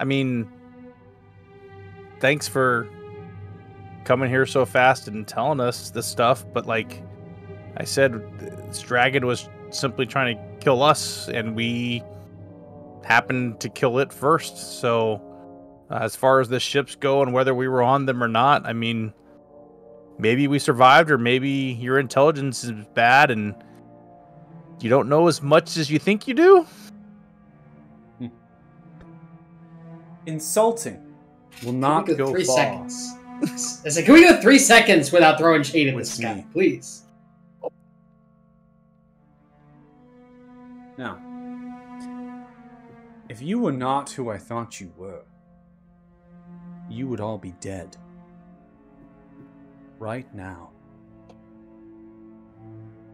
I mean, thanks for coming here so fast and telling us this stuff, but like I said, this dragon was simply trying to kill us, and we happened to kill it first. So, uh, as far as the ships go and whether we were on them or not, I mean, maybe we survived, or maybe your intelligence is bad and you don't know as much as you think you do. Insulting will not we go three far. seconds. I said, can we go three seconds without throwing shade in the With sky, me. please? Now, if you were not who I thought you were, you would all be dead. Right now.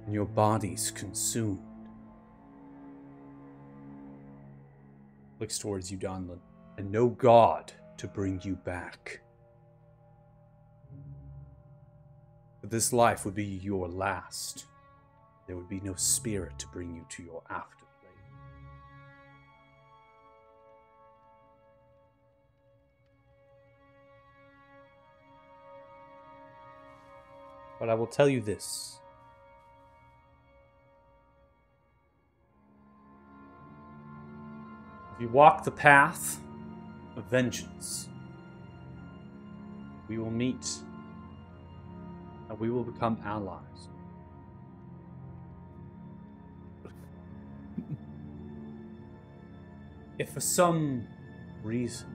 And your bodies consumed. Looks towards you, Donlin, and no god to bring you back. But this life would be your last. There would be no spirit to bring you to your afterplay. But I will tell you this. If you walk the path vengeance, we will meet and we will become allies. if for some reason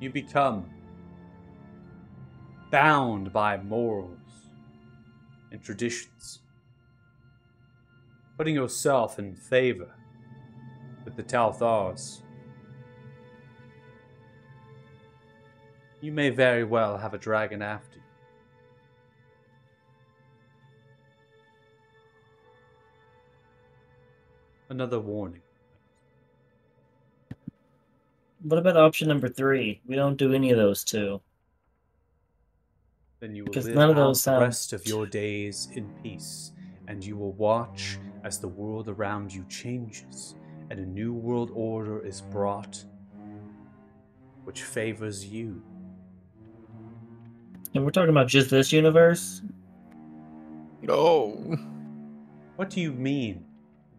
you become bound by morals and traditions, putting yourself in favor with the Talthars, you may very well have a dragon after you. Another warning. What about option number three? We don't do any of those two. Then you will Because live none of those the rest of your days in peace, and you will watch as the world around you changes, and a new world order is brought, which favors you. And we're talking about just this universe? No. What do you mean,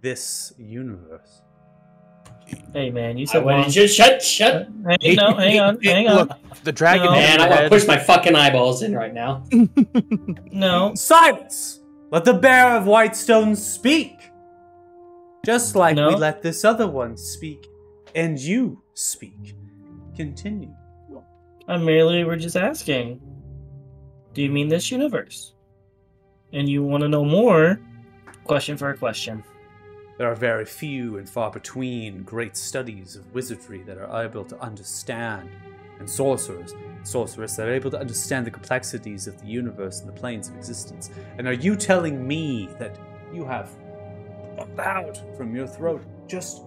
this universe? Hey man, you said wanted long- you shut, shut. Hang, no, hang on, hang on. Look, the dragon. No. Man, your I want to push my fucking eyeballs in right now. No, Silence! Let the bearer of Whitestone speak! Just like No. we let this other one speak, and you speak. Continue. I merely were just asking. Do you mean this universe? And you want to know more? Question for a question. There are very few and far between great studies of wizardry that are able to understand, and sorcerers, sorcerers that are able to understand the complexities of the universe and the planes of existence. And are you telling me that you have loud from your throat just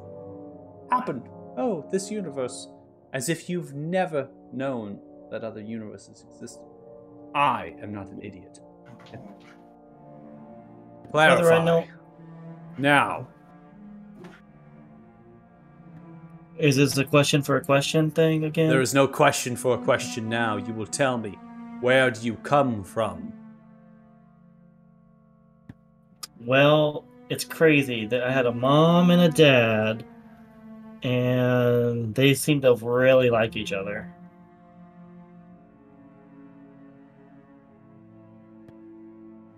happened? Oh, this universe, as if you've never known that other universes exist. I am not an idiot. Clarify. I know Now, is this a question for a question thing again? There is no question for a question now. You will tell me. Where do you come from? Well, it's crazy that I had a mom and a dad, and they seem to really like each other.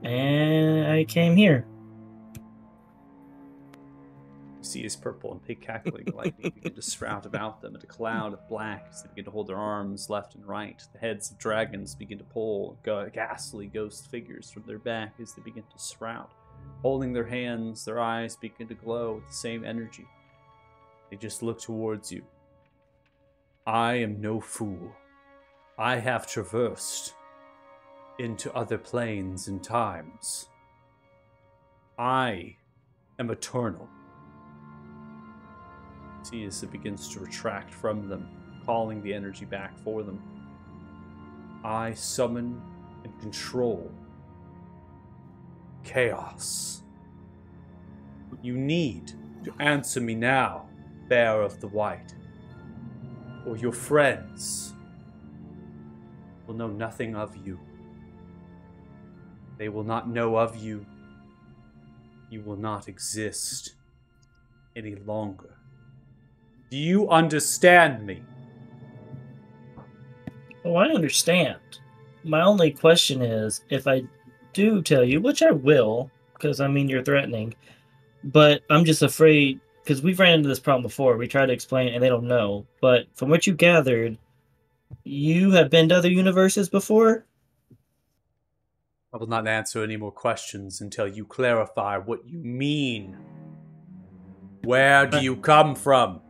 And I came here. You see his purple and pig cackling lightning begin to sprout about them, and a cloud of black as they begin to hold their arms left and right. The heads of dragons begin to pull ghastly ghost figures from their back as they begin to sprout. Holding their hands, their eyes begin to glow with the same energy. They just look towards you. I am no fool. I have traversed into other planes and times. I am eternal. See as it begins to retract from them, calling the energy back for them. I summon and control chaos. You need to answer me now, Bear of the White, or your friends will know nothing of you. They will not know of you. You will not exist any longer. Do you understand me? Oh, I understand. My only question is if I do tell you, which I will, because I mean, you're threatening, but I'm just afraid because we've ran into this problem before. We try to explain and they don't know. But from what you gathered, you have been to other universes before? I will not answer any more questions until you clarify what you mean. Where do you come from?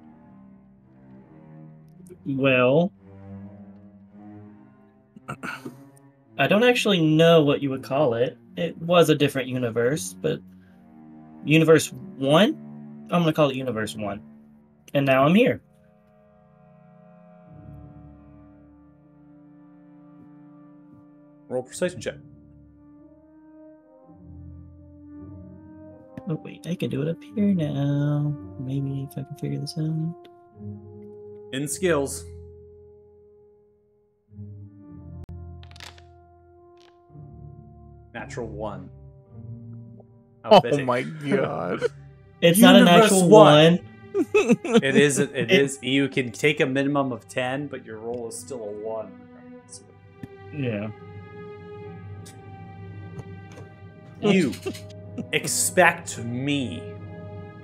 Well, I don't actually know what you would call it. It was a different universe, but Universe 1? I'm going to call it Universe 1. And now I'm here. Roll persuasion check. Oh, wait, I can do it up here now. Maybe if I can figure this out. In skills. Natural one. How Oh fitting. my god. It's not a Universe natural one. one. It is. It is. You can take a minimum of ten, but your roll is still a one. Yeah. You expect me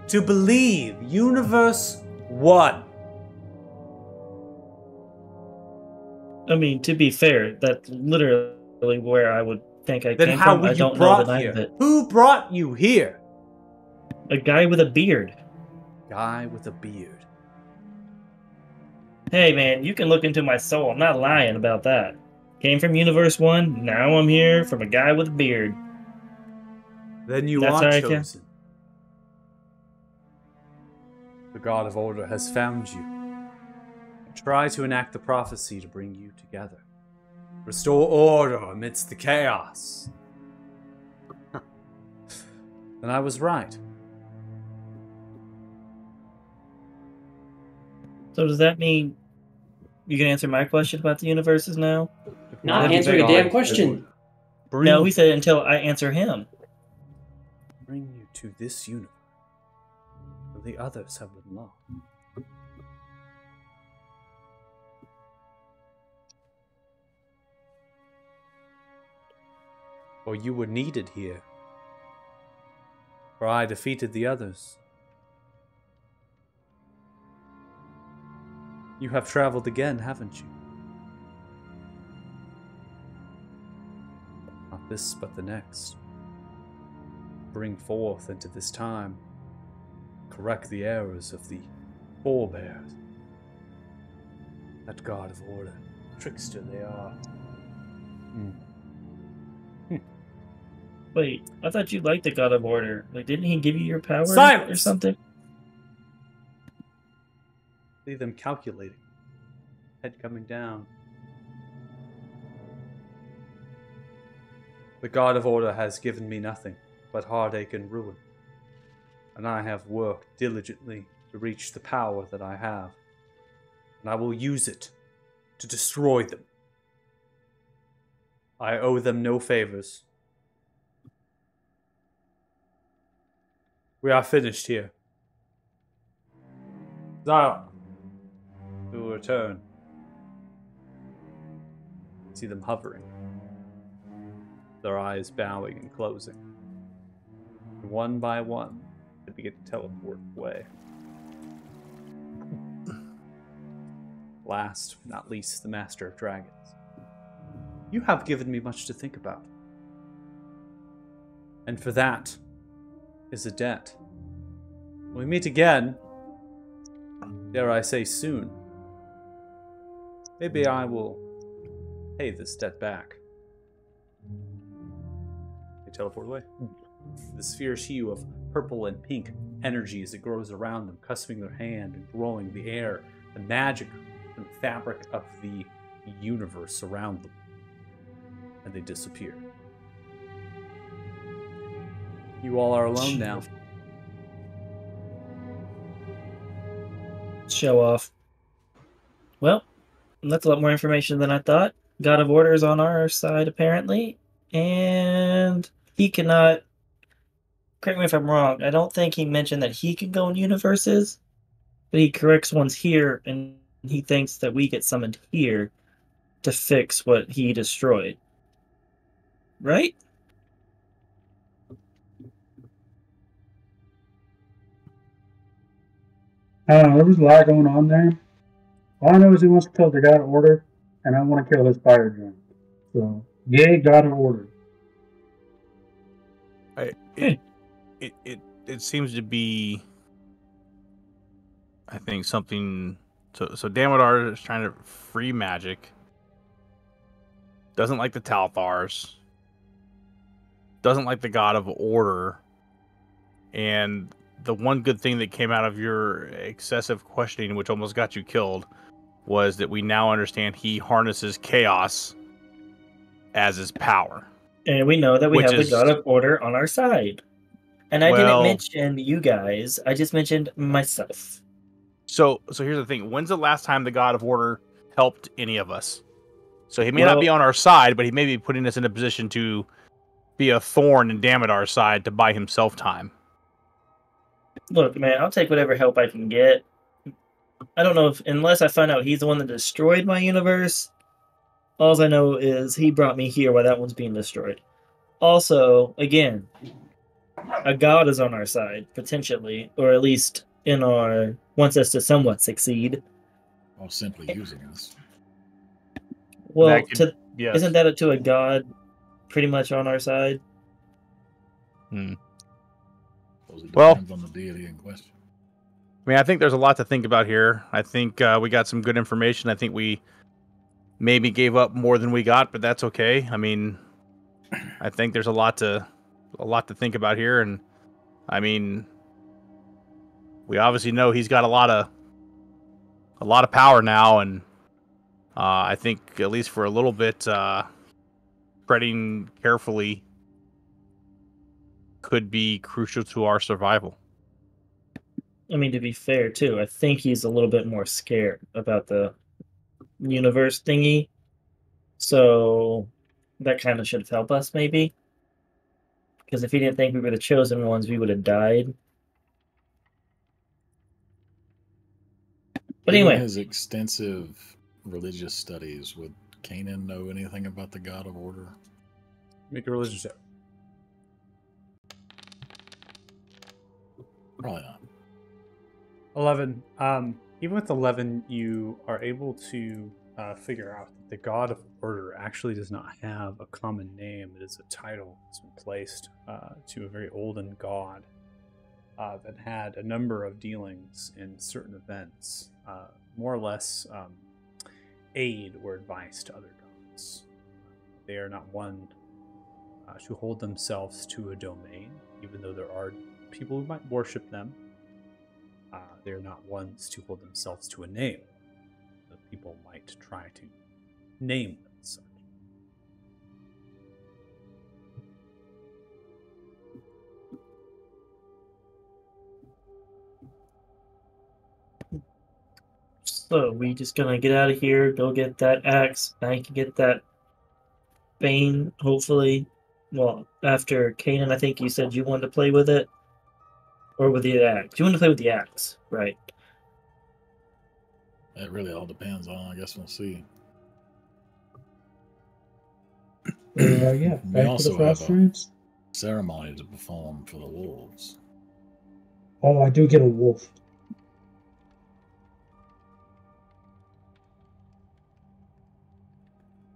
to believe Universe One. I mean, to be fair, that's literally where I would think I Then came how from. were I you don't know brought the name here? of it. Who brought you here? A guy with a beard. Guy with a beard. Hey, man, you can look into my soul. I'm not lying about that. Came from Universe 1, now I'm here from a guy with a beard. Then you That's are how I can- chosen. The God of Order has found you. Try to enact the prophecy to bring you together. Restore order amidst the chaos. then I was right. So does that mean you can answer my question about the universes now? Not That'd answering a damn question. Bring, No, he said until I answer him. bring you to this universe. The others have been lost. For you were needed here. For I defeated the others. You have traveled again, haven't you? Not this, but the next. Bring forth into this time. Correct the errors of the forebears. That god of order, trickster they are. Hmm. Wait, I thought you liked the God of Order. Like, didn't he give you your powers or something? See them calculating. Head coming down. The God of Order has given me nothing but heartache and ruin. And I have worked diligently to reach the power that I have. And I will use it to destroy them. I owe them no favors. We are finished here. Zion we will return. See them hovering, their eyes bowing and closing. One by one, they begin to teleport away. Last but not least, the Master of Dragons. You have given me much to think about. And for that is a debt. When we meet again, dare I say soon, maybe I will pay this debt back. They teleport away. The fierce hue of purple and pink energy as it grows around them, cusping their hand and growing the air, the magic and fabric of the universe around them. And they disappear. You all are alone now. show off. Well, that's a lot more information than I thought. God of Order is on our side apparently, and he cannot. Correct me if I'm wrong. I don't think he mentioned that he can go in universes, but he corrects ones here, and he thinks that we get summoned here to fix what he destroyed. Right? I don't know. There was a lot going on there. All I know is he wants to kill the God of Order, and I want to kill his fire giant. So, yay, God of Order. I, it, hmm. it it it seems to be I think something so so Damodar is trying to free magic. Doesn't like the Talthars. Doesn't like the God of Order. And the one good thing that came out of your excessive questioning, which almost got you killed, was that we now understand he harnesses chaos as his power. And we know that we have is- the God of Order on our side. And I Well- didn't mention you guys. I just mentioned myself. So so here's the thing. When's the last time the God of Order helped any of us? So he may not be on our side, but he may be putting us in a position to be a thorn in Damodar's side to buy himself time. Look, man, I'll take whatever help I can get. I don't know if unless I find out he's the one that destroyed my universe. All I know is he brought me here while that one's being destroyed. Also, again, a god is on our side potentially, or at least in our wants us to somewhat succeed. Or simply using us. Well, That could- to, Yes. isn't that to a god pretty much on our side? Hmm. Suppose it Well- depends on the deity in question. I mean, I think there's a lot to think about here. I think uh, we got some good information. I think we maybe gave up more than we got, but that's okay. I mean, I think there's a lot to a lot to think about here, and I mean, we obviously know he's got a lot of a lot of power now, and uh, I think at least for a little bit, uh, treading carefully could be crucial to our survival. I mean, to be fair, too, I think he's a little bit more scared about the universe thingy. So that kind of should help us, maybe. Because if he didn't think we were the chosen ones, we would have died. But anyway, his extensive religious studies, would Kanan know anything about the God of Order? Make a religion check. Probably not. 11. Um, even with 11, you are able to uh, figure out that the God of Order actually does not have a common name. It is a title that's been placed uh, to a very olden god uh, that had a number of dealings in certain events, uh, more or less um, aid or advice to other gods. They are not one uh, to hold themselves to a domain, even though there are people who might worship them uh, they're not ones to hold themselves to a name. The people might try to name them such. so we just gonna get out of here, go get that axe. I can get that Bane, hopefully. Well, after Kanan, I think you said you wanted to play with it. Or with the axe. You want to play with the axe, right? That really all depends on. I guess we'll see. Uh, yeah, We back to also the frost have a- giants. Ceremony to perform for the wolves. Oh, I do get a wolf.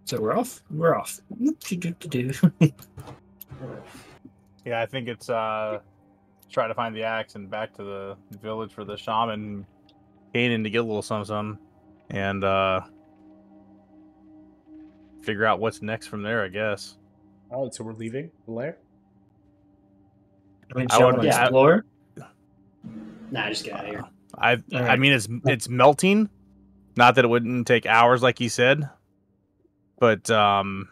So we're off. We're off. Yeah, I think it's uh try to find the axe and back to the village for the shaman Kanan to get a little something, something and uh figure out what's next from there, I guess. All right, so we're leaving the lair. I mean, I would- we yeah. explore? Nah, just get out of here. I I mean it's it's melting. Not that it wouldn't take hours like he said. But um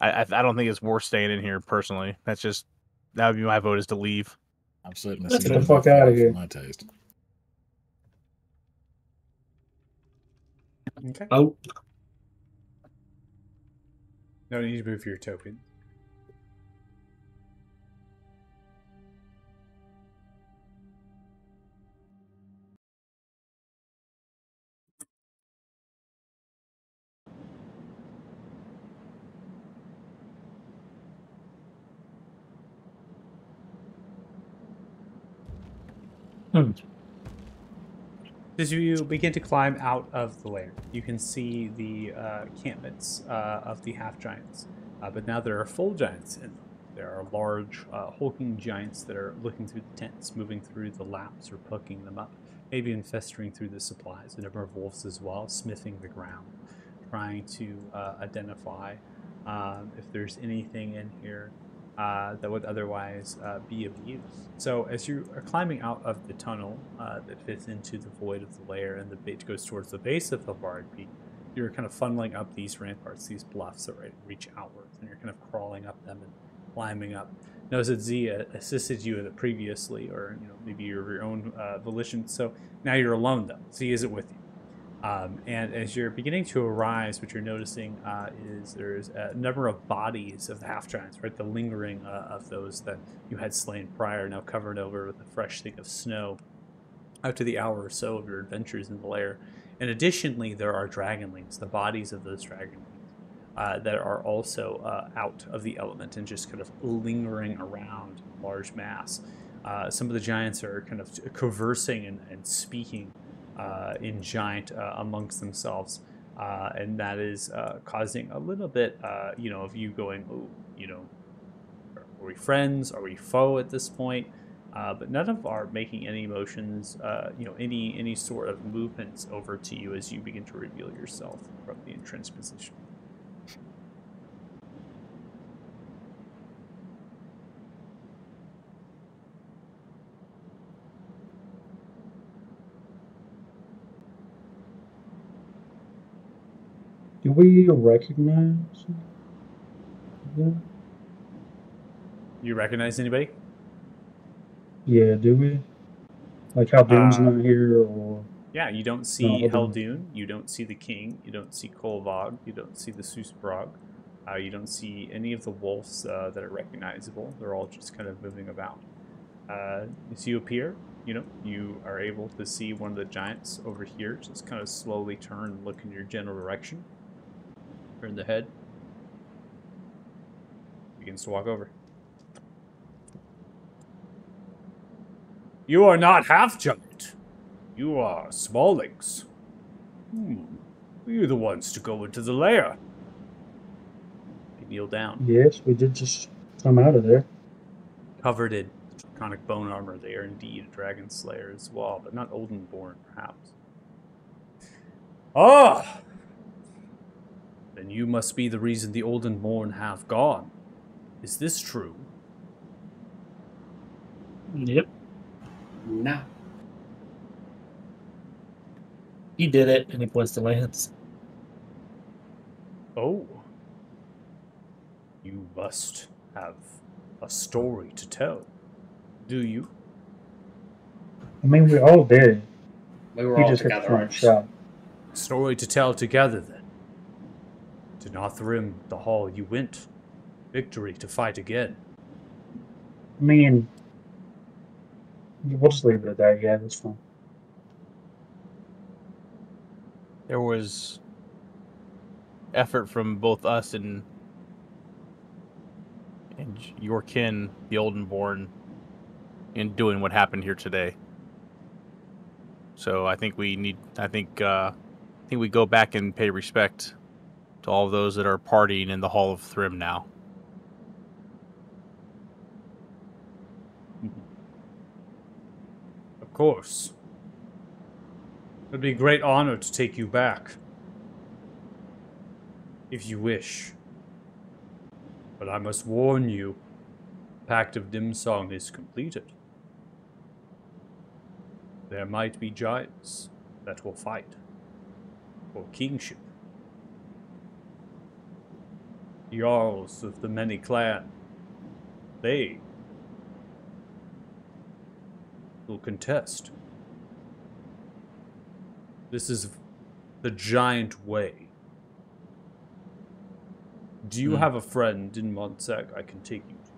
I I, I don't think it's worth staying in here personally. That's just that would be my vote is to leave. I'm sitting. Get the fuck out of here. My taste. Okay. Oh. No need to move your token. Hmm. As you begin to climb out of the lair, you can see the uh, encampments uh, of the half giants. Uh, but now there are full giants in them. There are large, uh, hulking giants that are looking through the tents, moving through the laps or poking them up, maybe infesting through the supplies. A number of wolves as well, smithing the ground, trying to uh, identify um, if there's anything in here uh, that would otherwise uh, be of use. So as you are climbing out of the tunnel uh, that fits into the void of the lair and the bit goes towards the base of the Bard Peak, you're kind of funneling up these ramparts, these bluffs that right, reach outwards, and you're kind of crawling up them and climbing up. Notice that Zia assisted you previously, or you know maybe your your own uh, volition. So now you're alone though. Zia isn't with you. Um, and as you're beginning to arise, what you're noticing uh, is there's a number of bodies of the half giants, right? The lingering uh, of those that you had slain prior, now covered over with a fresh thing of snow after the hour or so of your adventures in the lair. And additionally, there are dragonlings, the bodies of those dragonlings. Uh, that are also uh, out of the element and just kind of lingering around in large mass. Uh, some of the giants are kind of conversing and, and speaking in giant uh, amongst themselves, uh, and that is uh, causing a little bit, uh, you know, of you going, oh, you know, are we friends? Are we foe at this point? Uh, but none of are making any motions, uh, you know, any any sort of movements over to you as you begin to reveal yourself from the entrenched position. Do we recognize? them? You recognize anybody? Yeah, do we? Like how Doom's Uh, not here, or Yeah, you don't see No, Heldun, you don't see the king, you don't see Kolvog, you don't see the Susbrog, uh, you don't see any of the wolves uh, that are recognizable. They're all just kind of moving about. Uh, as you appear, you know, you are able to see one of the giants over here just kind of slowly turn and look in your general direction. Turn the head. Begins to walk over. You are not half giant. You are smallings. Hmm. Are you the ones to go into the lair? You kneel down. yes, we did just come out of there. Covered in draconic bone armor, they are indeed a dragon slayer as well, but not Oldenborn, perhaps. Ah! Then you must be the reason the Oldenborn have gone. Is this true? yep. No. He did it, and he points to Lance. Oh. You must have a story to tell. Do you? I mean, we all did. We were He all just together. Story to tell together then. To Nothrim, the hall you went. Victory to fight again. I mean, we'll just leave it at that. Yeah, that's fine. There was effort from both us and and your kin, the Oldenborn, in doing what happened here today. So I think we need. I think. Uh, I think we go back and pay respect to all those that are partying in the Hall of Thrym now. Mm-hmm. Of course. It would be a great honor to take you back. If you wish. But I must warn you, Pact of Dimsong is completed. There might be giants that will fight for kingship. Jarls of the many clan, they will contest. This is the giant way. Do you Hmm. have a friend in Monsec I can take you to?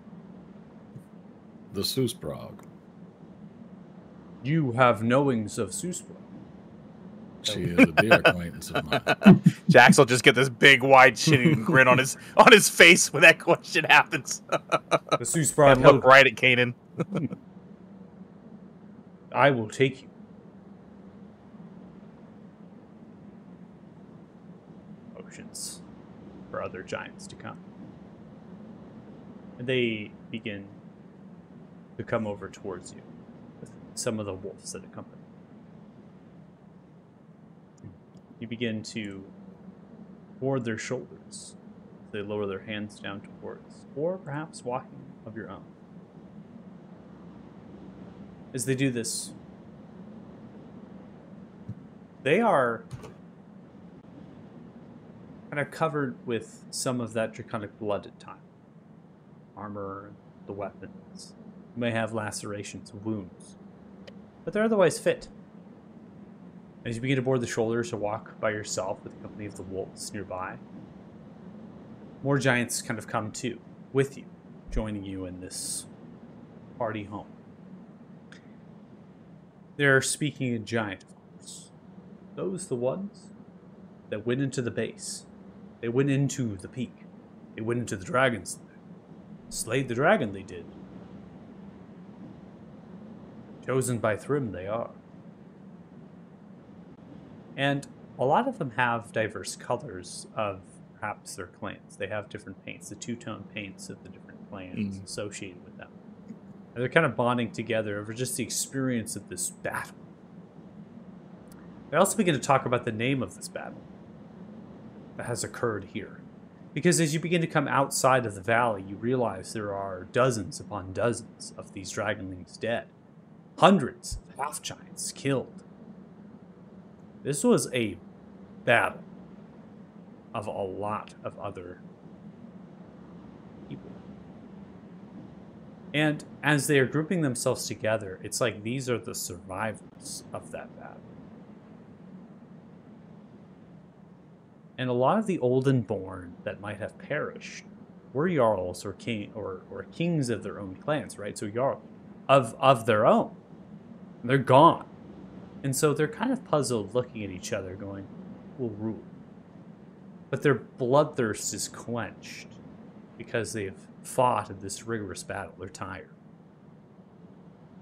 The Susprog. You have knowings of Suspa. She is a dear acquaintance of mine. Jax will just get this big, wide, shitty grin on his on his face when that question happens. The Suspa and look right at Kanan. I will take you. Potions for other giants to come. And they begin to come over towards you with some of the wolves that accompany. You begin to board their shoulders. They lower their hands down towards, or perhaps walking of your own. As they do this, they are kind of covered with some of that draconic blood at times. Armor, the weapons. You may have lacerations, wounds. But they're otherwise fit. As you begin to board the shoulders to walk by yourself with the company of the wolves nearby, more giants kind of come too, with you, joining you in this party home. They're speaking in giant of course. Those the ones that went into the base. They went into the peak. They went into the dragon's. Slayed the dragon they did. Chosen by Thrym they are. And a lot of them have diverse colors of perhaps their clans. They have different paints, the two-tone paints of the different clans Mm. associated with them. And they're kind of bonding together over just the experience of this battle. They also begin to talk about the name of this battle that has occurred here. Because as you begin to come outside of the valley, you realize there are dozens upon dozens of these dragonlings dead. Hundreds of half giants killed. This was a battle of a lot of other people. And as they are grouping themselves together, it's like these are the survivors of that battle. And a lot of the Oldenborn that might have perished were jarls or king or, or kings of their own clans, right? So jarl of of their own. They're gone. And so they're kind of puzzled looking at each other, going, We'll rule. But their bloodthirst is quenched because they've fought in this rigorous battle. They're tired.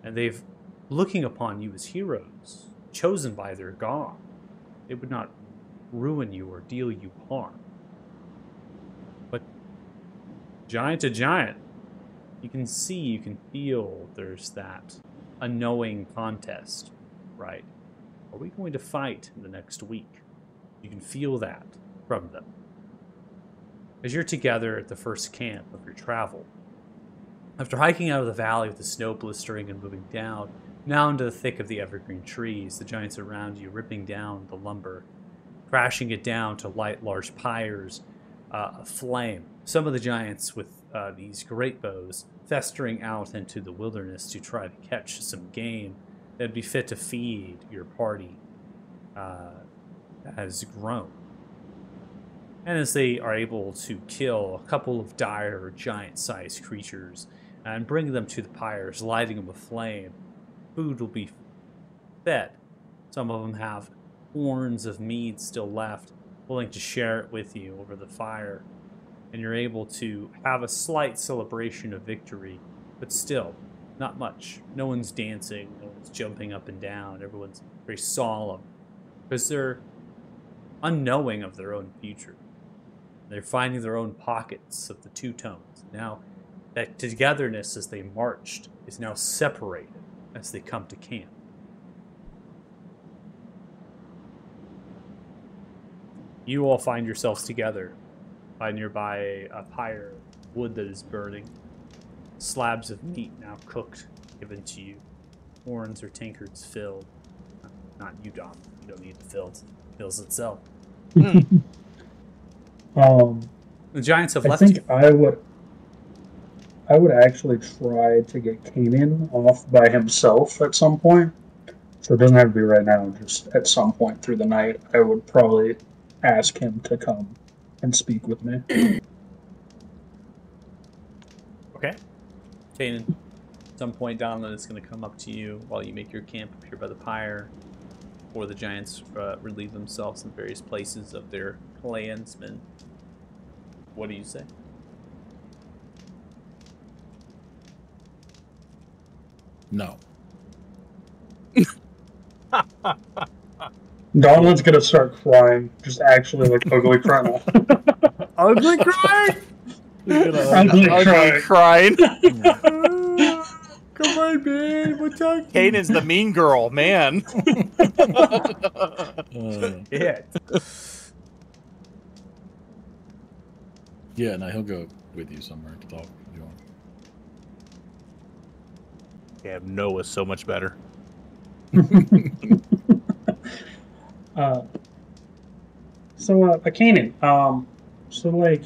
And they've looking upon you as heroes, chosen by their god. It would not ruin you or deal you harm. But giant to giant, you can see, you can feel there's that unknowing contest, right? Are we going to fight in the next week? You can feel that from them. As you're together at the first camp of your travel, after hiking out of the valley with the snow blistering and moving down, now into the thick of the evergreen trees, the giants around you ripping down the lumber, crashing it down to light large pyres uh, of flame. Some of the giants with uh, these great bows festering out into the wilderness to try to catch some game that'd be fit to feed your party uh, has grown. And as they are able to kill a couple of dire giant sized creatures and bring them to the pyres, lighting them with flame, food will be fed. Some of them have horns of mead still left, willing to share it with you over the fire. And you're able to have a slight celebration of victory, but still, not much. No one's dancing, no one's jumping up and down, everyone's very solemn because they're unknowing of their own future. They're finding their own pockets of the two tones. Now, that togetherness as they marched is now separated as they come to camp. You all find yourselves together by nearby a pyre wood that is burning. Slabs of meat now cooked, given to you. Horns or tankards filled. Not you, Dom. You don't need it filled. It fills itself. Um, The giants have I left think you. I would. I would actually try to get Kanan off by himself at some point, So it doesn't have to be right now. Just at some point through the night, I would probably ask him to come and speak with me. Okay. Kanan, at some point, Donlin is going to come up to you while you make your camp up here by the pyre, or the giants uh, relieve themselves in various places of their clansmen. What do you say? No. Donlin's gonna start crying, just actually like ugly crying. Ugly crying. Ugly crying. crying. Come on, man. What's up? Kanan's the mean girl, man. Uh, Yeah. yeah, no, he'll go with you somewhere to talk. if you want. yeah, Noah's so much better. Uh, so, uh, but Kanan, um, so like,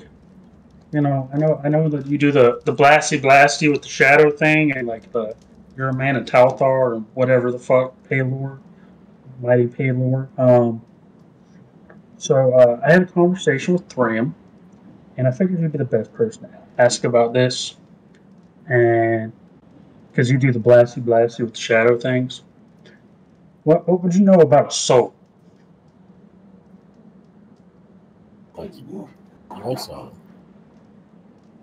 you know, I know, I know that you do the the blasty blasty with the shadow thing, and like the you're a man of Talthar or whatever the fuck, Paylor, mighty Paylor. Um, so uh, I had a conversation with Thram, and I figured you'd be the best person to ask about this, and because you do the blasty blasty with the shadow things. What what would you know about a soul? Like, also,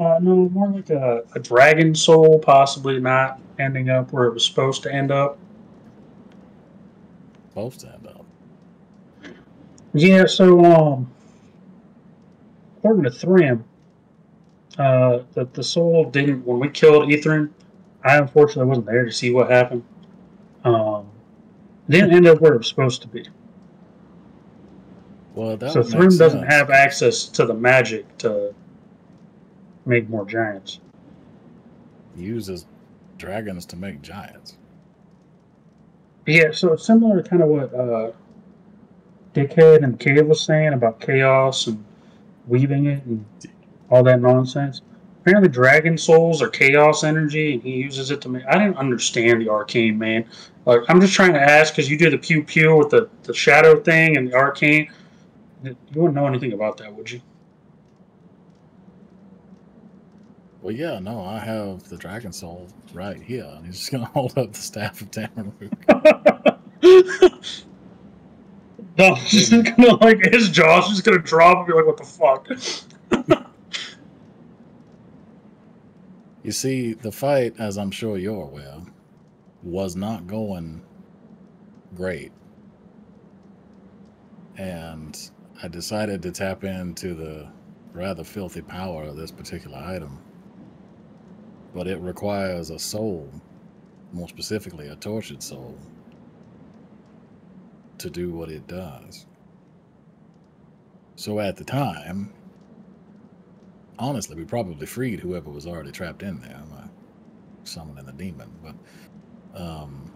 Uh, no, more like a, a dragon soul, possibly not ending up where it was supposed to end up. both stand up. Yeah, so um, according to Thrym, uh, that the soul didn't when we killed Ethrin. I unfortunately wasn't there to see what happened. Um, didn't end up where it was supposed to be. Well, that so Thrym doesn't have access to the magic to make more giants. He uses dragons to make giants. Yeah, so it's similar to kind of what uh, Dickhead and Cave was saying about chaos and weaving it and all that nonsense. Apparently, dragon souls are chaos energy, and he uses it to make. I didn't understand the arcane, man. Like, I'm just trying to ask because you do the pew pew with the, the shadow thing and the arcane. You wouldn't know anything about that, would you? Well, yeah, no, I have the dragon soul right here, and he's just gonna hold up the staff of Tamaruk. no, he's just gonna like his jaw's just gonna drop and be like, "What the fuck?" You see, the fight, as I'm sure you're aware, was not going great. And I decided to tap into the rather filthy power of this particular item. But it requires a soul, more specifically, a tortured soul, to do what it does. So at the time, honestly, we probably freed whoever was already trapped in there by summoning the demon, but um,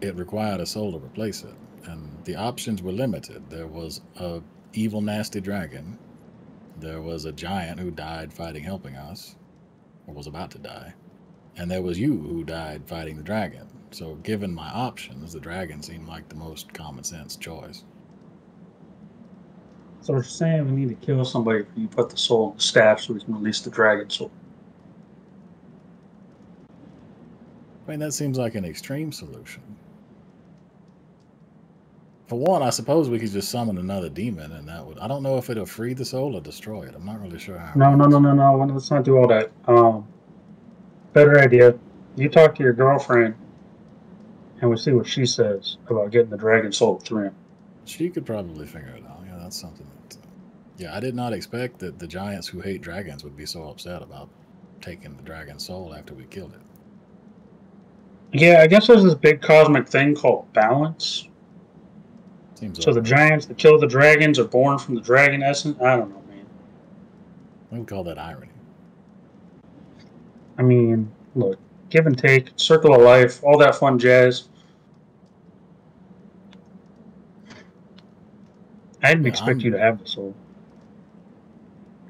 it required a soul to replace it, and the options were limited. There was a evil, nasty dragon. There was a giant who died fighting, helping us, or was about to die, and there was you who died fighting the dragon. So, given my options, the dragon seemed like the most common sense choice. So we're saying we need to kill somebody before you put the soul in the staff so we can release the dragon soul. I mean, that seems like an extreme solution. For one, I suppose we could just summon another demon, and that would. I don't know if it'll free the soul or destroy it. I'm not really sure how. No, no, no, no, no. Let's not do all that. Um, better idea. You talk to your girlfriend, and we see what she says about getting the dragon soul through him. She could probably figure it out. Yeah, that's something that. Uh, yeah, I did not expect that the giants who hate dragons would be so upset about taking the dragon soul after we killed it. Yeah, I guess there's this big cosmic thing called balance. Seems So the giants that kill the dragons are born from the dragon essence. I don't know, man. we would call that irony. I mean, look, give and take, circle of life, all that fun jazz. I didn't Yeah, expect I'm- you to have the soul.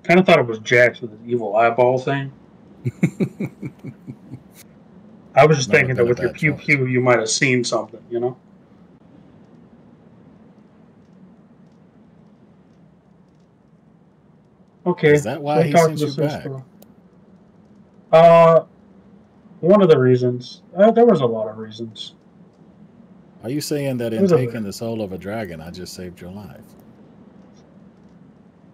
Kind of thought it was Jax with his evil eyeball thing. I was just thinking that with your pew choice. pew, you might have seen something, you know? Okay. Is that why we'll he talk sent to you back? Uh, one of the reasons. Uh, there was a lot of reasons. Are you saying that in taking the soul of a dragon, I just saved your life?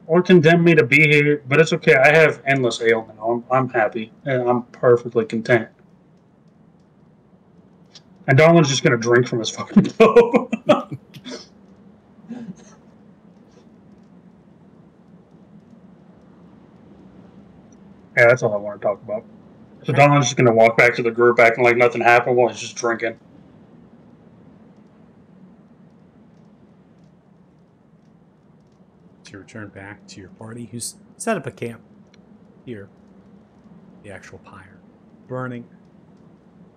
Or condemn me to be here, but it's okay. I have endless ale now. I'm, I'm happy and I'm perfectly content. And Donald's just gonna drink from his fucking bowl. yeah, that's all I want to talk about. So Donald's just gonna walk back to the group acting like nothing happened while he's just drinking. to return back to your party who's set up a camp here. The actual pyre. Burning.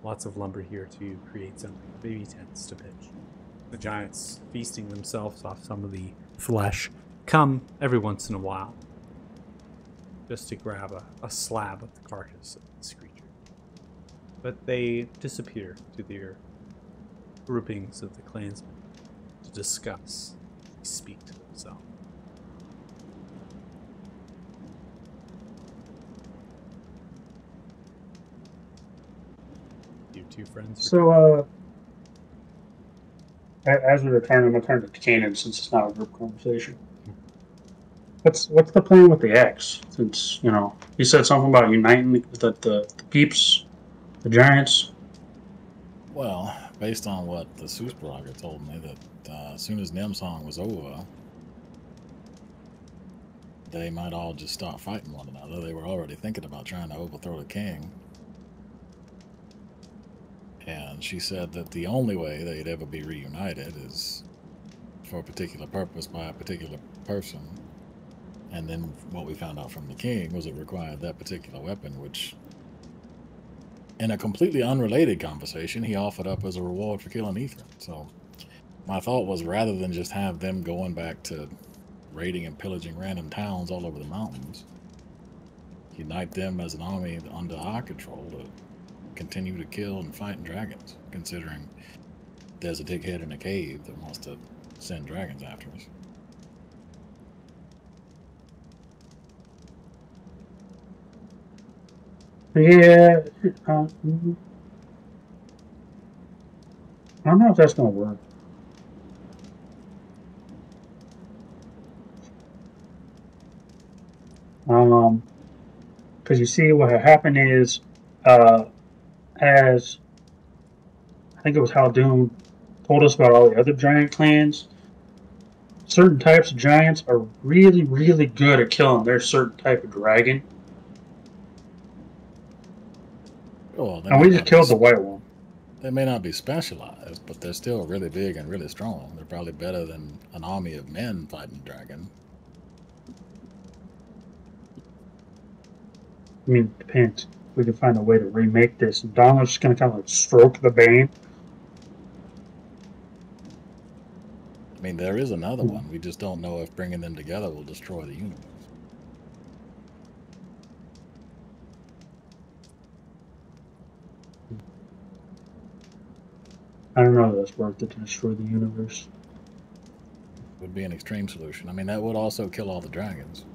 Lots of lumber here to create some baby tents to pitch. The giants feasting themselves off some of the flesh come every once in a while just to grab a, a slab of the carcass of this creature. But they disappear to their groupings of the clansmen to discuss, speak to themselves. Your two friends. So, uh, as we return, I'm gonna turn to Kanan since it's not a group conversation. What's what's the plan with the X? Since you know he said something about uniting the the, the, peeps, the giants. Well, based on what the Susbraga told me, that uh, as soon as Nemsong was over, they might all just start fighting one another. They were already thinking about trying to overthrow the king. And she said that the only way they'd ever be reunited is for a particular purpose by a particular person. And then what we found out from the king was it required that particular weapon, which in a completely unrelated conversation, he offered up as a reward for killing Ethrin. So my thought was rather than just have them going back to raiding and pillaging random towns all over the mountains, unite them as an army under our control to continue to kill and fight dragons, considering there's a dickhead in a cave that wants to send dragons after us. Yeah, uh, mhm. I don't know if that's gonna work. Um, because you see, what happened is, uh, as I think it was Haldoon told us about all the other giant clans. Certain types of giants are really, really good at killing their certain type of dragon, Well, and we just killed the white one. They may not be specialized, but they're still really big and really strong. They're probably better than an army of men fighting a dragon. I mean, depends. We can find a way to remake this. Donald's just gonna kind of like stroke the bane. I mean, there is another one. We just don't know if bringing them together will destroy the universe. I don't know if that's worth it to destroy the universe. Would be an extreme solution. I mean, that would also kill all the dragons.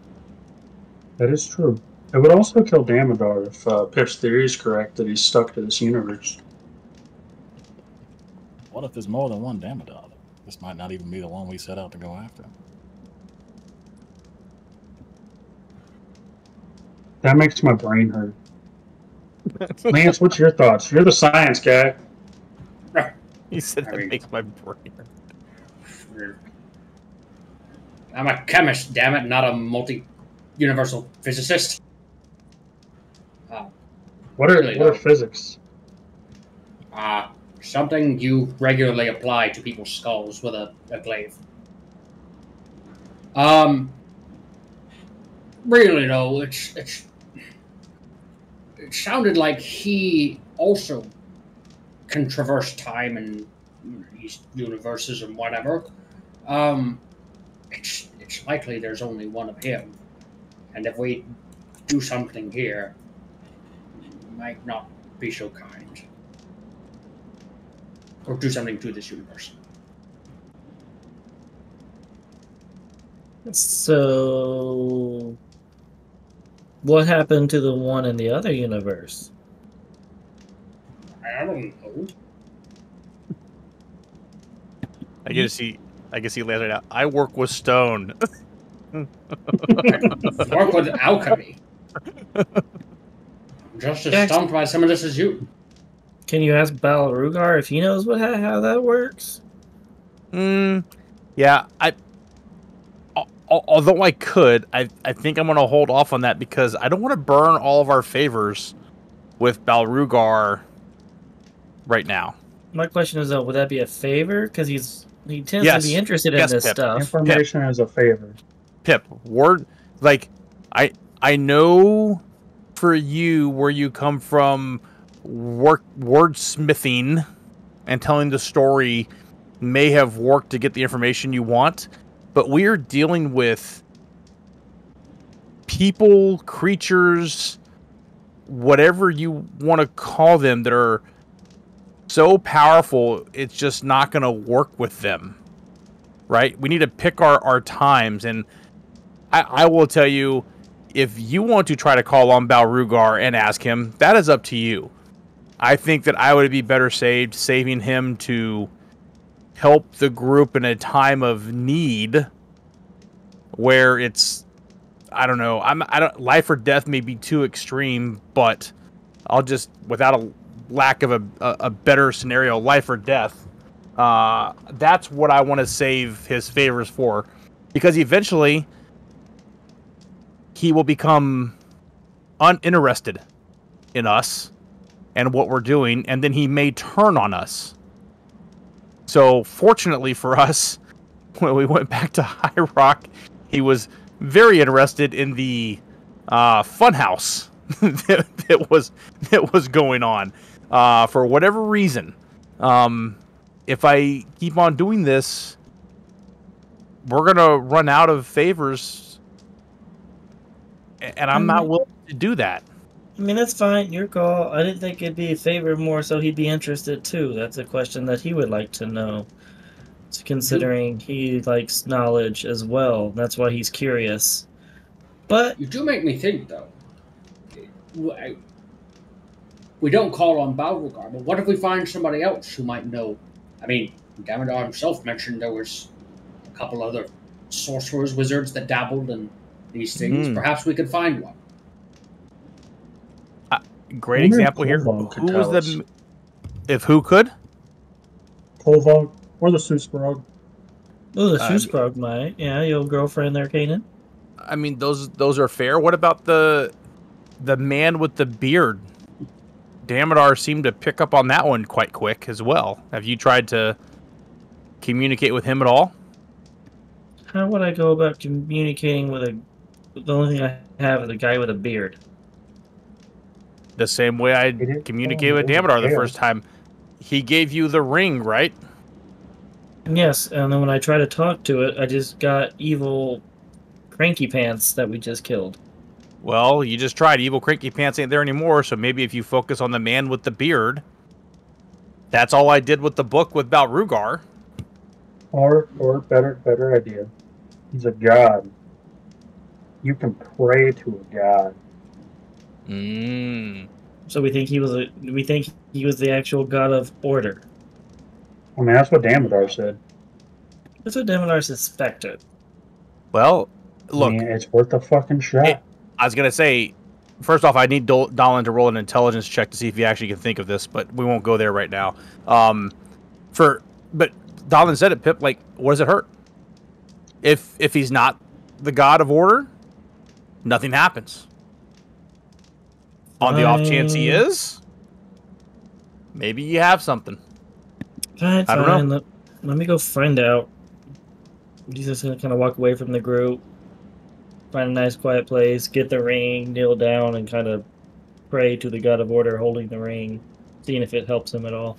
That is true. It would also kill Damodar if uh, Pip's theory is correct that he's stuck to this universe. What if there's more than one Damodar? This might not even be the one we set out to go after. That makes my brain hurt. Lance, what's your thoughts? You're the science guy. He said I that mean- makes my brain. I'm a chemist, damn it, not a multi-universal physicist. Uh, What are Really what are physics? uh, something you regularly apply to people's skulls with a, a glaive. Um, really though, it's it's it sounded like he also can traverse time and these universes and whatever. Um, it's it's likely there's only one of him, and if we do something here, might not be so kind. or do something to this universe. So, what happened to the one in the other universe? I don't know. I get to see. I can see later now. I work with stone. Work with alchemy. Just as stumped by some of this as you. Can you ask Balrugar if he knows what how, how that works? Mm, yeah, I. al- al- Although I could, I I think I'm gonna hold off on that because I don't want to burn all of our favors with Balrugar right now. My question is though, would that be a favor? Because he's he tends Yes. to be interested Yes, in this Pip. stuff. Information is a favor. Pip, word like I I know for you where you come from work wordsmithing and telling the story may have worked to get the information you want, but we are dealing with people, creatures, whatever you want to call them that are so powerful it's just not going to work with them. Right? We need to pick our, our times and I, I will tell you, if you want to try to call on Balrugar and ask him, that is up to you. I think that I would be better saved saving him to help the group in a time of need, where it's, I don't know, I'm, I don't, life or death may be too extreme, but I'll just, without a lack of a, a, a better scenario, life or death. Uh, that's what I want to save his favors for, because eventually he will become uninterested in us and what we're doing, and then he may turn on us. So, fortunately for us, when we went back to High Rock, he was very interested in the uh, funhouse that, that was that was going on uh, for whatever reason. Um, if I keep on doing this, we're gonna run out of favors and I'm not willing to do that. I mean, that's fine. Your call. I didn't think it'd be a favor more, so he'd be interested too. That's a question that he would like to know. So considering he likes knowledge as well, that's why he's curious. But You do make me think, though. W- I- We don't call on Balrugar, but what if we find somebody else who might know? I mean, Damodar himself mentioned there was a couple other sorcerers, wizards that dabbled in these things. Mhm. Perhaps we could find one. Great Wonder example here. Koval Who tell was us. the? If who could? Kolvog or the Susprog. oh, the Uh, Shoesprog might. Yeah, your girlfriend there, Kanan. I mean, those those are fair. What about the the man with the beard? Damodar seemed to pick up on that one quite quick as well. Have you tried to communicate with him at all? How would I go about communicating with a? The only thing I have is a guy with a beard. The same way I communicated with him Damodar the first time. He gave you the ring, right? Yes, and then when I try to talk to it, I just got evil, cranky pants that we just killed. Well, you just tried. Evil Cranky Pants ain't there anymore, so maybe if you focus on the man with the beard. That's all I did with the book with Balrugar. Or or better better idea. He's a god. You can pray to a god. Mm. So we think he was a. We think he was the actual god of order. I mean that's what Damodar said. That's what Damodar suspected. Well, I look, mean, it's worth a fucking shot. It- I was gonna say, first off, I need Dol- Dolan to roll an intelligence check to see if he actually can think of this, but we won't go there right now. Um, for but Dolan said it, Pip. Like, what does it hurt? If if he's not the god of order, nothing happens. On the off chance he is, maybe you have something. Fine, I don't know. Let, let me go find out. He's just gonna kind of walk away from the group, find a nice quiet place, get the ring, kneel down, and kind of pray to the god of order holding the ring, seeing if it helps him at all.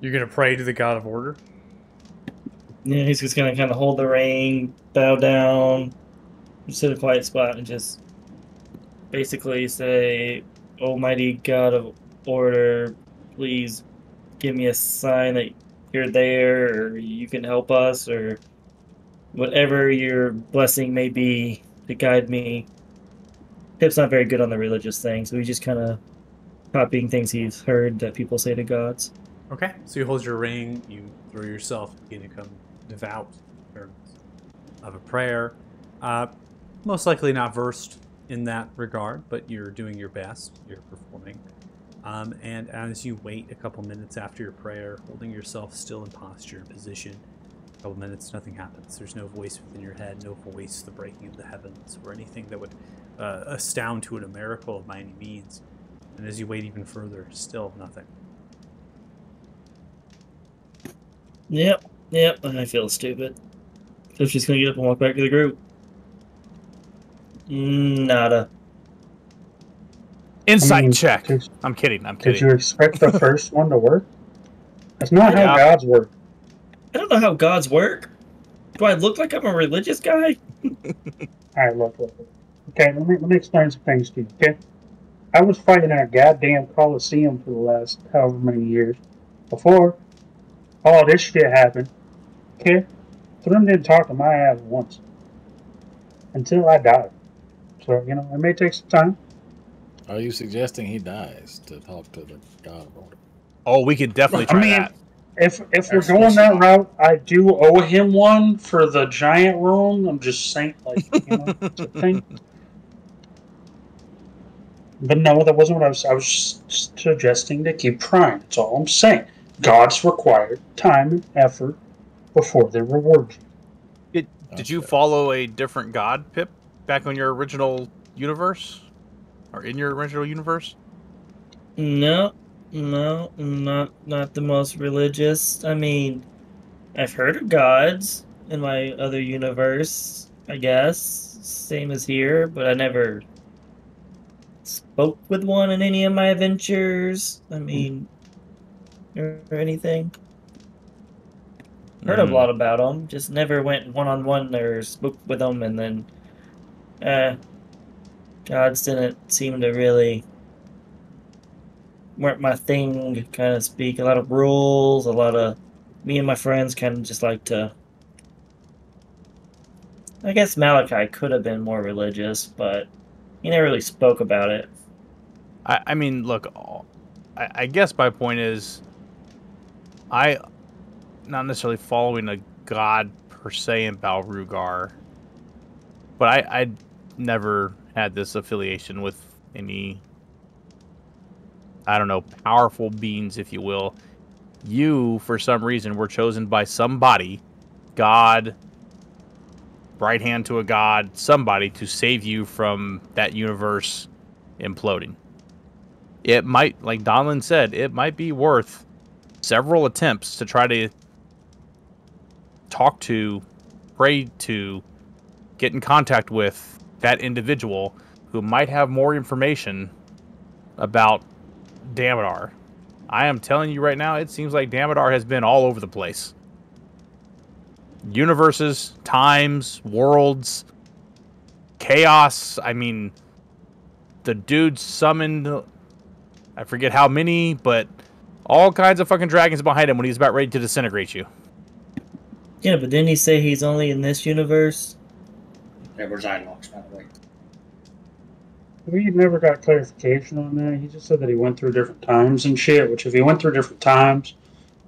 You're gonna pray to the God of Order. Yeah, he's just gonna kind of hold the ring, bow down, sit in a quiet spot, and just basically say, Almighty God of Order, please give me a sign that you're there, or you can help us, or whatever your blessing may be to guide me. Pip's not very good on the religious thing, so he's just kind of copying things he's heard that people say to gods. Okay, so you hold your ring, you throw yourself, to become devout of a prayer. Uh, most likely not versed in that regard, but you're doing your best. You're performing. Um, and as you wait a couple minutes after your prayer, holding yourself still in posture and position, a couple minutes, nothing happens. There's no voice within your head, no voice, the breaking of the heavens, or anything that would uh, astound to it a miracle by any means. And as you wait even further, still nothing. Yep, yep, and I feel stupid. So she's gonna get up and walk back to the group. Nada. Insight I mean, check. Did, I'm kidding. I'm kidding. did you expect the first one to work? That's not how gods work. I don't know how gods work. Do I look like I'm a religious guy? All right, look, look, look. Okay, let me let me explain some things to you. Okay, I was fighting in a goddamn coliseum for the last however many years. Before all this shit happened, okay, Thrym didn't talk to my ass once until I died. So you know, it may take some time. Are you suggesting he dies to talk to the god of order? Oh, we could definitely I try mean, that. If if we're going that route, I do owe him one for the giant room. I'm just saying, like you know, it's a thing. But no, that wasn't what I was. I was just suggesting to keep trying. That's all I'm saying. Gods require time and effort before they reward you. Did you follow a different god, Pip, back on your original universe? Or in your original universe? No, no, not not the most religious. I mean, I've heard of gods in my other universe, I guess, same as here, but I never spoke with one in any of my adventures. I mean, or, or anything. Heard a Hmm. lot about them, just never went one on one or spoke with them, and then, uh, gods didn't seem to really weren't my thing, kind of speak. A lot of rules, a lot of me and my friends kind of just like to. I guess Malachi could have been more religious, but he never really spoke about it. I, I mean, look, I, I guess my point is, I, not necessarily following a god per se in Balrugar, but I, I never had this affiliation with any, I don't know, powerful beings, if you will. You, for some reason, were chosen by somebody, God, right hand to a god, somebody to save you from that universe imploding it might, like Donlin said, it might be worth several attempts to try to talk to, pray to, get in contact with that individual who might have more information about Damodar. I am telling you right now, it seems like Damodar has been all over the place. Universes, times, worlds, chaos. I mean, the dude summoned I forget how many, but all kinds of fucking dragons behind him when he's about ready to disintegrate you. Yeah, but didn't he say he's only in this universe? There were Xylocks, by the way. We never got clarification on that. He just said that he went through different times and shit. Which, if he went through different times,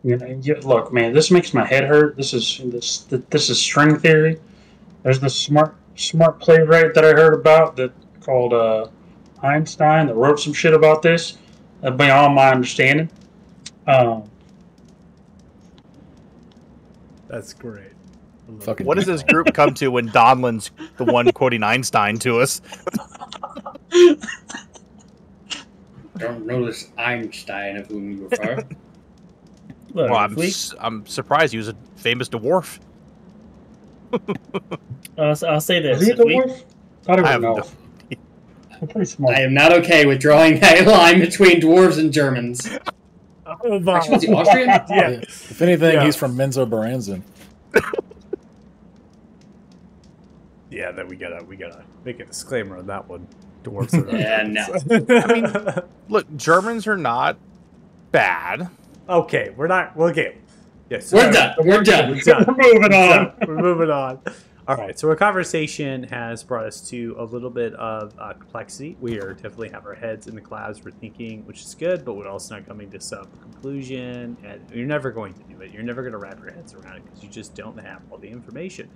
you know, you, look, man, this makes my head hurt. This is this this is string theory. There's this smart smart playwright that I heard about that called uh, Einstein that wrote some shit about this. Uh, beyond my understanding. Um, That's great. I love Fucking What does this group come to when Donlin's the one quoting Einstein to us? Don't know this Einstein of whom you refer. Look, Well, I'm, if we, s- I'm surprised he was a famous dwarf. I'll, I'll say this: was he a if we, dwarf? Thought he I was have an no- I'm pretty smart. I am not okay with drawing a line between dwarves and Germans. Actually, was he Austrian? Yeah. If anything, Yeah. he's from Menzoberranzan. Yeah, that we gotta we gotta make a disclaimer on that one. Dwarves are Yeah, no. I mean- Look, Germans are not bad. okay, we're not. Well, okay. Yes, We're done. We're done. We're done. We're moving on. We're moving on. All right, so our conversation has brought us to a little bit of uh, complexity. We are definitely have our heads in the clouds. We're thinking, which is good, but we're also not coming to some conclusion. And you're never going to do it. You're never going to wrap your heads around it because you just don't have all the information.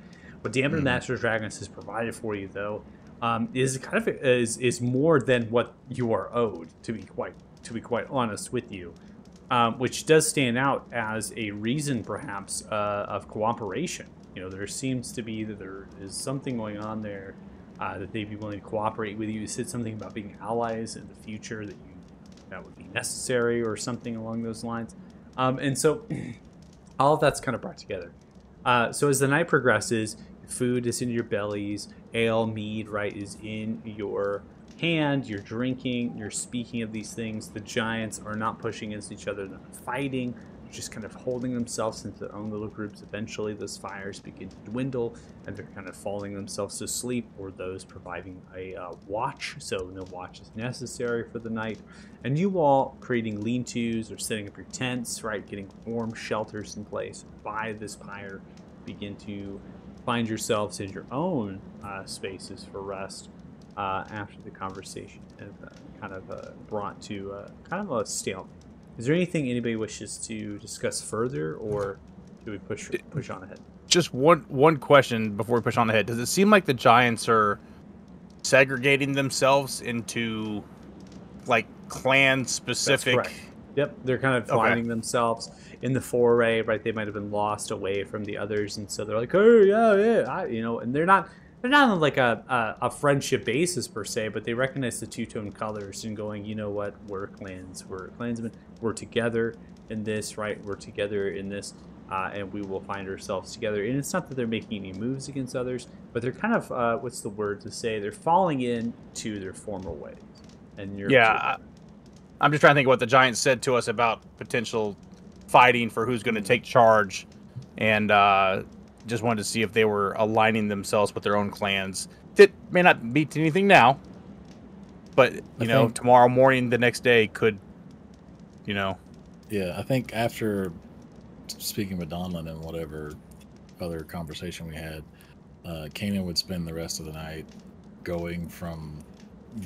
What Damon Mhm. Master of Dragons has provided for you, though, um, is kind of is is more than what you are owed. To be quite to be quite honest with you um, which does stand out as a reason, perhaps, uh, of cooperation. You know, there seems to be that there is something going on there uh, that they'd be willing to cooperate with you. You said something about being allies in the future that you that would be necessary or something along those lines. Um, and so, all of that's kind of brought together. Uh, so as the night progresses, food is in your bellies, ale, mead, right, is in your hand, you're drinking, you're speaking of these things. The giants are not pushing against each other, they're not fighting, they're just kind of holding themselves into their own little groups. Eventually, those fires begin to dwindle and they're kind of falling themselves to sleep, or those providing a uh, watch, so no watch is necessary for the night. And you all creating lean tos or setting up your tents, right, getting warm shelters in place by this pyre, begin to find yourselves in your own uh, spaces for rest uh, after the conversation have uh, kind of uh, brought to uh, kind of a stalemate. Is there anything anybody wishes to discuss further, or do we push push on ahead? Just one one question before we push on ahead. Does it seem like the Giants are segregating themselves into like clan specific? Yep, they're kind of Okay. finding themselves in the foray, right? They might have been lost away from the others, and so they're like, "Oh yeah, yeah," I, you know, and they're not they're not on like a, a a friendship basis per se, but they recognize the two tone colors and going, you know what, we're clans, we're clansmen, we're together in this, right? We're together in this. Uh, and we will find ourselves together. And it's not that they're making any moves against others, but they're kind of uh, what's the word to say? They're falling into their former ways. And you're Yeah, I'm just trying to think of what the Giants said to us about potential fighting for who's going to take charge, and uh, just wanted to see if they were aligning themselves with their own clans. That may not be to anything now, but you I know, think- tomorrow morning, the next day could, you know, Yeah, I think after speaking with Donlin and whatever other conversation we had, uh, Kanan would spend the rest of the night going from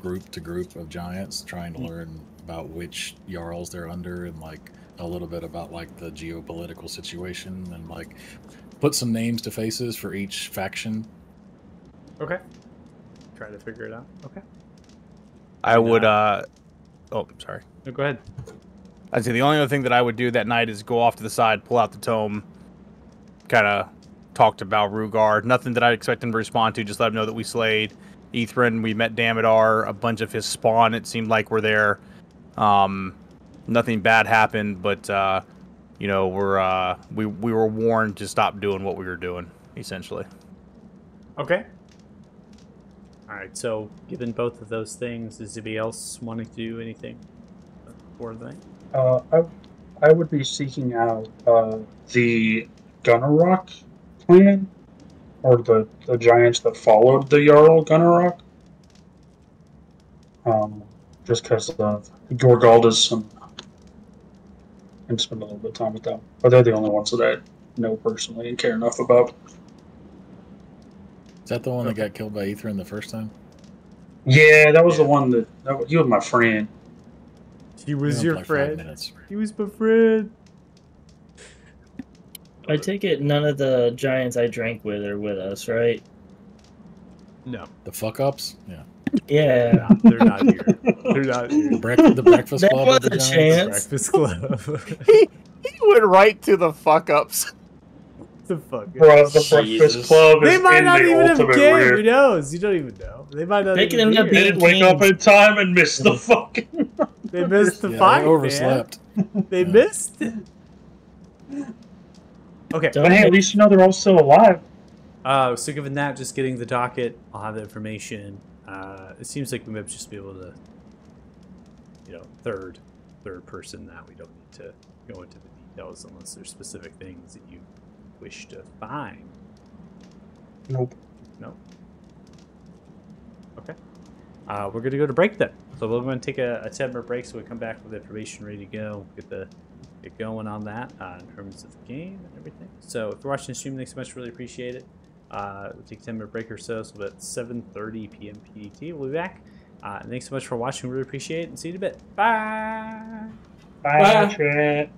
group to group of giants, trying to learn about which jarls they're under and like a little bit about like the geopolitical situation and like put some names to faces for each faction. Okay. Try to figure it out. Okay. I would. uh, uh Oh, sorry. No, go ahead. I'd say the only other thing that I would do that night is go off to the side, pull out the tome, kind of talked about Rugar. Nothing that I'd expect him to respond to. Just let him know that we slayed Ethrin. We met Damodar. A bunch of his spawn. It seemed like were there. Um, nothing bad happened, but uh, you know we're uh, we we were warned to stop doing what we were doing. Essentially, Okay. All right. So, given both of those things, is anybody else wanting to do anything for the night? Uh, I, I would be seeking out uh, the Gunnarock clan, or the, the giants that followed the Jarl Gunnarock. Um, just because of Gorgaldus and, and spend a little bit of time with them. But they're the only ones that I know personally and care enough about. Is that the one that got killed by Ethrin the first time? Yeah, that was the one that, that was, he was my friend. He was your for, like, five friend. He was my friend. I take it none of the giants I drank with are with us, right? No, The fuck ups? Yeah. Yeah. no, they're not here. They're not here. The, the breakfast There club was the a giants? chance. Breakfast Club. he he went right to the fuck ups. the fuck. Bro, the Jesus. Breakfast Club They is might in not the even have ultimate came. rare. Who knows? You don't even know. They might not They could even end up be They didn't wake up in time and miss the fucking. They missed the Yeah, fight. they man. overslept. They Yeah. missed it. Okay. Don't But hey, at least you know they're all still alive. Uh, so given that, just getting the docket, I'll have the information. Uh, it seems like we might just be able to, you know, third, third person that we don't need to go into the details unless there's specific things that you wish to find. Nope. Nope. Okay. uh, we're going to go to break then. So we're going to take a, a 10 minute break so we come back with information ready to go. Get the get going on that uh, in terms of the game and everything. So if you're watching the stream, thanks so much. Really appreciate it. Uh, we'll take a 10 minute break or so. So at 7:30 p.m. PDT, we'll be back. Uh, thanks so much for watching. We Really appreciate it. And see you in a bit. Bye. Bye, Bye.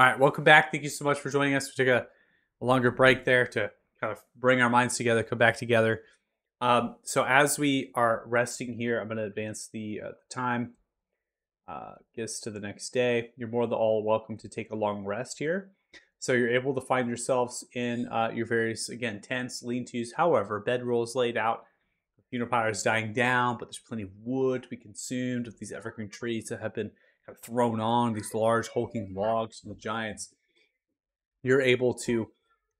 All right, welcome back. Thank you so much for joining us. We took a, a longer break there to kind of bring our minds together, come back together. Um, so as we are resting here, I'm going to advance the uh, time. Uh, to the next day. You're more than all welcome to take a long rest here. So you're able to find yourselves in uh, your various, again, tents, lean-tos. However, bedrolls laid out. The funeral pyre is dying down, but there's plenty of wood to be consumed with these evergreen trees that have been kind of thrown on these large hulking logs from the giants. You're able to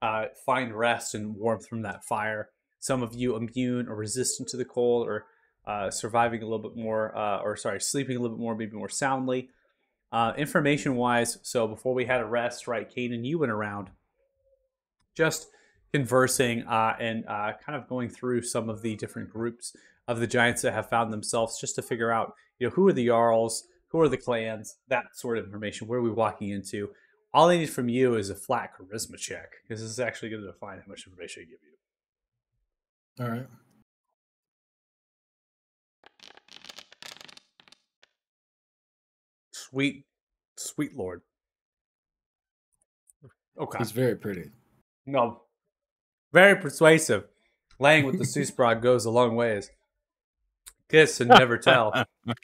uh, find rest and warmth from that fire. Some of you immune or resistant to the cold, or uh, surviving a little bit more, uh, or sorry, sleeping a little bit more, maybe more soundly. Uh, information wise, so before we had a rest, right, Kanan, you went around just conversing uh, and uh, kind of going through some of the different groups of the giants that have found themselves just to figure out, you know, who are the Jarls, who are the clans, that sort of information. Where are we walking into? All I need from you is a flat charisma check because this is actually going to define how much information I give you. All right. Sweet, sweet lord. Okay. He's very pretty. No. Very persuasive. Laying with the Susprog goes a long ways. Kiss and never tell.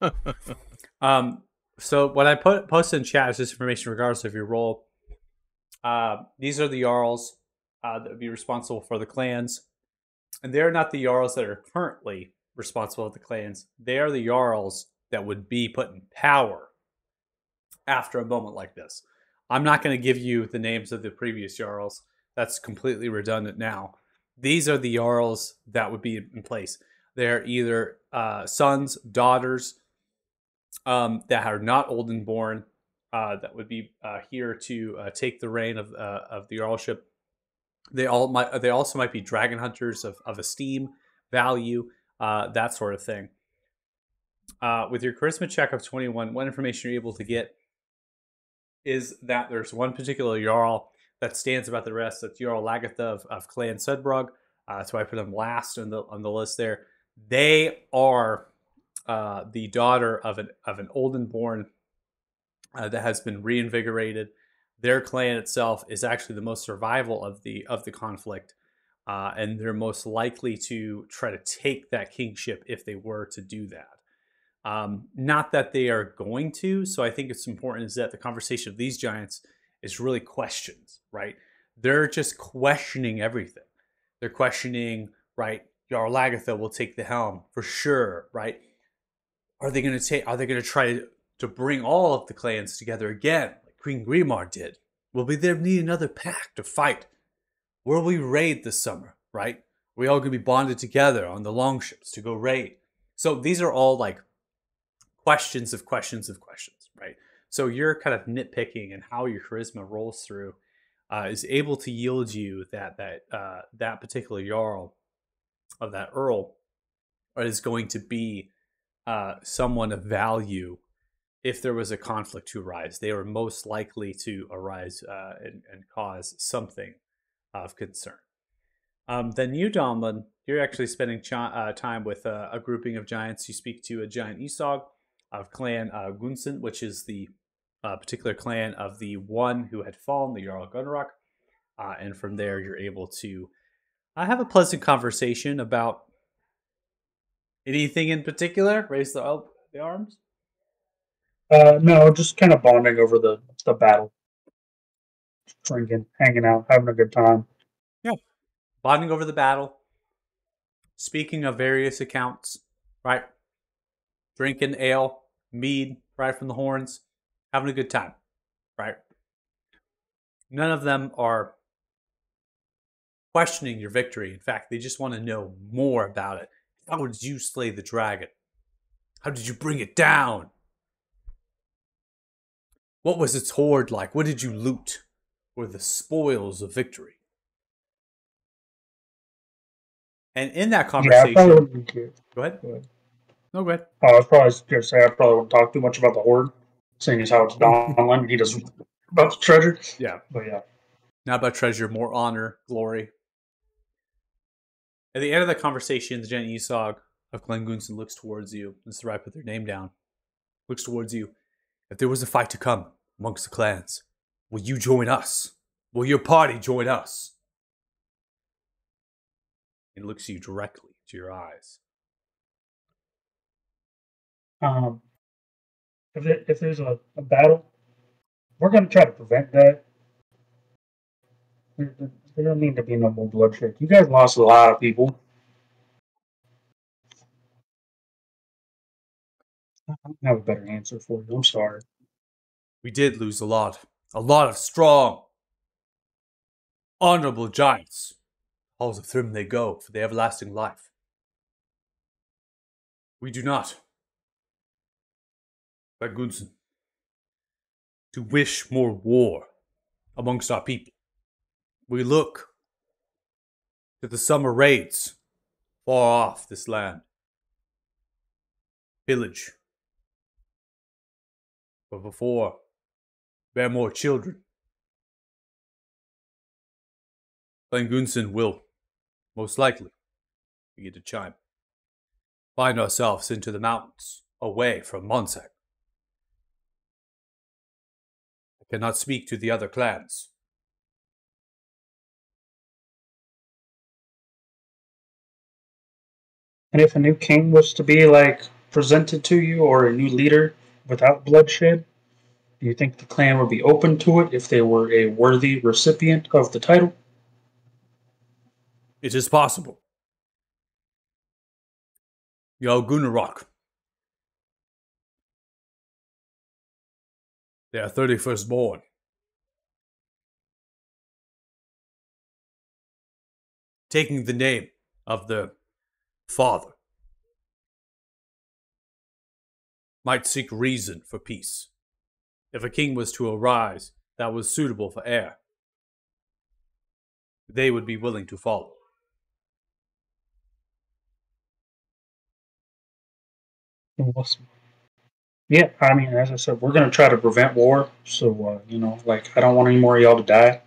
um, so what I put posted in chat is this information regardless of your role. Uh, these are the Jarls uh, that would be responsible for the clans. And they're not the Jarls that are currently responsible for the clans. They are the Jarls that would be put in power after a moment like this. I'm not going to give you the names of the previous Jarls. That's completely redundant now. These are the Jarls that would be in place. They're either uh, sons, daughters um, that are not Oldenborn, uh, that would be uh, here to uh, take the reign of uh, of the earlship. They all might. They also might be dragon hunters of, of esteem, value, uh, that sort of thing. Uh, with your charisma check of 21, what information you're able to get is that there's one particular Jarl that stands about the rest. That's Jarl Lagatha of, of Clan Sudbrug. Uh, that's why I put them last on the on the list there. They are uh, the daughter of an of an Oldenborn uh, that has been reinvigorated. Their clan itself is actually the most survival of the of the conflict, uh, and they're most likely to try to take that kingship if they were to do that. Um, not that they are going to. So I think it's important is that the conversation of these giants is really questions, right? They're just questioning everything. They're questioning, right? Jarl Lagatha will take the helm for sure, right? Are they going to take? Are they going to try to bring all of the clans together again, like Queen Grimar did? Will we there need another pack to fight? Will we raid this summer, right? We all going to be bonded together on the longships to go raid? So these are all like questions of questions of questions, right? So you're kind of nitpicking and how your charisma rolls through uh, is able to yield you that that uh, that particular jarl of that earl is going to be uh, someone of value if there was a conflict to arise. They are most likely to arise uh, and, and, cause something of concern. Um, then you, Donlin, you're actually spending ch- uh, time with a grouping of giants. You speak to a giant Esog of Clan uh, Gunsen, which is the uh, particular clan of the one who had fallen, the Jarl Gunrock. Uh, and from there, you're able to uh, have a pleasant conversation about anything in particular. Raise the, oh, the arms. Uh, no, just kind of bonding over the the battle, drinking, hanging out, having a good time. Yeah, bonding over the battle. Speaking of various accounts, right? Drinking ale, mead, right from the horns, having a good time, right? None of them are questioning your victory. In fact, they just want to know more about it. How did you slay the dragon? How did you bring it down? What was its hoard like? What did you loot? Were the spoils of victory? And in that conversation, yeah, go ahead. Ahead. No, go ahead. Oh, I was probably going to say I probably wouldn't talk too much about the hoard, seeing as how it's Donlin. He doesn't about the treasure. Yeah. But yeah. Not about treasure, more honor, glory. At the end of the conversation, the giant Esog of Glen Gunson looks towards you. This is where I put their name down. Looks towards you. If there was a fight to come, amongst the clans. Will you join us? Will your party join us? It looks you directly to your eyes. Um, if if there's a, a battle, we're gonna try to prevent that. There, don't need to be no more bloodshed. You guys lost a lot of people. I don't have a better answer for you. I'm sorry. We did lose a lot. A lot of strong, honorable giants. Halls of Thrym they go for the everlasting life. We do not, Gunson, to wish more war amongst our people. We look to the summer raids far off this land. Pillage. But before, bear more children. Gunson will, most likely, begin to chime. Find ourselves into the mountains, away from Monsag. I cannot speak to the other clans. And if a new king was to be like presented to you, or a new leader without bloodshed, do you think the clan would be open to it if they were a worthy recipient of the title? It is possible. Yo Gunarok. They are 31st born. Taking the name of the father might seek reason for peace. If a king was to arise that was suitable for heir, they would be willing to follow. Awesome. Yeah, I mean, as I said, we're gonna try to prevent war. So, uh, you know, like, I don't want any more of y'all to die.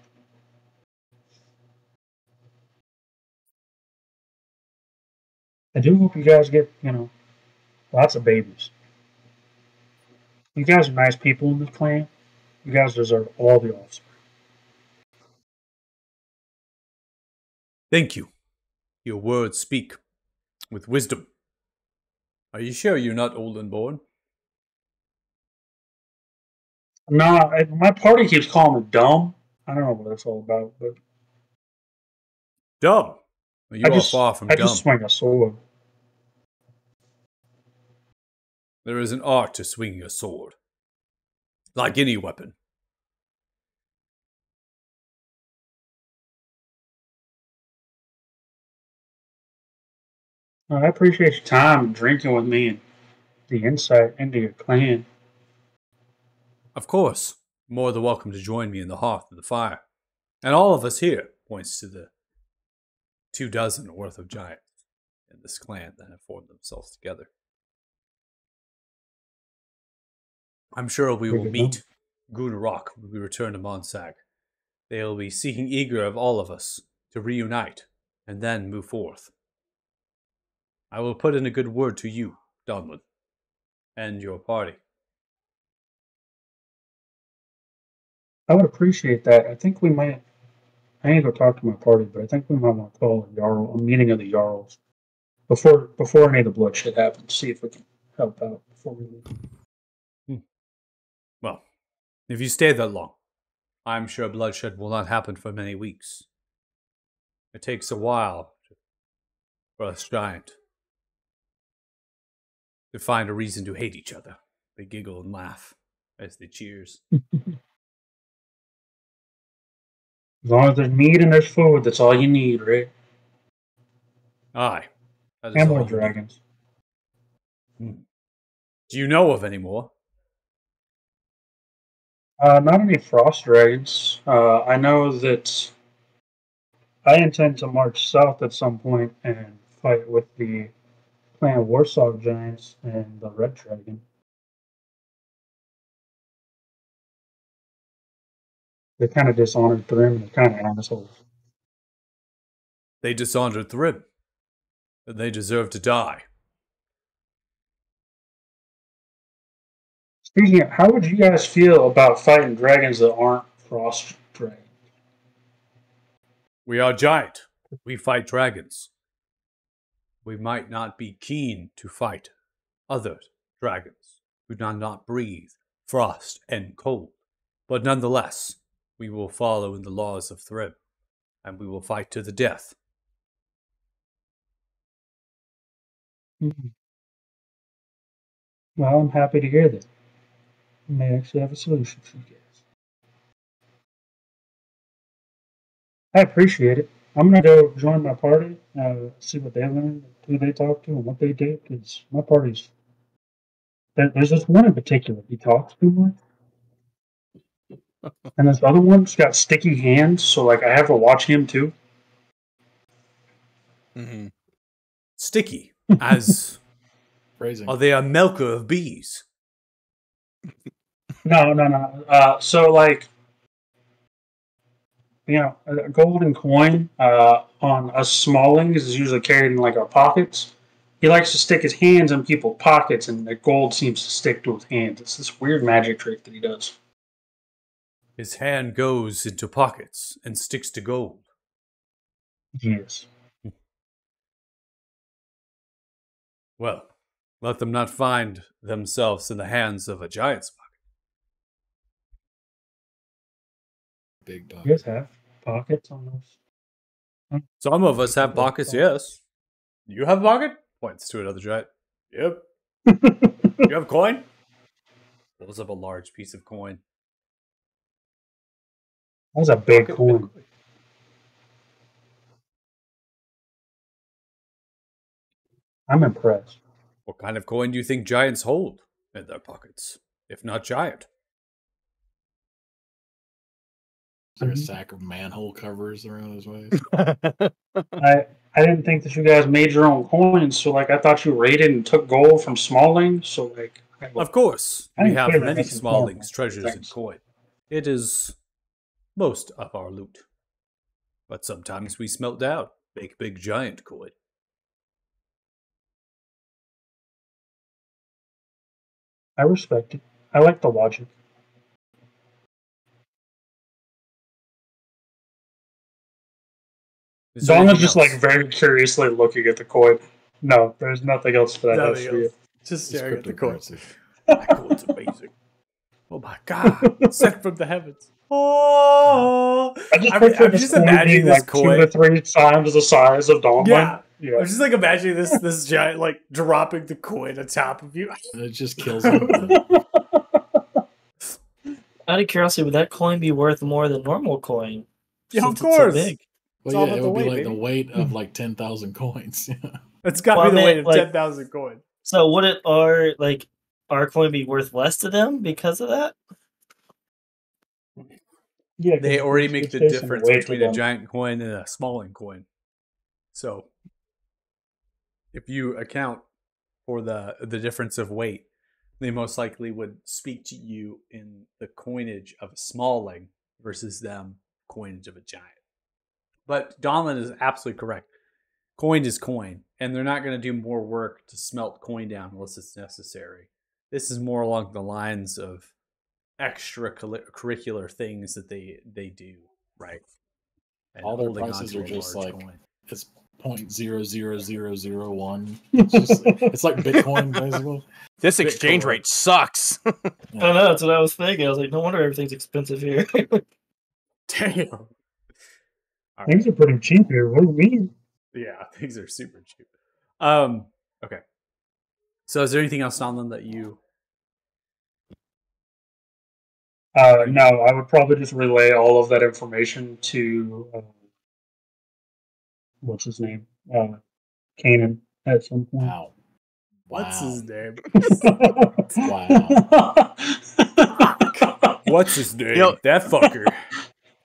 I do hope you guys get, you know, lots of babies. You guys are nice people in this clan. You guys deserve all the offspring. Thank you. Your words speak with wisdom. Are you sure you're not Oldenborn? No, I, my party keeps calling me dumb. I don't know what that's all about, but Dumb. Well, you I are just, far from I dumb. just swing a sword. There is an art to swinging a sword. Like any weapon. I appreciate your time drinking with me and the insight into your clan. Of course, more than welcome to join me in the hearth of the fire. And all of us here points to the two dozen worth of giants in this clan that have formed themselves together. I'm sure we will meet Gunarok when we return to Monsag. They will be seeking eager of all of us to reunite and then move forth. I will put in a good word to you, Donlin, and your party. I would appreciate that. I think we might. I need to talk to my party, but I think we might want to call a jarl, a meeting of the jarls, before before any of the bloodshed happens. See if we can help out before we leave. Hmm. Well, if you stay that long, I'm sure bloodshed will not happen for many weeks. It takes a while for us giant to find a reason to hate each other. They giggle and laugh as they cheers. As long as there's meat and there's food, that's all you need, right? Aye. And more dragons. Do you know of any more? Uh, not any frost dragons. Uh, I know that I intend to march south at some point and fight with the clan Warsaw giants and the red dragon. They kind of dishonored Thrym and they're kind of assholes. They dishonored Thrym. And they deserve to die. Speaking of, how would you guys feel about fighting dragons that aren't frost dragons? We are giant. We fight dragons. We might not be keen to fight other dragons who do not breathe frost and cold, but nonetheless, we will follow in the laws of Thrym, and we will fight to the death. Mhm. Well, I'm happy to hear that. We may actually have a solution for you guys. I appreciate it. I'm gonna go join my party, uh, see what they learned, who they talk to, and what they do, because my party's. There's this one in particular. He talks too much. And this other one's got sticky hands, so like I have to watch him too. Mm-hmm. Sticky, as Phrasing. are they a milker of bees? No, no, no. Uh, so like, you know, a golden coin uh, on us smallings is usually carried in like our pockets. He likes to stick his hands in people's pockets, and the gold seems to stick to his hands. It's this weird magic trick that he does. His hand goes into pockets and sticks to gold. Yes. Well, let them not find themselves in the hands of a giant's pocket. Big dog. You guys have pockets on those. Some of us have pockets, yes. You have a pocket? Points to another giant. Yep. You have a coin? Pulls up a large piece of coin. That's a big Pocket coin. I'm impressed. What kind of coin do you think giants hold in their pockets? If not giant. Is there a Mhm. sack of manhole covers around his waist? I I didn't think that you guys made your own coins, so like I thought you raided and took gold from Smalling. So like, I- Of course, I we have many message smallings, before. treasures, and Thanks. coin. It is most of our loot. But sometimes we smelt out, make big giant coin. I respect it. I like the logic. Zong Is Donna's just else? like very curiously looking at the coin. No, there's nothing else that I have Nothing for you. else. just staring at the coin. cryptocurrency. That coin's amazing. Oh my god! Sent from the heavens. Oh! I just I'm, I'm this just coin imagining this like two to three times the size of Donlin. Yeah. yeah. I'm just like imagining this this giant like dropping the coin on top of you. It just kills him. Out of curiosity, would that coin be worth more than normal coin? Yeah, of since it's so course. big? It's Well, all yeah, it the would be weight, like the weight of like ten thousand coins. It's got Well, to be I the weight of like- ten thousand coins. So would it our like our coin be worth less to them because of that? Yeah, They already make the difference between a giant coin and a smalling coin. So, if you account for the the difference of weight, they most likely would speak to you in the coinage of a smalling versus them coinage of a giant. But Donlin is absolutely correct. Coin is coin, and they're not going to do more work to smelt coin down unless it's necessary. This is more along the lines of extracurricular things that they they do, right? And All their prices are just like- coin. it's point zero zero zero zero one. It's just it's like Bitcoin basically. This exchange Bitcoin. rate sucks. I don't know. That's what I was thinking. I was like, no wonder everything's expensive here. Damn. All right. Things are pretty cheap here. What do you mean? Yeah, things are super cheap. Um. Okay. So, is there anything else on them that you? Uh, no, I would probably just relay all of that information to uh, what's his name, uh, Kanan at some point. Wow. What's Wow. his name? Wow. What's his name? know- that fucker.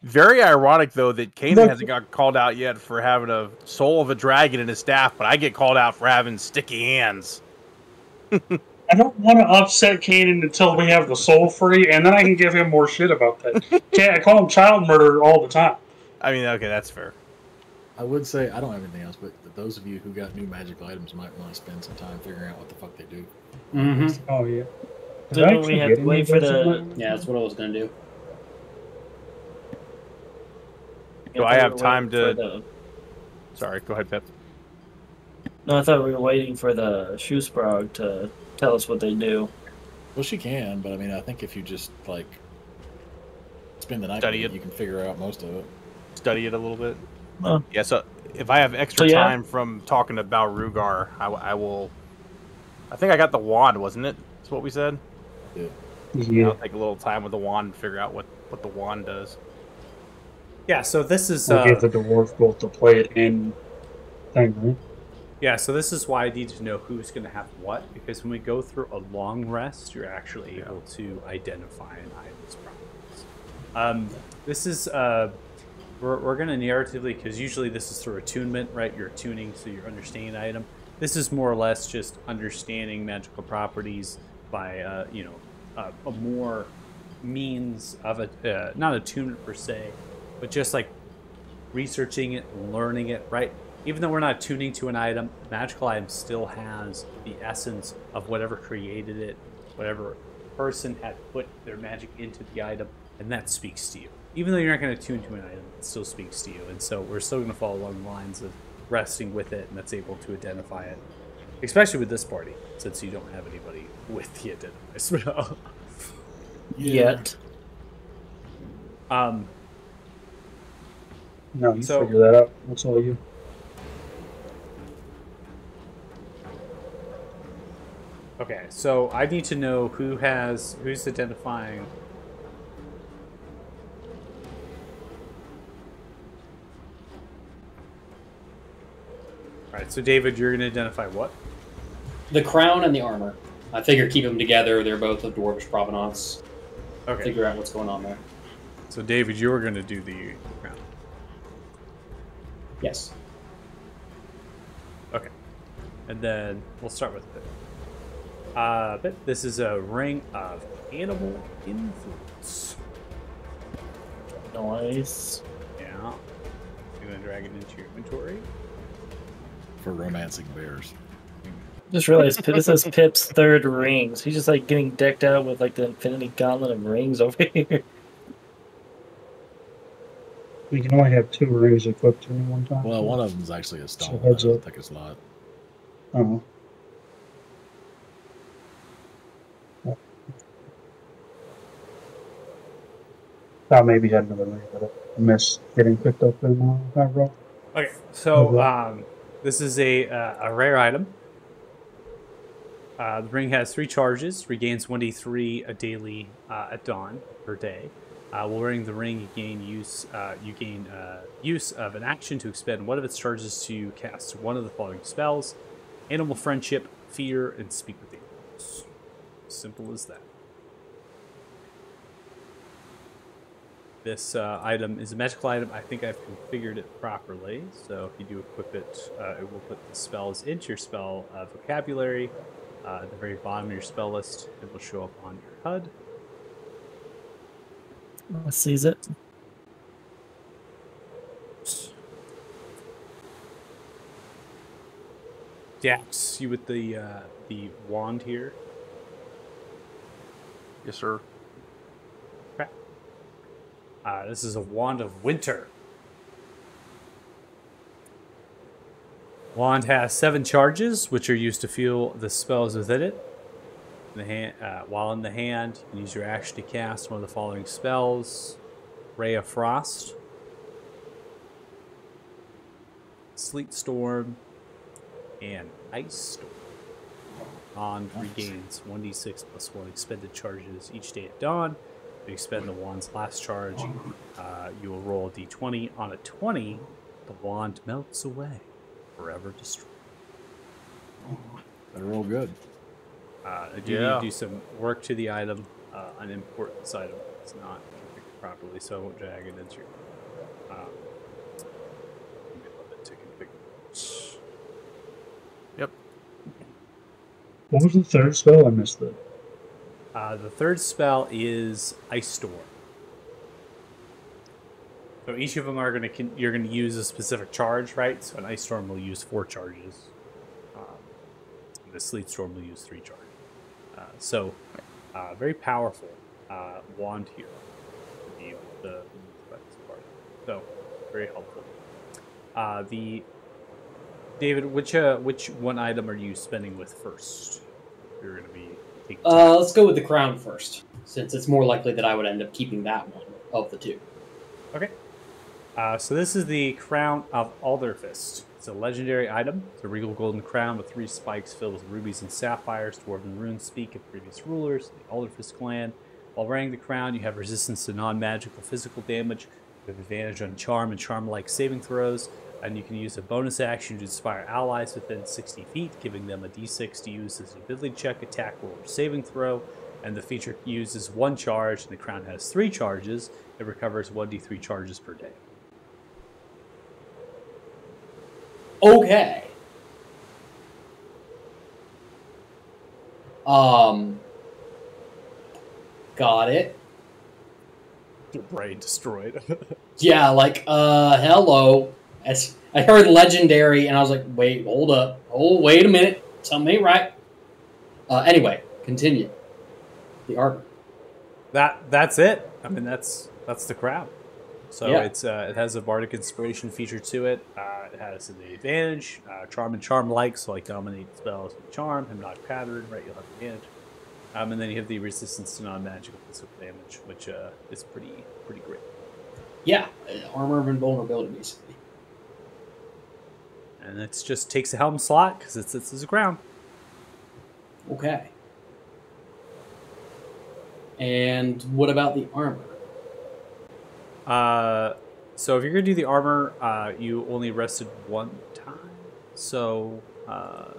Very ironic though that Kanan hasn't got called out yet for having a soul of a dragon in his staff, but I get called out for having sticky hands. I don't want to upset Kanan until we have the soul free, and then I can give him more shit about that. Okay, I call him child murderer all the time. I mean, okay, that's fair. I would say I don't have anything else, but those of you who got new magical items might want to spend some time figuring out what the fuck they do. Mm-hmm. Oh yeah. Did I Don't we have to wait for the? in Yeah, that's what I was gonna do. Do I I have time to- the- Sorry, go ahead, Pip. No, I thought we were waiting for the Shoesprog to tell us what they do. Well, she can, but I mean, I think if you just like spend the night, Study with it. you can figure out most of it. Study it a little bit. Oh. Yeah, so if I have extra So, yeah. time from talking to Balrugar, I will. I think I got the wand, wasn't it? That's what we said. Yeah. I'll take a little time with the wand and figure out what, what the wand does. Yeah, so this is We'll uh, give the dwarf both to play it in thing, right? Yeah, so this is why I need to know who's going to have what because when we go through a long rest, you're actually able to identify an item's properties. Um, this is uh, we're, we're going to narratively because usually this is through attunement, right? You're tuning, so you're understanding item. This is more or less just understanding magical properties by uh, you know uh, a more means of a uh, not attunement per se, but just like researching it, learning it, right? Even though we're not tuning to an item, magical item still has the essence of whatever created it, whatever person had put their magic into the item, and that speaks to you. Even though you're not going to tune to an item, it still speaks to you. And so we're still going to follow along the lines of resting with it, and that's able to identify it. Especially with this party, since you don't have anybody with the identify spell. Yet. um, No, you So- figure that out. That's all you. Okay, so I need to know who has who's identifying. All right, so David, you're going to identify what? The crown and the armor. I figure keep them together. They're both of dwarvish provenance. Okay, Figure out what's going on there. so David, you're going to do the crown. Yes. Okay, and then we'll start with it. Uh, but this is a ring of animal influence. Nice. Yeah, you're going to drag it into your inventory. for romancing bears. Just realized this is Pip's third rings. He's just like getting decked out with like the Infinity Gauntlet of rings over here. We can only have two rings equipped at any one time. Well, one of them's actually a stone. heads I don't up. think it's not. Oh. Thought maybe had another ring, but I missed getting picked up in uh, that roll. Okay, so um, this is a uh, a rare item. Uh, the ring has three charges. Regains 1d3 a daily uh, at dawn per day. Uh, while wearing the ring, you gain use uh, you gain uh, use of an action to expend one of its charges to cast one of the following spells: Animal Friendship, Fear, and Speak with the Animals. Simple as that. This uh, item is a magical item. I think I've configured it properly. So if you do equip it, uh, it will put the spells into your spell uh, vocabulary. Uh, at the very bottom of your spell list, it will show up on your HUD. I Sees it. Dax, you with the uh, the wand here. Yes, sir. Uh, this is a wand of winter. Wand has seven charges, which are used to fuel the spells within it. In the hand, uh, while in the hand, you can use your action to cast one of the following spells: Ray of Frost, Sleet Storm, and Ice Storm. Wand regains 1d6 plus 1 expended charges each day at dawn. If you expend the wand's last charge, uh, you will roll a d20. On a 20, the wand melts away, forever destroyed. They're real good. Uh, I do need to do some work to the item, uh, an important item. It's not configured properly, so I won't drag it into your. Um, a little bit to configure. Yep. What was the third spell? I missed it. Uh, the third spell is Ice Storm. So each of them are going to you're going to use a specific charge, right? So an Ice Storm will use four charges. Um, the Sleet Storm will use three charges. Uh, so uh, very powerful uh, wand here. The, the, so very helpful. Uh, the David, which uh, which one item are you spending with first? You're going to be. Uh, let's go with the crown first, since it's more likely that I would end up keeping that one of the two. Okay. Uh, so this is the Crown of Alderfist. It's a legendary item. It's a regal golden crown with three spikes filled with rubies and sapphires, dwarven runes speak of previous rulers, the Alderfist clan. While wearing the crown, you have resistance to non-magical physical damage, you have advantage on charm and charm-like saving throws, and you can use a bonus action to inspire allies within 60 feet, giving them a d6 to use as a ability check, attack roll, or saving throw. And the feature uses one charge, and the crown has three charges. It recovers 1d3 charges per day. Okay. Um. Got it. Your brain destroyed. Yeah, like, uh, hello. As I heard legendary, and I was like, wait, hold up. Oh, wait a minute. Something ain't right. Uh, anyway, continue. The armor. that that's it. I mean, that's that's the crown. So Yeah. it's uh, it has a bardic inspiration feature to it. Uh, it has the advantage, uh, charm and charm like, so like dominate spells with charm, hypnotic pattern, right? You'll have advantage. Um, and then you have the resistance to non-magical physical damage, which uh, is pretty pretty great. Yeah, uh, armor of invulnerability, basically. And it just takes a helm slot because it sits it's a crown. Okay. And what about the armor? Uh, so if you're gonna do the armor, uh, you only rested one time. So uh,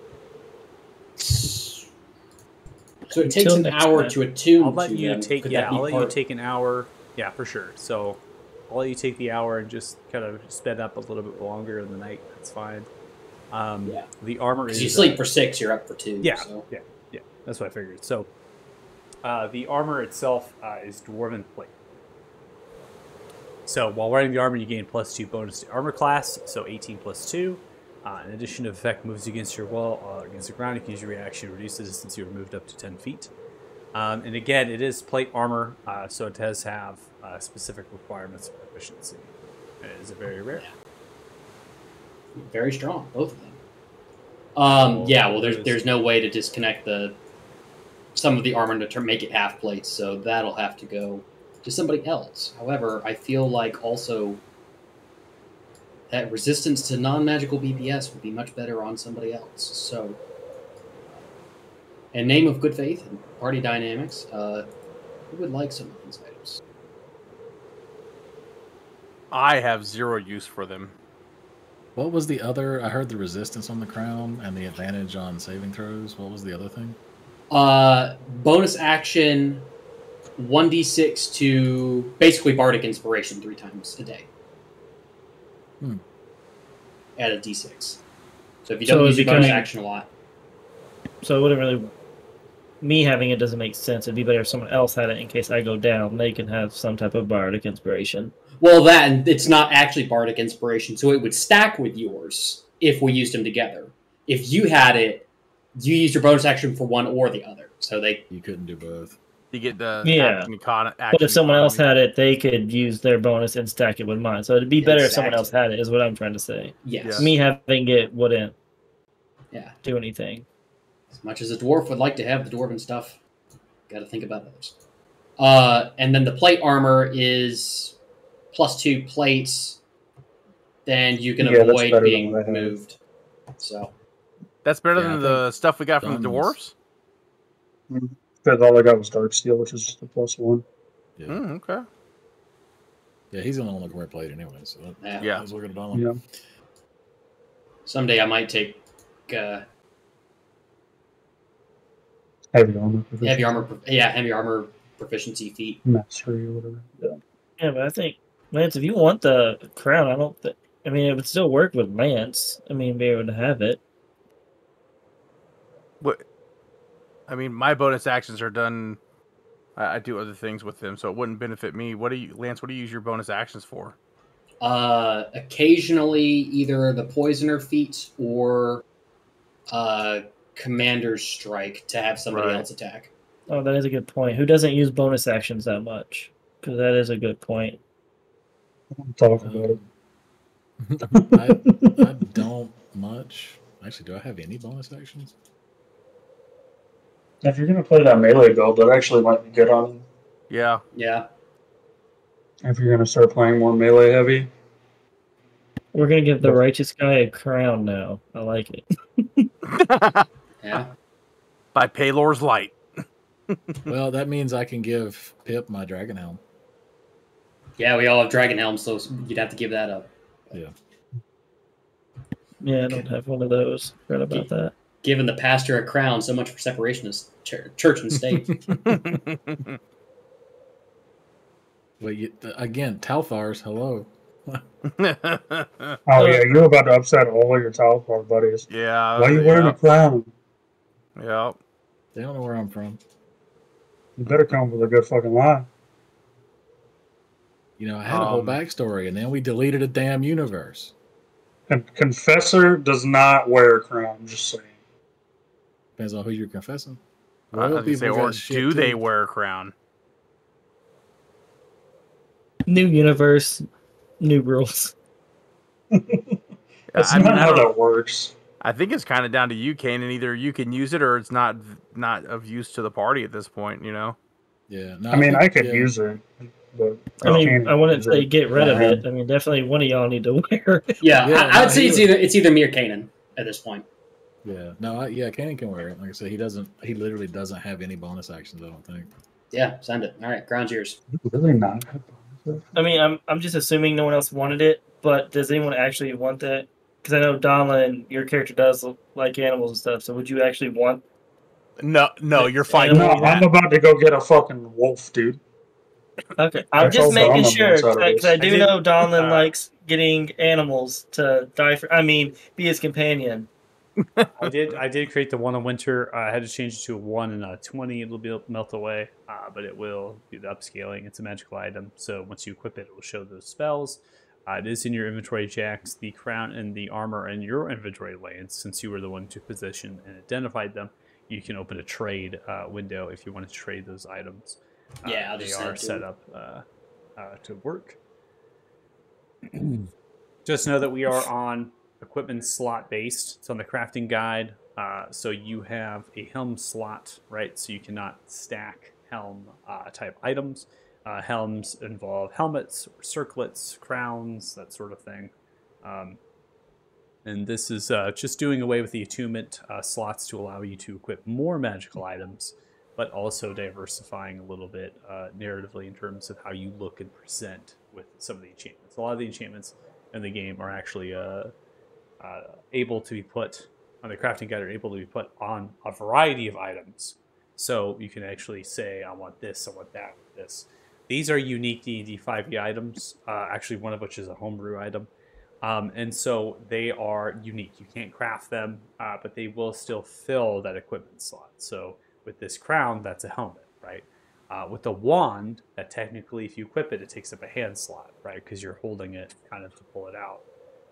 So it takes an hour time. to attune. I'll let to you them. take Could yeah, I'll let you take an hour. Yeah, for sure. So I'll let you take the hour and just kind of sped up a little bit longer in the night. That's fine. Um, Yeah. The armor is you uh, sleep for six, you're up for two. Yeah, So. yeah, yeah. That's what I figured. So, uh, the armor itself uh, is dwarven plate. So, while wearing the armor, you gain plus two bonus to armor class, so 18 plus two. Uh, in addition to effect moves against your wall or against the ground, you can use your reaction to reduce the distance you are moved up to 10 feet. Um, and again, it is plate armor, uh, so it does have uh, specific requirements for proficiency. It is a very rare. Very strong, both of them. Um, Well, yeah, well, there's there's- there's no way to disconnect the some of the armor to turn, make it half plates, so that'll have to go to somebody else. However, I feel like also that resistance to non-magical BPS would be much better on somebody else. So, in name of good faith and party dynamics, uh, who would like some of these items? I have zero use for them. What was the other? I heard the resistance on the crown and the advantage on saving throws. What was the other thing? Uh, bonus action, one d six to basically bardic inspiration three times a day. Hmm. Add a d six. So if you So don't it'd use your bonus action a lot, So it wouldn't really. Me having it doesn't make sense. It'd be better if someone else had it in case I go down. They can have some type of bardic inspiration. Well, that it's not actually bardic inspiration, so it would stack with yours if we used them together. If you had it, you used your bonus action for one or the other. So they You couldn't do both. You get the Yeah. action econ- But if someone else had it, they could use their bonus and stack it with mine. So it'd be better if someone else had it. Is what I'm trying to say. yes, Yeah. Me having it wouldn't yeah. do anything. As much as a dwarf would like to have the dwarven stuff, got to think about those. Uh, and then the plate armor is plus two plates. Then you can Yeah, avoid being what moved. So That's better Yeah, than the stuff we got from the guns- dwarves. Because all I got was Dark Steel, which is just a plus one. Yeah, Mm, okay. yeah. He's the only one that can wear plate anyway. So that, yeah. Yeah. that's what we're gonna. Yeah. someday I might take uh, Heavy armor. heavy armor. Yeah, heavy armor proficiency feat. Mastery or whatever. Yeah. Yeah, but I think Lance, if you want the crown, I don't. Th- I mean, it would still work with Lance. I mean, be able to have it. What? I mean, my bonus actions are done. I, I do other things with them, so it wouldn't benefit me. What do you, Lance? What do you use your bonus actions for? Uh, occasionally, either the poisoner feats or uh, commander's strike to have somebody Right. else attack. Oh, that is a good point. Who doesn't use bonus actions that much? Because that is a good point. Talk about it. I, I don't much. Actually, do I have any bonus actions? If you're gonna play that melee build, that actually might be good on you. Yeah. Yeah. If you're gonna start playing more melee heavy. We're gonna give the righteous guy a crown now. I like it. Yeah. By Pelor's Light. Well, that means I can give Pip my dragon helm. Yeah, we all have dragon helms, so you'd have to give that up. Yeah, Yeah, I don't have one of those. Forgot about that. Giving the pastor a crown, so much for separation of s- chur- church and state. But you, again, Talthars, hello. Oh yeah, you're about to upset all your Talfar buddies. yeah. Why are you wearing yeah, a crown? yeah. They don't know where I'm from. You better come with a good fucking lie. You know, I had a whole Um, backstory, and then we deleted a damn universe. And Confessor does not wear a crown. Just saying. Depends on who you're confessing. I Royal gonna say, people or got shit do they too. wear a crown? New universe, new rules. That's I not I how that works. I think it's kind of down to you, Kane, and either you can use it or it's not not of use to the party at this point. You know. Yeah. No, I mean, think- I could yeah. use it, but I mean, I wouldn't say get rid of it. I mean, definitely one of y'all need to wear it. Yeah, Yeah, I, I'd say it's either it's either me or Kanan at this point. Yeah. No, I, yeah, Kanan can wear it. Like I said, he doesn't. He literally doesn't have any bonus actions. I don't think. Yeah, send it. All right, ground's yours. really not. I mean, I'm I'm just assuming no one else wanted it, but does anyone actually want that? Because I know Donlin, your character does like animals and stuff. So would you actually want? No, no, you're fine. No, I'm about to go get a fucking wolf, dude. Okay, I'm That's just making on the sure because I, this. do I know Donlin uh, likes getting animals to die for. I mean, be his companion. I did. I did create the one in winter. Uh, I had to change it to a one and a twenty. It'll be melt away, uh, but it will do the upscaling. It's a magical item, so once you equip it, it will show those spells. Uh, it is in your inventory, Jax. The crown and the armor in your inventory lanes, since you were the one to position and identified them. You can open a trade uh, window if you want to trade those items. Uh, Yeah, I'll they are set up uh, uh, to work. Just know that we are on equipment slot based. It's on the crafting guide. Uh, so you have a helm slot, right? So you cannot stack helm uh, type items. Uh, helms involve helmets, circlets, crowns, that sort of thing. Um, and this is uh, just doing away with the attunement uh, slots to allow you to equip more magical items, but also diversifying a little bit uh, narratively in terms of how you look and present with some of the enchantments. A lot of the enchantments in the game are actually uh, uh, able to be put on the crafting guide, are able to be put on a variety of items. So you can actually say, I want this, I want that, this. These are unique D&D 5e items, uh, actually one of which is a homebrew item. Um, and so they are unique. You can't craft them, uh, but they will still fill that equipment slot. So with this crown, that's a helmet, right? Uh, with a wand, that technically, if you equip it, it takes up a hand slot, right? Because you're holding it kind of to pull it out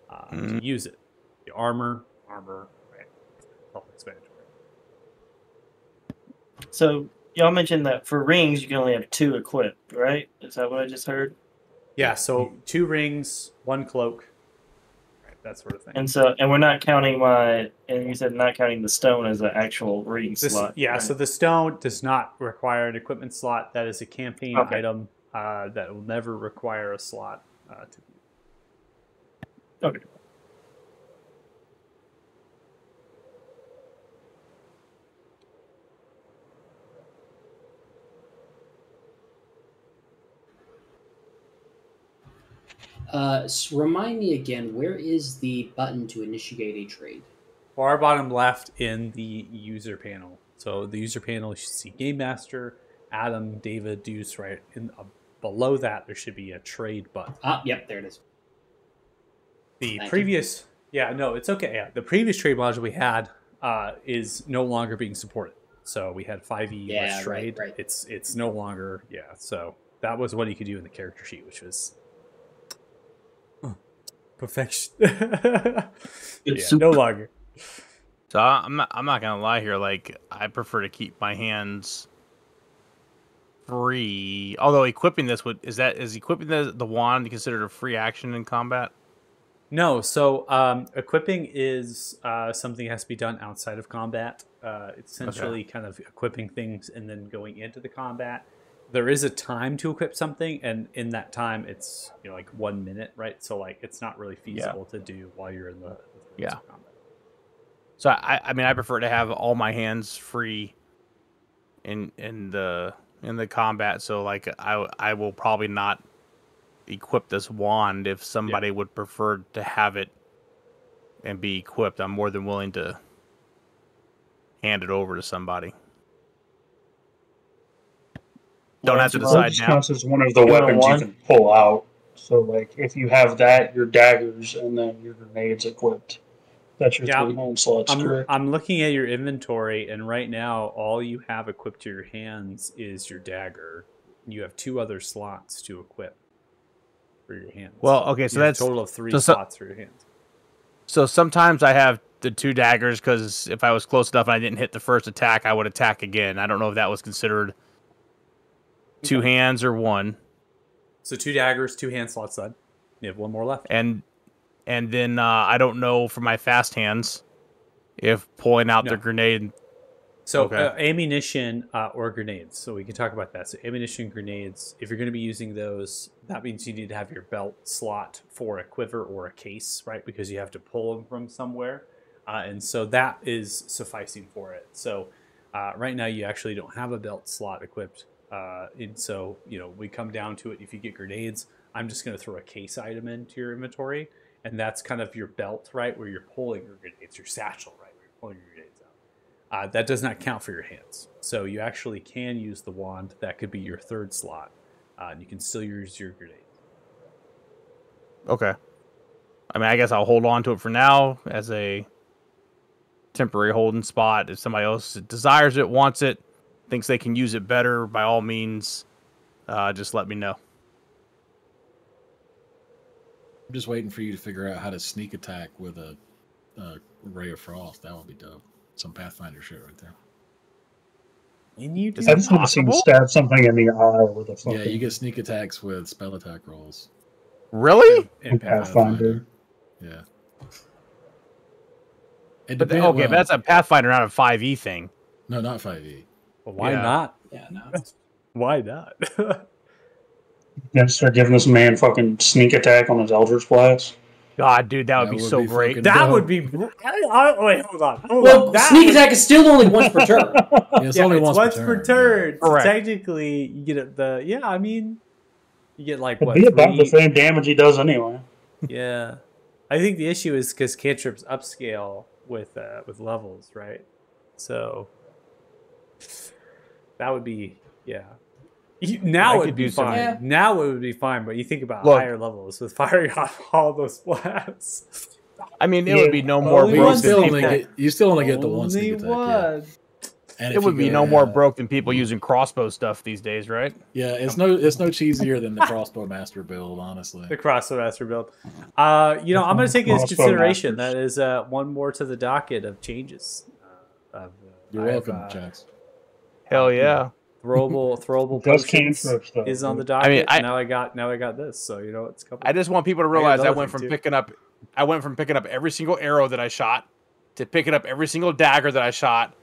uh, to use it. The armor, armor, right? Self-explanatory. So y'all mentioned that for rings you can only have two equipped, right? Is that what I just heard? Yeah. So two rings, one cloak, right? That sort of thing. And so, and we're not counting my, and you said not counting the stone as an actual ring This- slot. yeah, right? so the stone does not require an equipment slot. That is a campaign Okay. item uh, that will never require a slot. Uh, to Okay. Uh, s- remind me again, where is the button to initiate a trade? far bottom left in the user panel. So the user panel, you should see Game Master, Adam, David, Deuce, right? And uh, below that, there should be a trade button. Ah, yep, there it is. The Thank you. previous, yeah, no, it's okay. Yeah, the previous trade module we had uh, is no longer being supported. So we had 5e Yeah, less right, trade. right. It's it's no longer, yeah. So that was what you could do in the character sheet, which was perfection. yeah, no longer. So I- I'm not, I'm not gonna lie here. Like I prefer to keep my hands free. Although equipping this would is that is equipping the the wand considered a free action in combat? No, so um, equipping is uh, something that has to be done outside of combat. Uh, it's essentially kind of equipping things and then going into the combat. There is a time to equip something, and in that time, it's you know like one minute, right? So like it's not really feasible to do while you're in the, the Yeah. combat. So I I mean I prefer to have all my hands free in in the in the combat. So like I I will probably not equip this wand if somebody would prefer to have it and be equipped. I'm more than willing to hand it over to somebody. Don't have to decide it now. counts as one of the weapons one? you can pull out. So, like, if you have that, your daggers, and then your grenades equipped. That's your Yeah, three hand slots, I'm, correct? I'm looking at your inventory, and right now, all you have equipped to your hands is your dagger. You have two other slots to equip for your hands. Well, okay, so You have a that's total of three so- so- slots for your hands. So sometimes I have the two daggers because if I was close enough and I didn't hit the first attack, I would attack again. I don't know if that was considered two hands or one. So two daggers, two hand slots done. You have one more left. And and then uh, I don't know for my fast hands if pulling out No. the grenade. So Okay. uh, ammunition uh, or grenades. So we can talk about that. So ammunition, grenades. If you're going to be using those, that means you need to have your belt slot for a quiver or a case, right? Because you have to pull them from somewhere, uh, and so that is sufficing for it. So uh, right now you actually don't have a belt slot equipped, uh, and so you know we come down to it. If you get grenades, I'm just going to throw a case item into your inventory, and that's kind of your belt, right, where you're pulling your grenades, your satchel, right, where you're pulling your grenades out. Uh, that does not count for your hands. So you actually can use the wand. That could be your third slot. Uh, and you can still use your grenade. Okay. I mean, I guess I'll hold on to it for now as a temporary holding spot. If somebody else desires it, wants it, thinks they can use it better, by all means, uh, just let me know. I'm just waiting for you to figure out how to sneak attack with a, a ray of frost. That would be dope. Some Pathfinder shit right there. And you do Is I that just want to see him stab something in the eye with a fucking Yeah, you get sneak attacks with spell attack rolls. Really? in Pathfinder. Yeah. It But the, okay, well, but that's a Pathfinder, not a 5e thing. no, not five E. Well, why Yeah. not? Yeah, no. Why not? Then start giving this man fucking sneak attack on his Eldritch Blast. God, dude, that would That be would so be great. that No. would be. I, I, wait, hold on. Hold Well, on. That sneak would- attack is still only once per turn. Yeah, it's yeah, only it's once, once per per turn. turn. So Correct. technically, you get the yeah. I mean, you get like It'd what? be about the same damage he does anyway. Yeah, I think the issue is because cantrips upscale with uh, with levels, right? So that would be yeah. You, now it'd be fine. Yeah. Now it would be fine, but you think about Look. higher levels with firing off all those blasts. I mean, it would be no more Only you broke than still, only people. get, you still only get the one Only sneak attack. Yeah. And It would be go- no more broke than people using crossbow stuff these days, right? Yeah, it's no, it's no cheesier than the crossbow master build, honestly. The crossbow master build. Uh, you know, I'm going to take into consideration masters. that is uh, one more to the docket of changes. Uh, of, uh, You're I have, welcome, uh, Jax. Hell yeah. throwable throwable Does potions cantrips, is on the docket. I mean, I- now I got now I got this. So you know it's a couple. I just want people to realize I, another went from too. picking up I went from picking up every single arrow that I shot to picking up every single dagger that I shot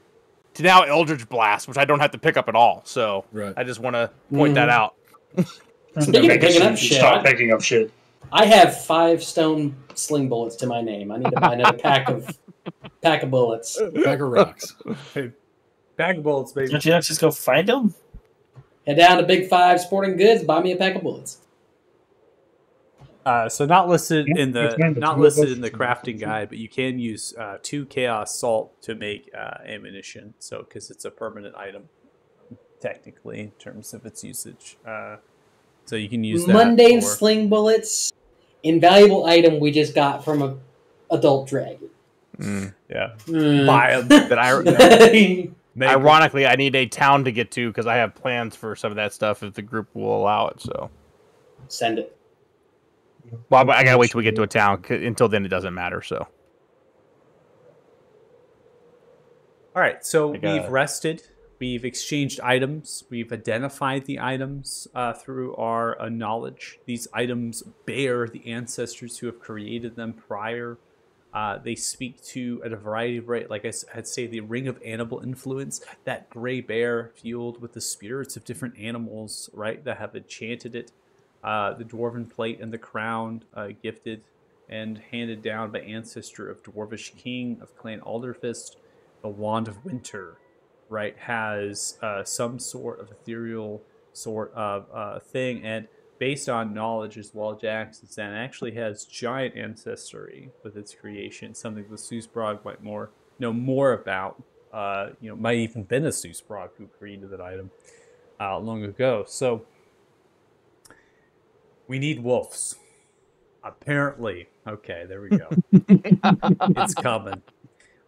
to now Eldritch Blast, which I don't have to pick up at all. So Right. I just want to point that Mhm. out. Speaking of picking up shit, Stop picking up shit. I have five stone sling bullets to my name. I need to buy another pack of pack of bullets. Pack of rocks. Bag of bullets, baby. Don't you not just go find them? Head down to Big Five Sporting Goods, buy me a pack of bullets. Uh, so not listed Yeah, in the it's meant to not listed listed in the crafting guide, but you can use uh, two chaos salt to make uh, ammunition. So because it's a permanent item, technically in terms of its usage. Uh, so you can use that. Mundane for- sling bullets, invaluable item we just got from a adult dragon. yeah. Mm. Buy 'em. That I Make 'em. ironically I need a town to get to because I have plans for some of that stuff if the group will allow it. So Send it. well, I gotta wait till we get to a town. Until then, it doesn't matter. So All right, so I got- we've rested. We've exchanged items. We've identified the items uh, through our uh, knowledge. These items bear the ancestors who have created them prior. Uh, they speak to at a variety of right, like I'd say, the ring of animal influence. That gray bear fueled with the spirits of different animals, right, that have enchanted it. Uh, the dwarven plate and the crown, uh, gifted and handed down by ancestor of dwarvish king of Clan Alderfist. The wand of winter, right, has uh, some sort of ethereal sort of uh, thing, and based on knowledge as well, Jackson said, it actually has giant ancestry with its creation, something the Susbrog might more know more about. Uh, you know, might even been a Susbrog who created that item uh, long ago. So we need wolves. Apparently, okay, there we go. it's coming.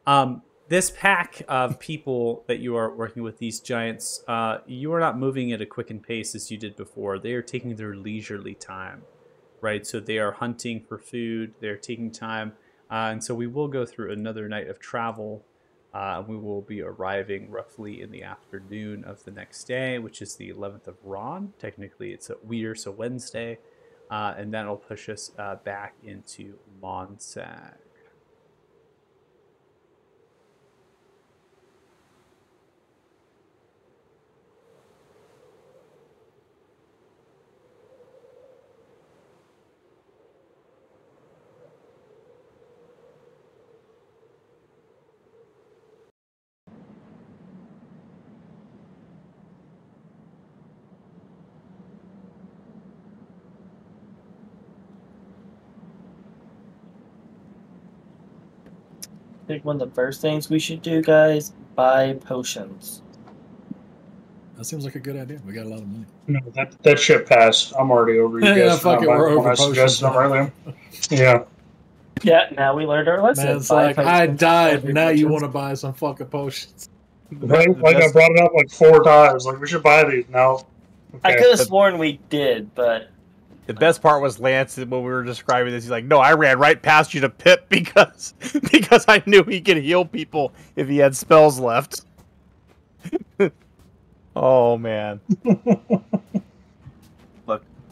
Um, this pack of people that you are working with, these giants, uh, you are not moving at a quickened pace as you did before. They are taking their leisurely time, right? So they are hunting for food. They're taking time, uh, and so we will go through another night of travel. Uh, we will be arriving roughly in the afternoon of the next day, which is the 11th of Ron. Technically, it's a Weir, so Wednesday, uh, and that'll push us uh, back into Monsag. One of the first things we should do, guys, buy potions. That seems like a good idea. We got a lot of money. No, that that shit passed. I'm already over you guys. Yeah, fuck it, we're when over I suggested them potions. earlier. Yeah. Yeah, now we learned our lesson. Man, it's Buy like I died. every Now you want to buy some fucking potions. Right? Like I brought it up like four times. Like we should buy these now. I could have sworn we did, but The best part was Lance when we were describing this. He's like, "No, I ran right past you to Pip because because I knew he could heal people if he had spells left." oh man,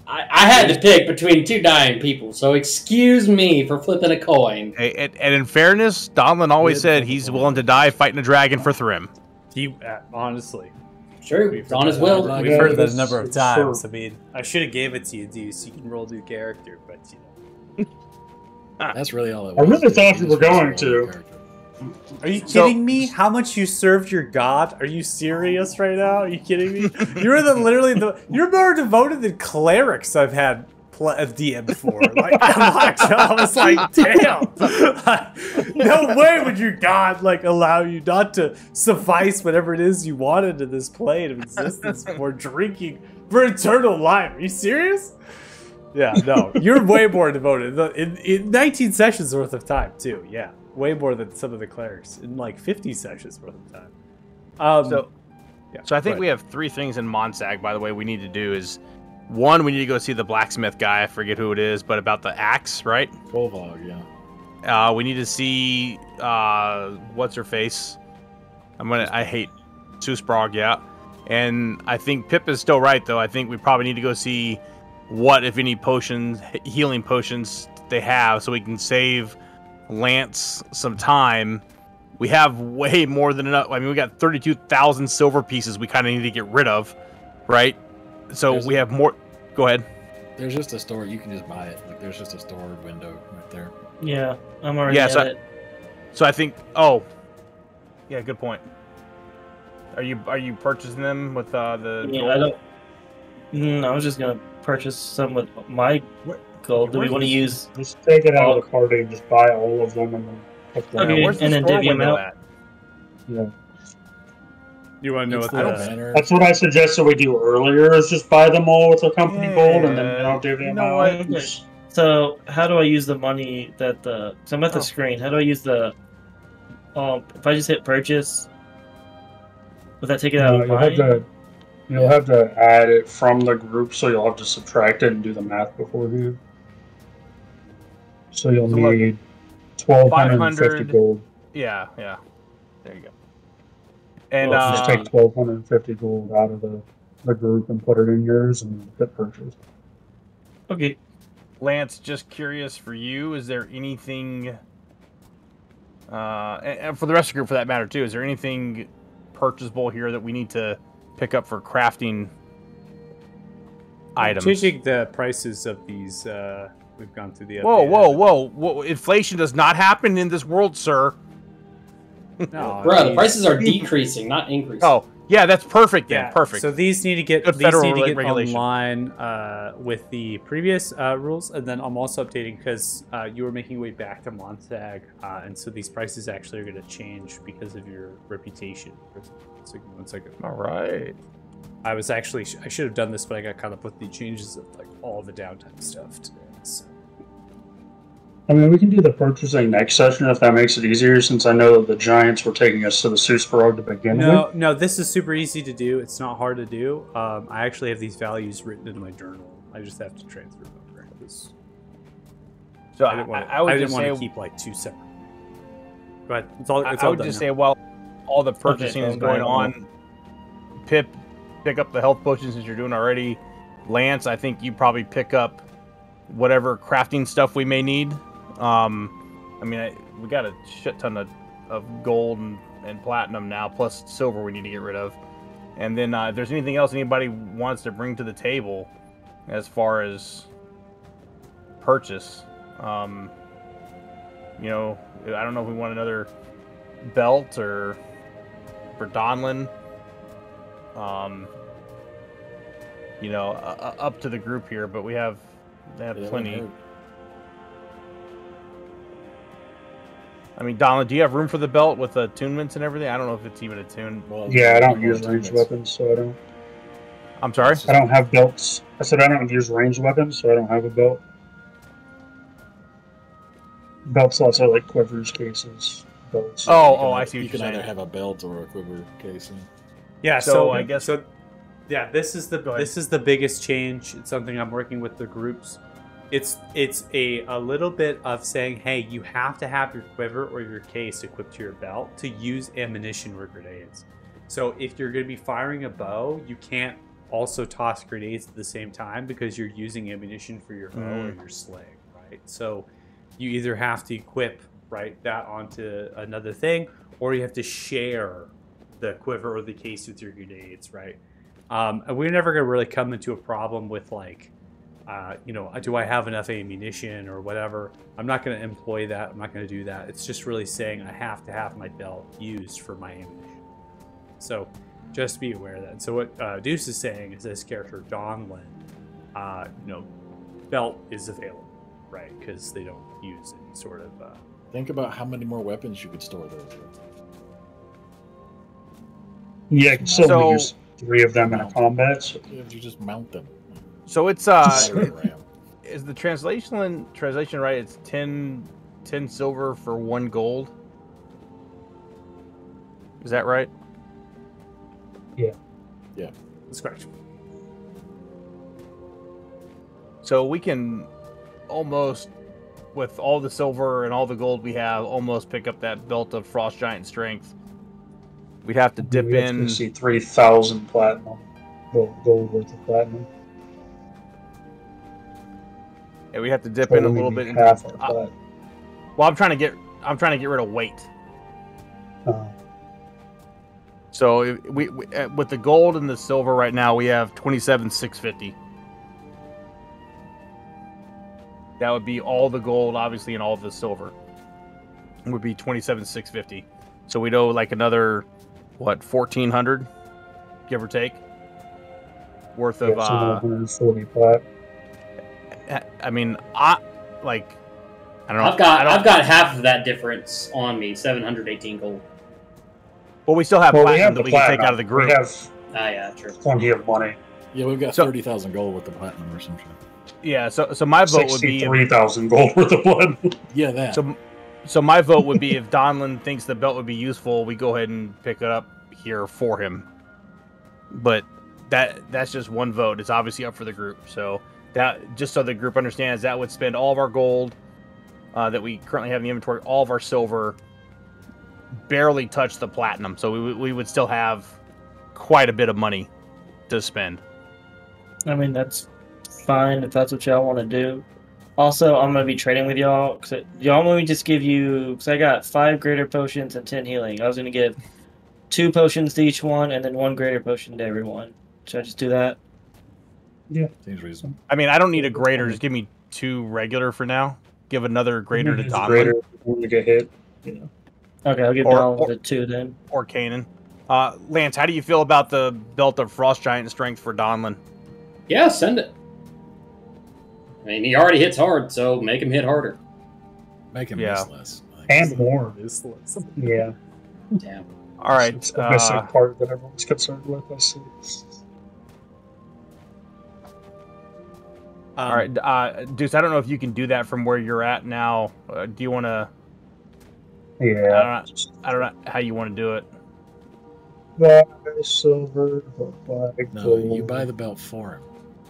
I, I had to pick between two dying people, so excuse me for flipping a coin. Hey, and, and in fairness, Donlin always Good said he's willing to die fighting a dragon for Thrym. He uh, honestly, True, it's on his will. I we've got heard that a number of times. true. I mean, I should have gave it to you, dude, so you can roll new character. But you know, ah. That's really all it I really thought He you were going to. are you So- kidding me? How much you served your god? Are you serious right now? Are you kidding me? You're the literally the you're more devoted than clerics I've had pl- uh, DM for. Like I was like, damn. no way would your god like allow you not to suffice whatever it is you wanted in this plane of existence for drinking for eternal life. Are you serious? Yeah, no, you're way more devoted. In, in 19 sessions worth of time, too. Yeah, way more than some of the clerics in like 50 sessions worth of time. Um, So, yeah, so I think we have three things in Monsag. By the way, we need to do is one, we need to go see the blacksmith guy. I forget who it is, but about the axe, right? Volvog, yeah. Uh, we need to see uh, what's her face. I'm gonna. I hate Susbrog, yeah. And I think Pip is still right though. I think we probably need to go see what, if any, potions, healing potions they have, so we can save Lance some time. We have way more than enough. I mean, we got 32,000 silver pieces. We kind of need to get rid of, right? So There's- we have more. Go ahead. There's just a store. You can just buy it. Like there's just a store window right there. yeah, I'm already Yeah, at so- it. So I think. Oh, yeah. Good point. Are you are you purchasing them with uh, the? Yeah, gold? I don't. Mm, I was just gonna purchase some with my What- gold. Do we want to use? Just take it out of the party and just buy all of them and then put them Okay, out. where's the and then store divvy 'em window out. at? Yeah. You want to know It's what the the banner. That's what I suggested we do earlier is just buy them all with a company gold and then you Yeah, know divvy you them know out. So how do I use the money that the? So I'm at the Oh. screen. How do I use the? Um, if I just hit purchase, would that take it out No, of you'll have to you'll have to add it from the group, so you'll have to subtract it and do the math before you. So you'll So look, need twelve hundred and fifty gold. Yeah, yeah. There you go. And Well, uh, just take twelve hundred and fifty gold out of the, the group and put it in yours and get purchased. Okay. Lance, just curious for you, is there anything, uh, and, and for the rest of the group for that matter too, is there anything purchasable here that we need to pick up for crafting items? Changing the prices of these. Uh, we've gone through the. Whoa, whoa, whoa, whoa! Inflation does not happen in this world, sir. No, Bro, the prices are decreasing, not increasing. Oh, yeah, that's perfect. Then Yeah, perfect. So these need to get Good these federal need to get regulation. online uh, with the previous uh, rules, and then I'm also updating because uh, you were making your way back to Monsag, uh, and so these prices actually are going to change because of your reputation. So, one second. All right. I was actually I should have done this, but I got caught up with the changes of like all the downtime stuff today. So. I mean, we can do the purchasing next session if that makes it easier, since I know that the Giants were taking us to the Susperog to begin No, with. no, this is super easy to do. It's not hard to do. Um, I actually have these values written in my journal. I just have to transfer them over. 'cause So I I, didn't want I, I would didn't just want say, to keep like two separate. But it's all. I, It's I all would done just now. say while all the purchasing Okay, is going okay. on, Pip, pick up the health potions as you're doing already. Lance, I think you probably pick up whatever crafting stuff we may need. Um, I mean, I, we got a shit ton of, of gold and, and platinum now, plus silver we need to get rid of. And then uh, if there's anything else anybody wants to bring to the table as far as purchase, um, you know, I don't know if we want another belt or for Donlin. Um, you know, uh, up to the group here, but we have they have Yeah, plenty. I mean, Donlin, do you have room for the belt with the attunements and everything? I don't know if it's even attuned. hurt. Well, Yeah, I don't use want ranged weapons, so I don't. I'm sorry. I don't have belts. I said I don't use ranged weapons, so I don't have a belt. Belt slots are like quivers, cases, belts. Oh, oh, I see what You can you're either have a belt or a quiver casing. Yeah, So, so, I guess- so. Yeah, this is the this is the biggest change. It's something I'm working with the groups. It's it's a a little bit of saying, hey, you have to have your quiver or your case equipped to your belt to use ammunition or grenades. So if you're going to be firing a bow, you can't also toss grenades at the same time because you're using ammunition for your bow or Mm. your sling, right? So you either have to equip right that onto another thing, or you have to share the quiver or the case with your grenades, right? Um, and we're never going to really come into a problem with like, uh, you know, do I have enough ammunition or whatever? I'm not going to employ that. I'm not going to do that. It's just really saying I have to have my belt used for my ammunition. So just be aware of that. So what uh, Deuce is saying is this character Donlin, uh, you know, belt is available, right? Because they don't use any sort of. Uh, Think about how many more weapons you could store those with. Yeah, I can still So- use three of them in a combat. So If you just mount them. So it's uh, Battering is the translation translation right? It's 10, 10 silver for one gold. Is that right? Yeah. Yeah, that's correct. So we can almost, with all the silver and all the gold we have, almost pick up that belt of frost giant strength. We'd have to dip we have to in. see three thousand platinum, gold worth of platinum. Yeah, we have to dip But in a little bit. Into, half of uh, well, I'm trying to get. I'm trying to get rid of weight. Uh, So we, we uh, with the gold and the silver right now, we have twenty seven six fifty. That would be all the gold, obviously, and all the silver. Would be twenty seven six fifty. So we'd owe like another, what fourteen hundred, give or take, worth of. so uh, 140 plat. I mean, I like. I don't know. I've got I've got half of that difference on me, 718 gold. Well, we still have Well, we platinum have that the we can take out of the group. We have Ah, yeah, true. plenty of money. Yeah, we've got So- 30,000 gold with the platinum or something. Yeah. So so my vote would be. three thousand gold worth of platinum. Yeah, that. So, so my vote would be if Donlin thinks the belt would be useful, we go ahead and pick it up here for him. But that that's just one vote. It's obviously up for the group. So that just so the group understands, that would spend all of our gold uh, that we currently have in the inventory, all of our silver, barely touched the platinum, so we, would- we would still have quite a bit of money to spend. I mean, that's fine if that's what y'all want to do. Also, I'm gonna be trading with y'all. Cause y'all want me to just give you? Because I got five greater potions and ten healing. I was gonna give two potions to each one, and then one greater potion to everyone. Should I just do that? Seems reasonable. I mean, I don't need a greater. Just give me two regular for now. Give another greater to Use Donlin greater when we get hit. Okay, I'll give Or- Donlin or- the two then. or Kanan. Uh, Lance, how do you feel about the belt of Frost Giant strength for Donlin? Yeah, send it. I mean, he already hits hard, so make him hit harder. Make him Yeah. miss less. I think. And more. Useless. Yeah. Damn. All right. It's the missing Uh, part that everyone's concerned with. I see. Um, all right, uh, Deuce. I don't know if you can do that from where you're at now. Uh, do you want to? Yeah. I don't know how you want to do it. Buy silver, buy No, you buy the belt for him.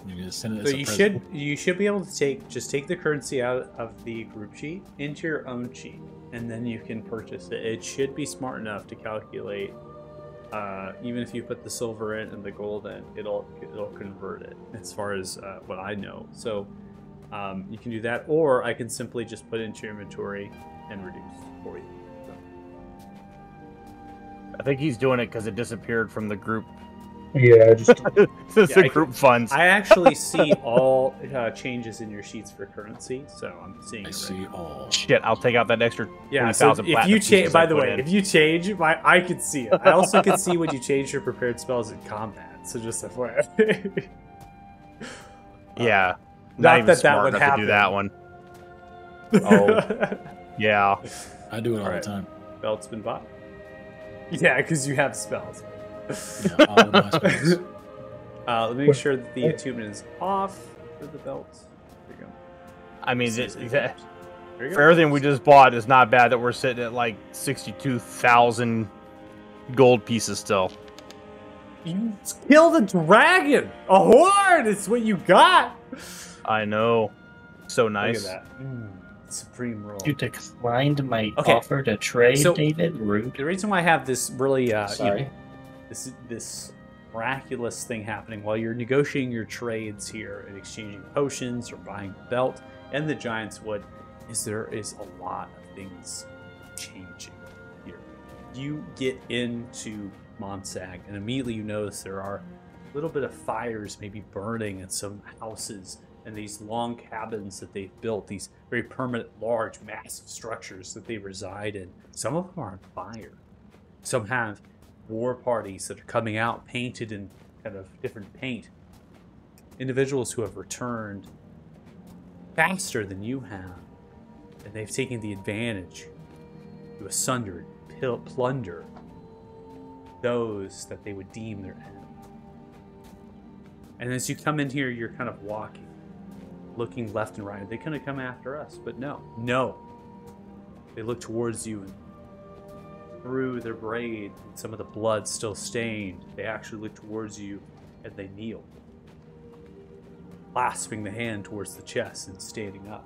You just send it So a you present. should you should be able to take just take the currency out of the group sheet into your own sheet, and then you can purchase it. It should be smart enough to calculate. Uh, even if you put the silver in and the gold in, it'll it'll convert it. As far as uh, what I know, so um, you can do that, or I can simply just put into your inventory and reduce for you. I think he's doing it because it disappeared from the group. Yeah, just the Yeah, I group funds. I actually see all uh, changes in your sheets for currency, so I'm seeing. I it right see all. Shit, I'll take out that extra. Yeah, so if you pieces change, I by the way, in. if you change, my I could see it. I also could see when you change your prepared spells in combat. So just FYI. yeah, not, Not even that that smart would enough to do that one. Oh. Yeah, I do it all Alright. the time. Belt's been bought. Yeah, because you have spells. Yeah, all my spells. Uh, let me make sure that the attunement is off for the belt. There you go. I mean, See- it- that- There you for go. everything we just bought, it's not bad that we're sitting at like sixty-two thousand gold pieces still. You kill the dragon. A horde. It's what you got. I know, so nice. Look at that. Mm, supreme roll. You declined my Okay. offer to trade, So- David. Rude. The reason why I have this really, uh, you Sorry. know, this this miraculous thing happening while you're negotiating your trades here and exchanging potions or buying the belt and the giant's wood, is there is a lot of things changing here. You get into Monsag and immediately you notice there are a little bit of fires maybe burning in some houses and these long cabins that they've built, these very permanent, large, massive structures that they reside in. Some of them are on fire. Some have war parties that are coming out painted in kind of different paint. Individuals who have returned faster than you have, and they've taken the advantage to asunder, pil- plunder those that they would deem their enemy. And as you come in here, you're kind of walking, looking left and right. Are they going to come after us? But no, no. They look towards you and through their braid, some of the blood still stained, they actually look towards you and they kneel, clasping the hand towards the chest and standing up,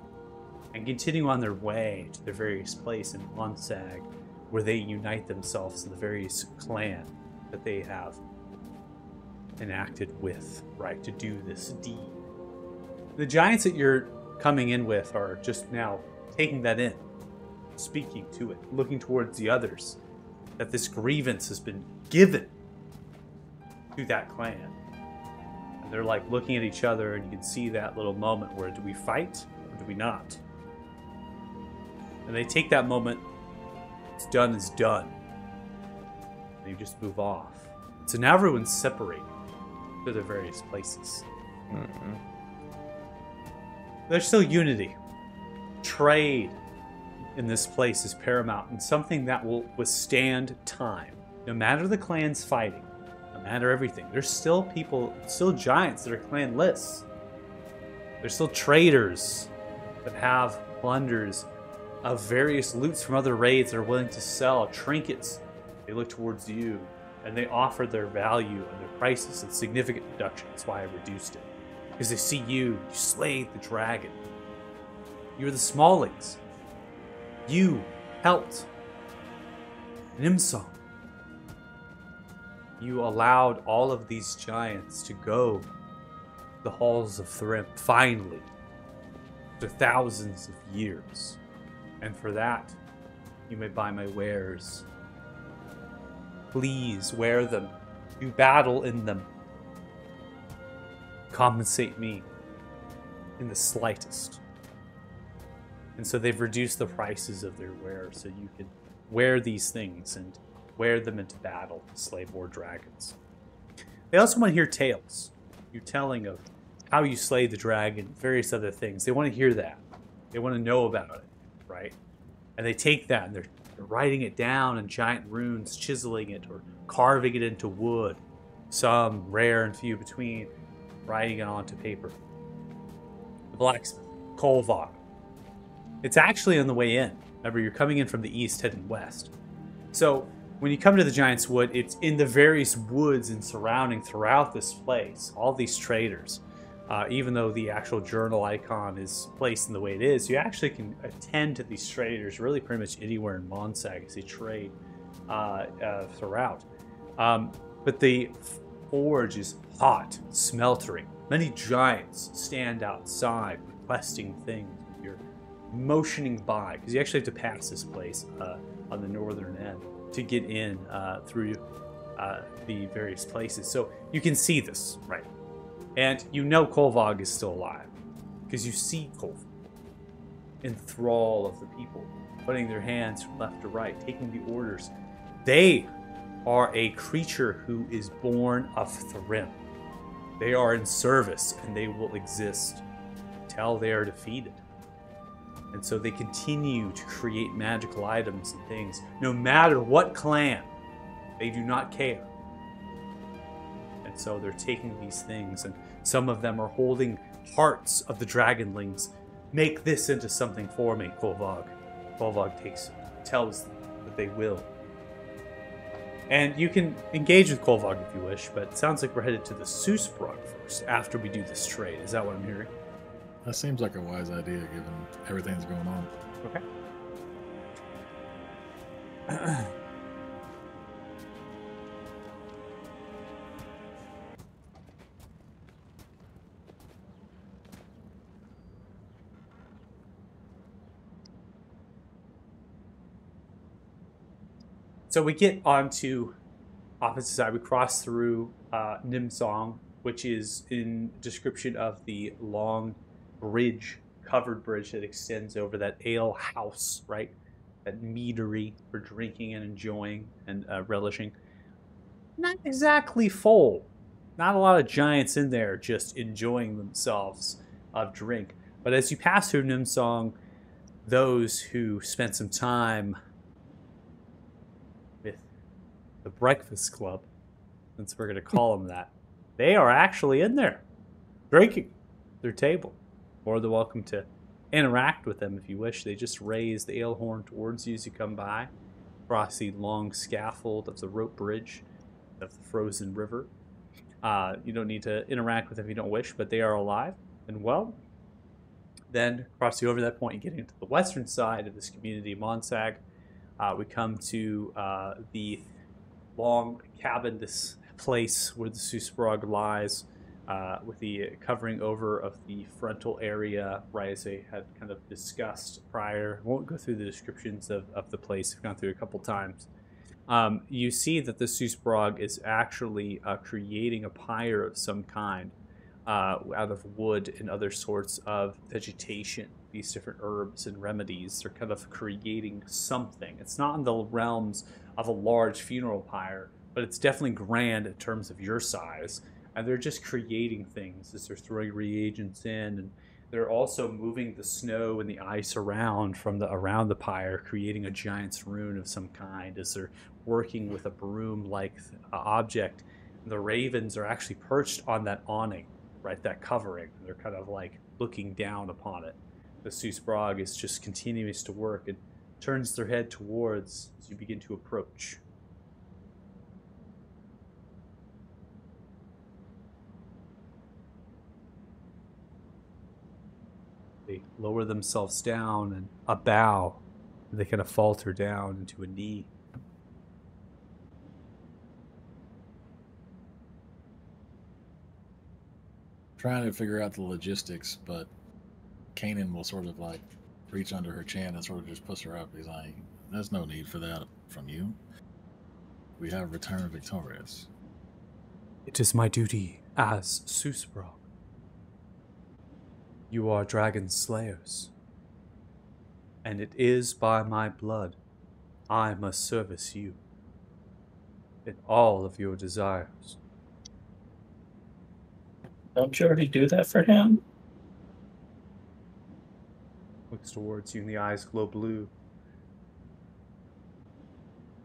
and continue on their way to their various place in Monsag, where they unite themselves in the various clan that they have enacted with, right, to do this deed. The giants that you're coming in with are just now taking that in, speaking to it, looking towards the others, that this grievance has been given to that clan. And they're like looking at each other, and you can see that little moment where do we fight or do we not? And they take that moment, it's done is done. And you just move off. So now everyone's separated to their various places. Mm-hmm. There's still unity. Trade in this place is paramount and something that will withstand time. No matter the clans fighting, no matter everything, there's still people, still giants that are clanless. There's still traders that have plunders of various loots from other raids that are willing to sell trinkets. They look towards you and they offer their value and their prices at significant reduction. That's why I reduced it. Because they see you, you slayed the dragon. You're the smallings. You helped Nimsong, you allowed all of these giants to go the halls of Thrym finally after thousands of years. And for that, you may buy my wares. Please wear them. Do battle in them. Compensate me in the slightest. And so they've reduced the prices of their wares so you can wear these things and wear them into battle to slay more dragons. They also want to hear tales. You're telling of how you slay the dragon, various other things. They want to hear that. They want to know about it, right? And they take that and they're, they're writing it down in giant runes, chiseling it or carving it into wood. Some rare and few between, writing it onto paper. The blacksmith, Kolvog. It's actually on the way in. Remember, you're coming in from the east, heading west. So when you come to the Giant's Wood, it's in the various woods and surrounding throughout this place. All these traders. Uh, even though the actual journal icon is placed in the way it is, you actually can attend to these traders really pretty much anywhere in Monsag as they trade uh, uh, throughout. Um, but the forge is hot, smeltering. Many giants stand outside requesting things. Motioning by because you actually have to pass this place uh, on the northern end to get in uh, through uh, the various places. So you can see this, right? And you know Kolvog is still alive because you see Kolvog in thrall of the people, putting their hands from left to right, taking the orders. They are a creature who is born of Thrym. They are in service and they will exist till they are defeated. And so they continue to create magical items and things, no matter what clan. They do not care. And so they're taking these things, and some of them are holding hearts of the dragonlings. Make this into something for me, Kolvog. Kolvog takes tells them that they will. And you can engage with Kolvog if you wish, but sounds like we're headed to the Susbrog first after we do this trade. Is that what I'm hearing? That seems like a wise idea given everything that's going on. Okay. So we get onto opposite side. We cross through uh, Nimsong, which is in description of the long bridge, covered bridge that extends over that ale house, right? That meadery for drinking and enjoying and uh, relishing. Not exactly full. Not a lot of giants in there just enjoying themselves of drink. But as you pass through Nimsong, those who spent some time with the Breakfast Club, since we're going to call them that, they are actually in there drinking their table. More than welcome to interact with them if you wish. They just raise the ale horn towards you as you come by, across the long scaffold of the rope bridge of the frozen river. Uh, you don't need to interact with them if you don't wish, but they are alive and well. Then, crossing over that point and getting into the western side of this community, Monsag, uh, we come to uh, the long cabin, this place where the Susbrog lies, uh, with the covering over of the frontal area, right as had kind of discussed prior. I won't go through the descriptions of, of the place, I've gone through a couple times. Um, you see that the Susbrog is actually uh, creating a pyre of some kind uh, out of wood and other sorts of vegetation, these different herbs and remedies. They're kind of creating something. It's not in the realms of a large funeral pyre, but it's definitely grand in terms of your size. And they're just creating things as they're throwing reagents in, and they're also moving the snow and the ice around from the around the pyre, creating a giant's rune of some kind as they're working with a broom-like uh, object. The ravens are actually perched on that awning, right, that covering. They're kind of like looking down upon it. The Susbrog is just continues to work and turns their head towards as you begin to approach. lower themselves down and a bow. They kind of falter down into a knee. Trying to figure out the logistics, but Kanan will sort of like reach under her chin and sort of just push her up. He's like, There's no need for that from you. We have returned victorious. It is my duty as suzerain you are dragon slayers. And it is by my blood I must service you in all of your desires. Don't you already do that for him? Looks towards you and the eyes glow blue.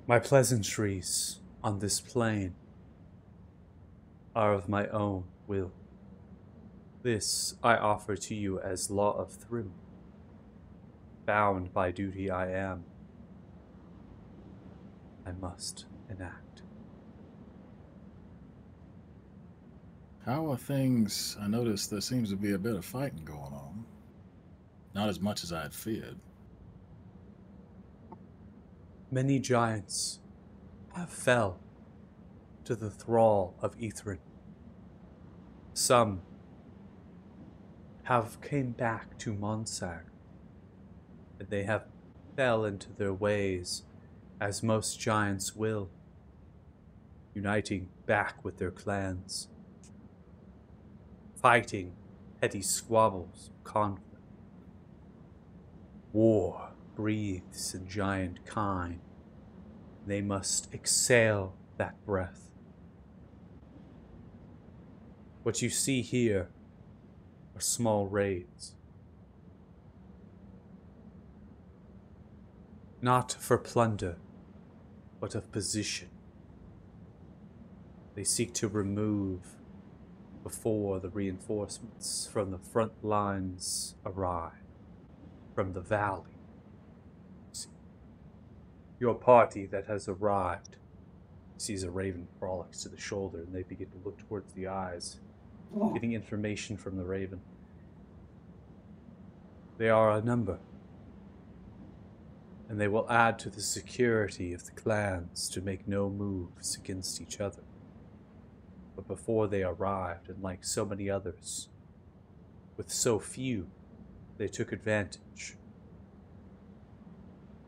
My pleasantries on this plane are of my own will. This I offer to you as law of Thrym. Bound by duty I am. I must enact. How are things? I noticed there seems to be a bit of fighting going on. Not as much as I had feared. Many giants have fell to the thrall of Ethrin. Some have came back to Monsag, and they have fell into their ways, as most giants will, uniting back with their clans, fighting petty squabbles, conflict. War breathes in giant kind. They must exhale that breath. What you see here are small raids. Not for plunder, but of position. They seek to remove before the reinforcements from the front lines arrive, from the valley. Your party that has arrived sees a raven frolics to the shoulder, and they begin to look towards the eyes Oh. getting information from the raven. They are a number, and they will add to the security of the clans to make no moves against each other. But before they arrived, and like so many others, with so few, they took advantage.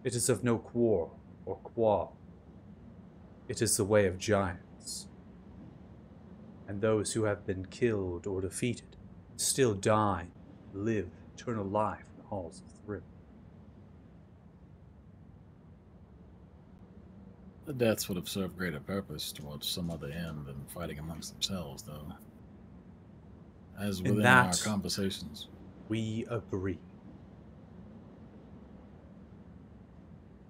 It is of no quarrel or qual. It is the way of giants and those who have been killed or defeated still die, live eternal life in the halls of Thrym. The deaths would have served greater purpose towards some other end than fighting amongst themselves, though. As In within our conversations, We agree.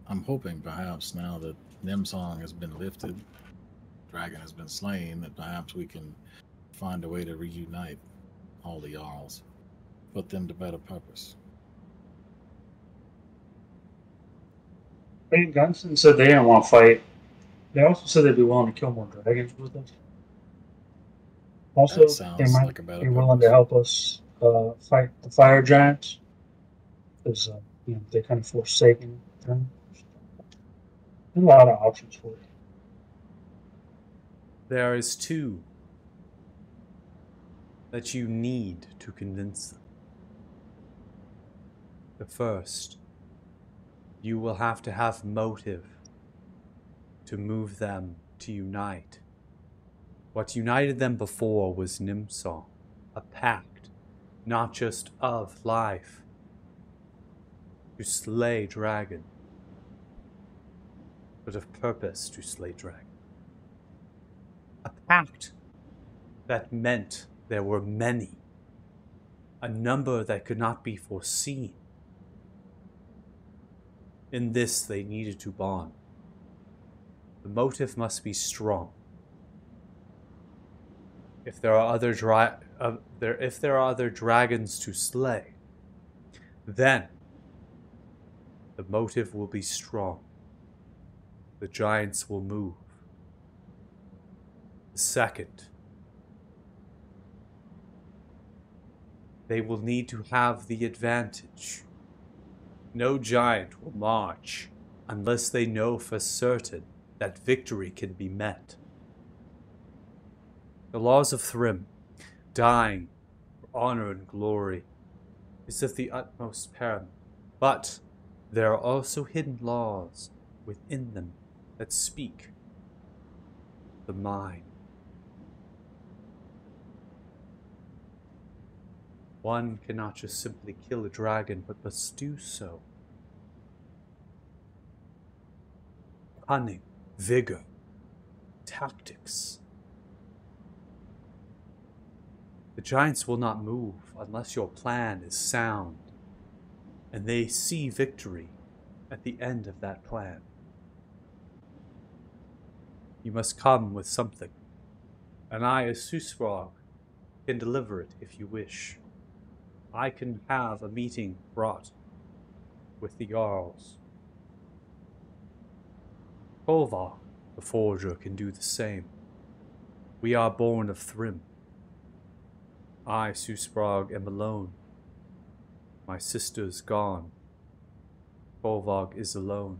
I'm hoping perhaps now that Nimsong has been lifted, Dragon has been slain, that perhaps we can find a way to reunite all the Jarls, put them to better purpose. Dave Gunson said they didn't want to fight. They also said they'd be willing to kill more dragons with us. Also, they might like a better be willing to help us uh, fight the fire giants because uh, you know they kind of forsaken them. There's a lot of options for it. There is two that you need to convince them. The first, you will have to have motive to move them to unite. What united them before was Nimsong, a pact, not just of life, to slay dragon, but of purpose to slay dragon a pact that meant there were many, a number that could not be foreseen. In this, they needed to bond. The motive must be strong. If there are other dra- uh, there, if there are other dragons to slay, then the motive will be strong. The giants will move. Second, they will need to have the advantage. No giant will march unless they know for certain that victory can be met. The laws of Thrym, dying for honor and glory is of the utmost paramount, but there are also hidden laws within them that speak the mind. One cannot just simply kill a dragon, but must do so. Cunning, vigor, tactics. The giants will not move unless your plan is sound, and they see victory at the end of that plan. You must come with something, and I, as Susbrog, can deliver it if you wish. I can have a meeting brought with the Jarls. Kolvog, the forger, can do the same. We are born of Thrym. I, Susbrog, am alone. My sister's gone. Kolvog is alone.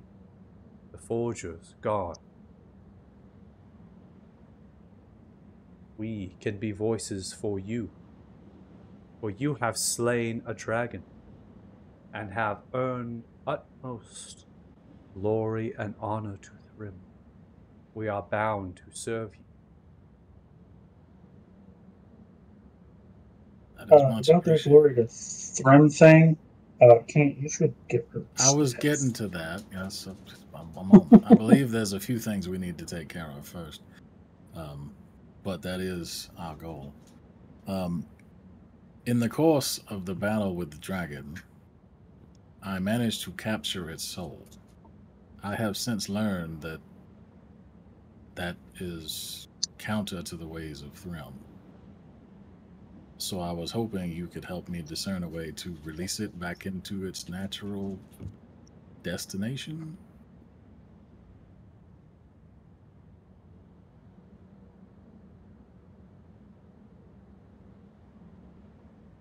The forger's gone. We can be voices for you. For you have slain a dragon and have earned utmost glory and honor to Thrym. We are bound to serve you. Uh, much about that appreciated. glory to Thrym thing, uh, can't you should get the I was stats. getting to that. Yes, I'm, I'm on- I believe there's a few things we need to take care of first, um, but that is our goal. Um, in the course of the battle with the dragon, I managed to capture its soul. I have since learned that that is counter to the ways of Thrym. So I was hoping you could help me discern a way to release it back into its natural destination.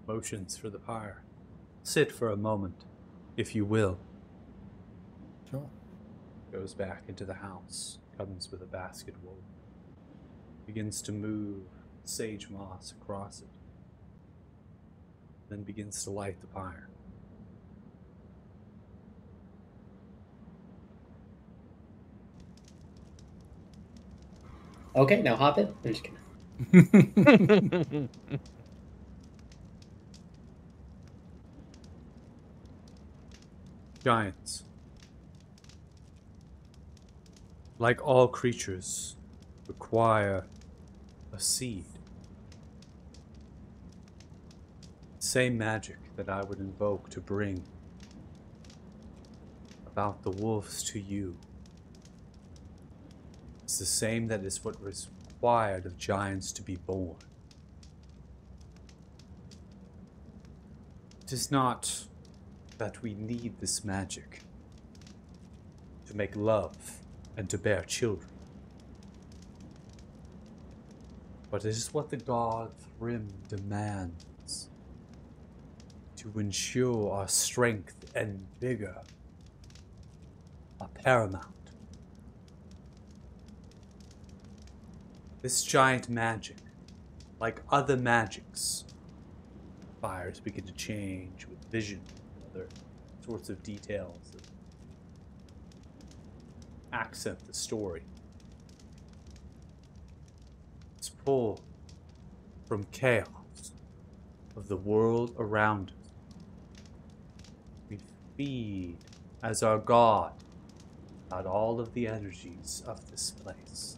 Motions for the pyre. Sit for a moment, if you will. Sure. Goes back into the house, comes with a basket woven. Begins to move sage moss across it. Then begins to light the pyre. Okay, now hop in. I'm just kidding. Giants. Like all creatures, require a seed. Same magic that I would invoke to bring about the wolves to you. It's the same that is what was required of giants to be born. It is not that we need this magic to make love and to bear children. But it is what the god Thrym demands to ensure our strength and vigor are paramount. This giant magic, like other magics, fires begin to change with vision other sorts of details that accent the story. It's pulled from chaos of the world around us. We feed as our God out all of the energies of this place.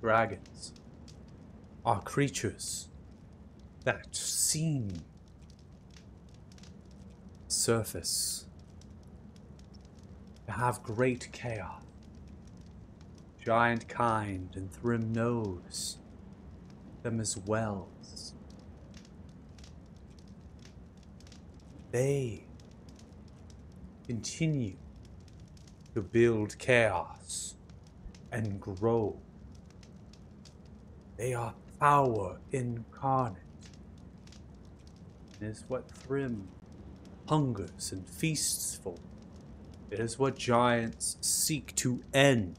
Dragons are creatures that seem surface to have great chaos. Giant kind and Thrym knows them as wells. They continue to build chaos and grow. They are power incarnate. Is what Thrym hungers and feasts for. It is what giants seek to end.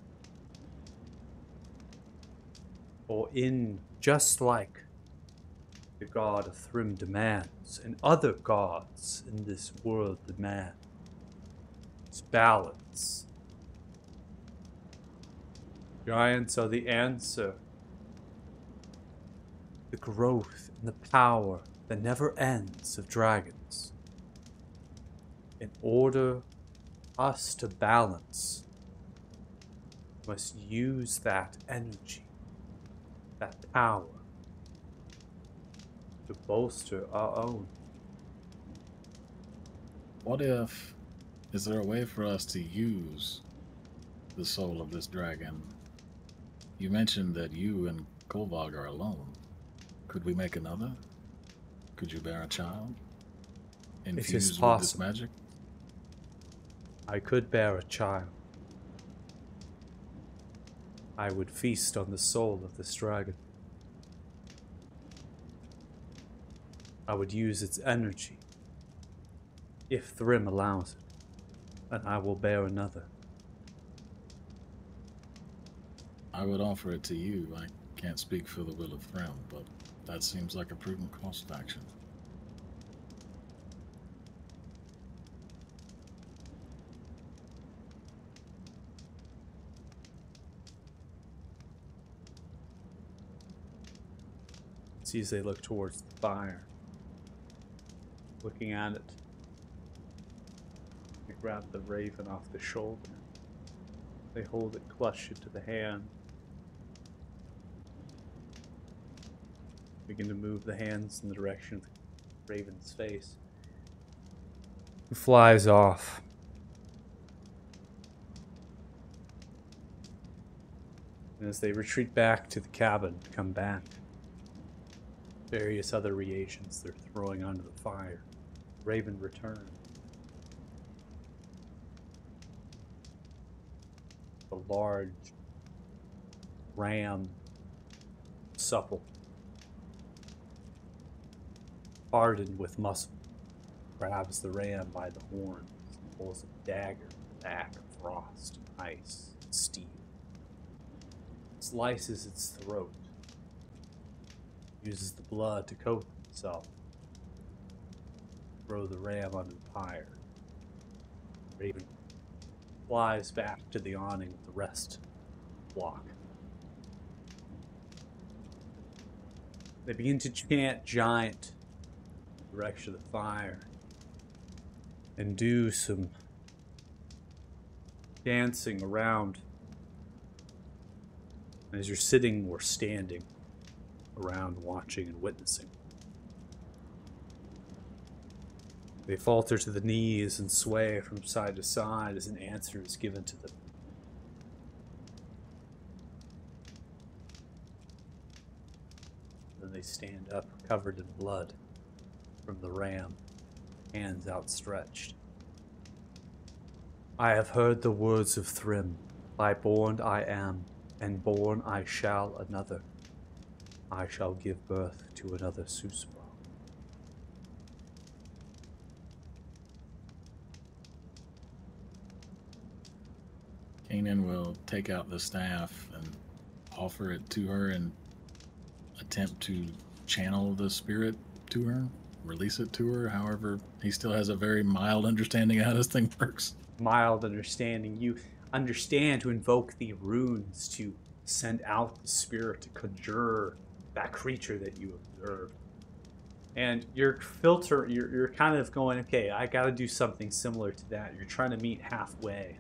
For in just like the god of Thrym demands, and other gods in this world demand. It's balance. Giants are the answer. The growth and the power that never ends of dragons. In order us to balance, we must use that energy, that power, to bolster our own. What if. Is there a way for us to use the soul of this dragon? You mentioned that you and Kolvog are alone. Could we make another? Could you bear a child? Infused with this magic? I could bear a child. I would feast on the soul of this dragon. I would use its energy, if Thrym allows it, and I will bear another. I would offer it to you. I can't speak for the will of Thrym, but that seems like a prudent course of action. See as they look towards the fire, looking at it. They grab the raven off the shoulder. They hold it, clutch it to the hand. Begin to move the hands in the direction of the raven's face. It flies off. And as they retreat back to the cabin, to come back various other reagents they're throwing onto the fire. Raven returns. A large ram, supple, hardened with muscle, grabs the ram by the horns, and pulls a dagger back of frost, ice, steel, slices its throat uses the blood to coat himself. Throw the ram onto the pyre. Raven flies back to the awning with the rest flock. They begin to chant giant direction of the fire and do some dancing around as you're sitting or standing around watching and witnessing. They falter to the knees and sway from side to side as an answer is given to them. Then they stand up, covered in blood from the ram, hands outstretched. I have heard the words of Thrym. By born I am, and born I shall another. I shall give birth to another Suspa. Kanan will take out the staff and offer it to her and attempt to channel the spirit to her, release it to her. However, he still has a very mild understanding of how this thing works. Mild understanding. You understand to invoke the runes to send out the spirit to conjure that creature that you observe. And your filter, you're, you're kind of going, okay, I got to do something similar to that. You're trying to meet halfway.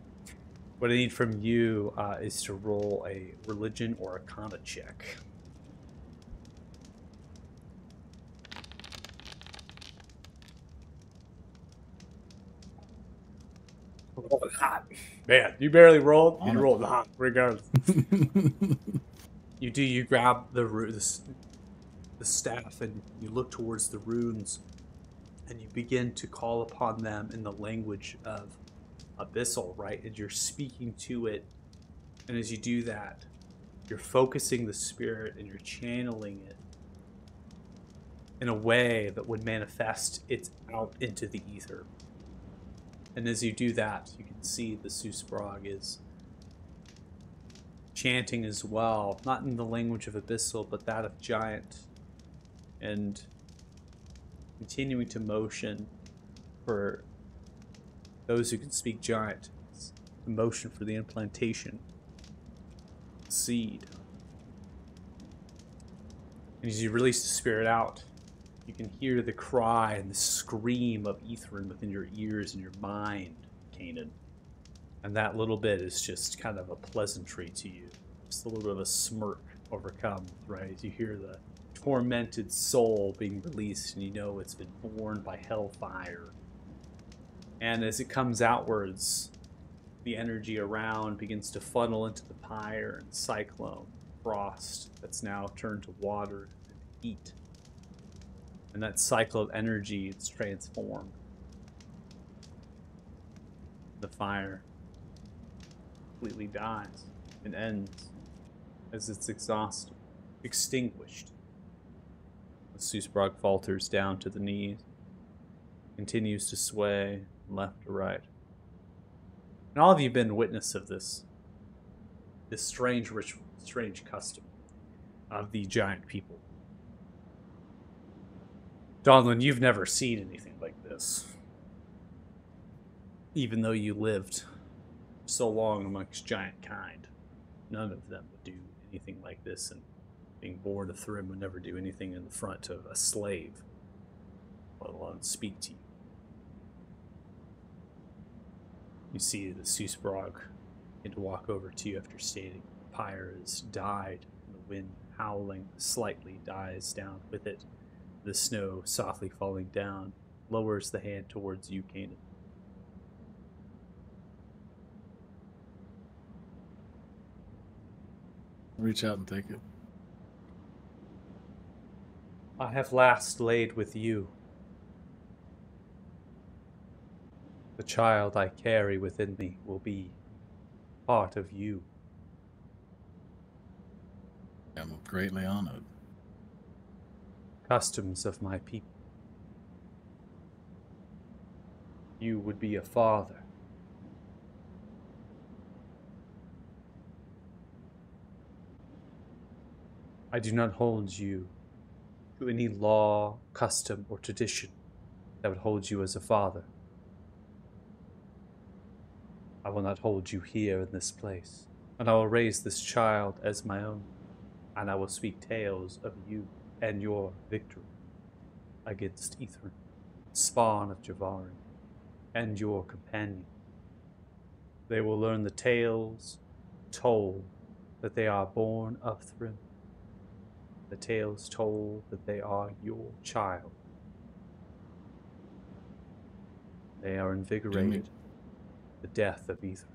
What I need from you uh, is to roll a religion or arcana check. Hot, Man, you barely rolled. You rolled hot, regardless. You do. You grab the the, the staff and you look towards the runes, and you begin to call upon them in the language of abyssal. Right, and you're speaking to it, and as you do that, you're focusing the spirit and you're channeling it in a way that would manifest it out into the ether. And as you do that, you can see the Susbrog is chanting as well, not in the language of Abyssal, but that of Giant. and continuing to motion for those who can speak giant. Motion for the implantation seed. And as you release the spirit out, you can hear the cry and the scream of Ethrin within your ears and your mind, Kanan. And that little bit is just kind of a pleasantry to you. Just a little bit of a smirk overcome, right? You hear the tormented soul being released, and you know it's been born by hellfire. And as it comes outwards, the energy around begins to funnel into the pyre and cyclone, frost that's now turned to water and heat. And that cycle of energy it's transformed. The fire completely dies and ends as it's exhausted, extinguished. Susbrog falters down to the knees, continues to sway left to right. And all of you have been witness of this this strange ritual, strange custom of the giant people. Donlin, you've never seen anything like this. Even though you lived so long amongst giant kind, none of them would do anything like this, and being born a Thrym would never do anything in the front of a slave, let alone speak to you. You see the Susbrog begin to walk over to you after stating the Pyre has died, and the wind howling slightly dies down with it. The snow softly falling down lowers the hand towards you, Kanan. Reach out and take it. I have last laid with you. The child I carry within me will be part of you. I'm greatly honored. Customs of my people. You would be a father. I do not hold you to any law, custom, or tradition that would hold you as a father. I will not hold you here in this place, and I will raise this child as my own, and I will speak tales of you and your victory against Ethrin, spawn of Javari, and your companion. They will learn the tales told that they are born of Thrym the tales told that they are your child. They are invigorated. The death of Ether.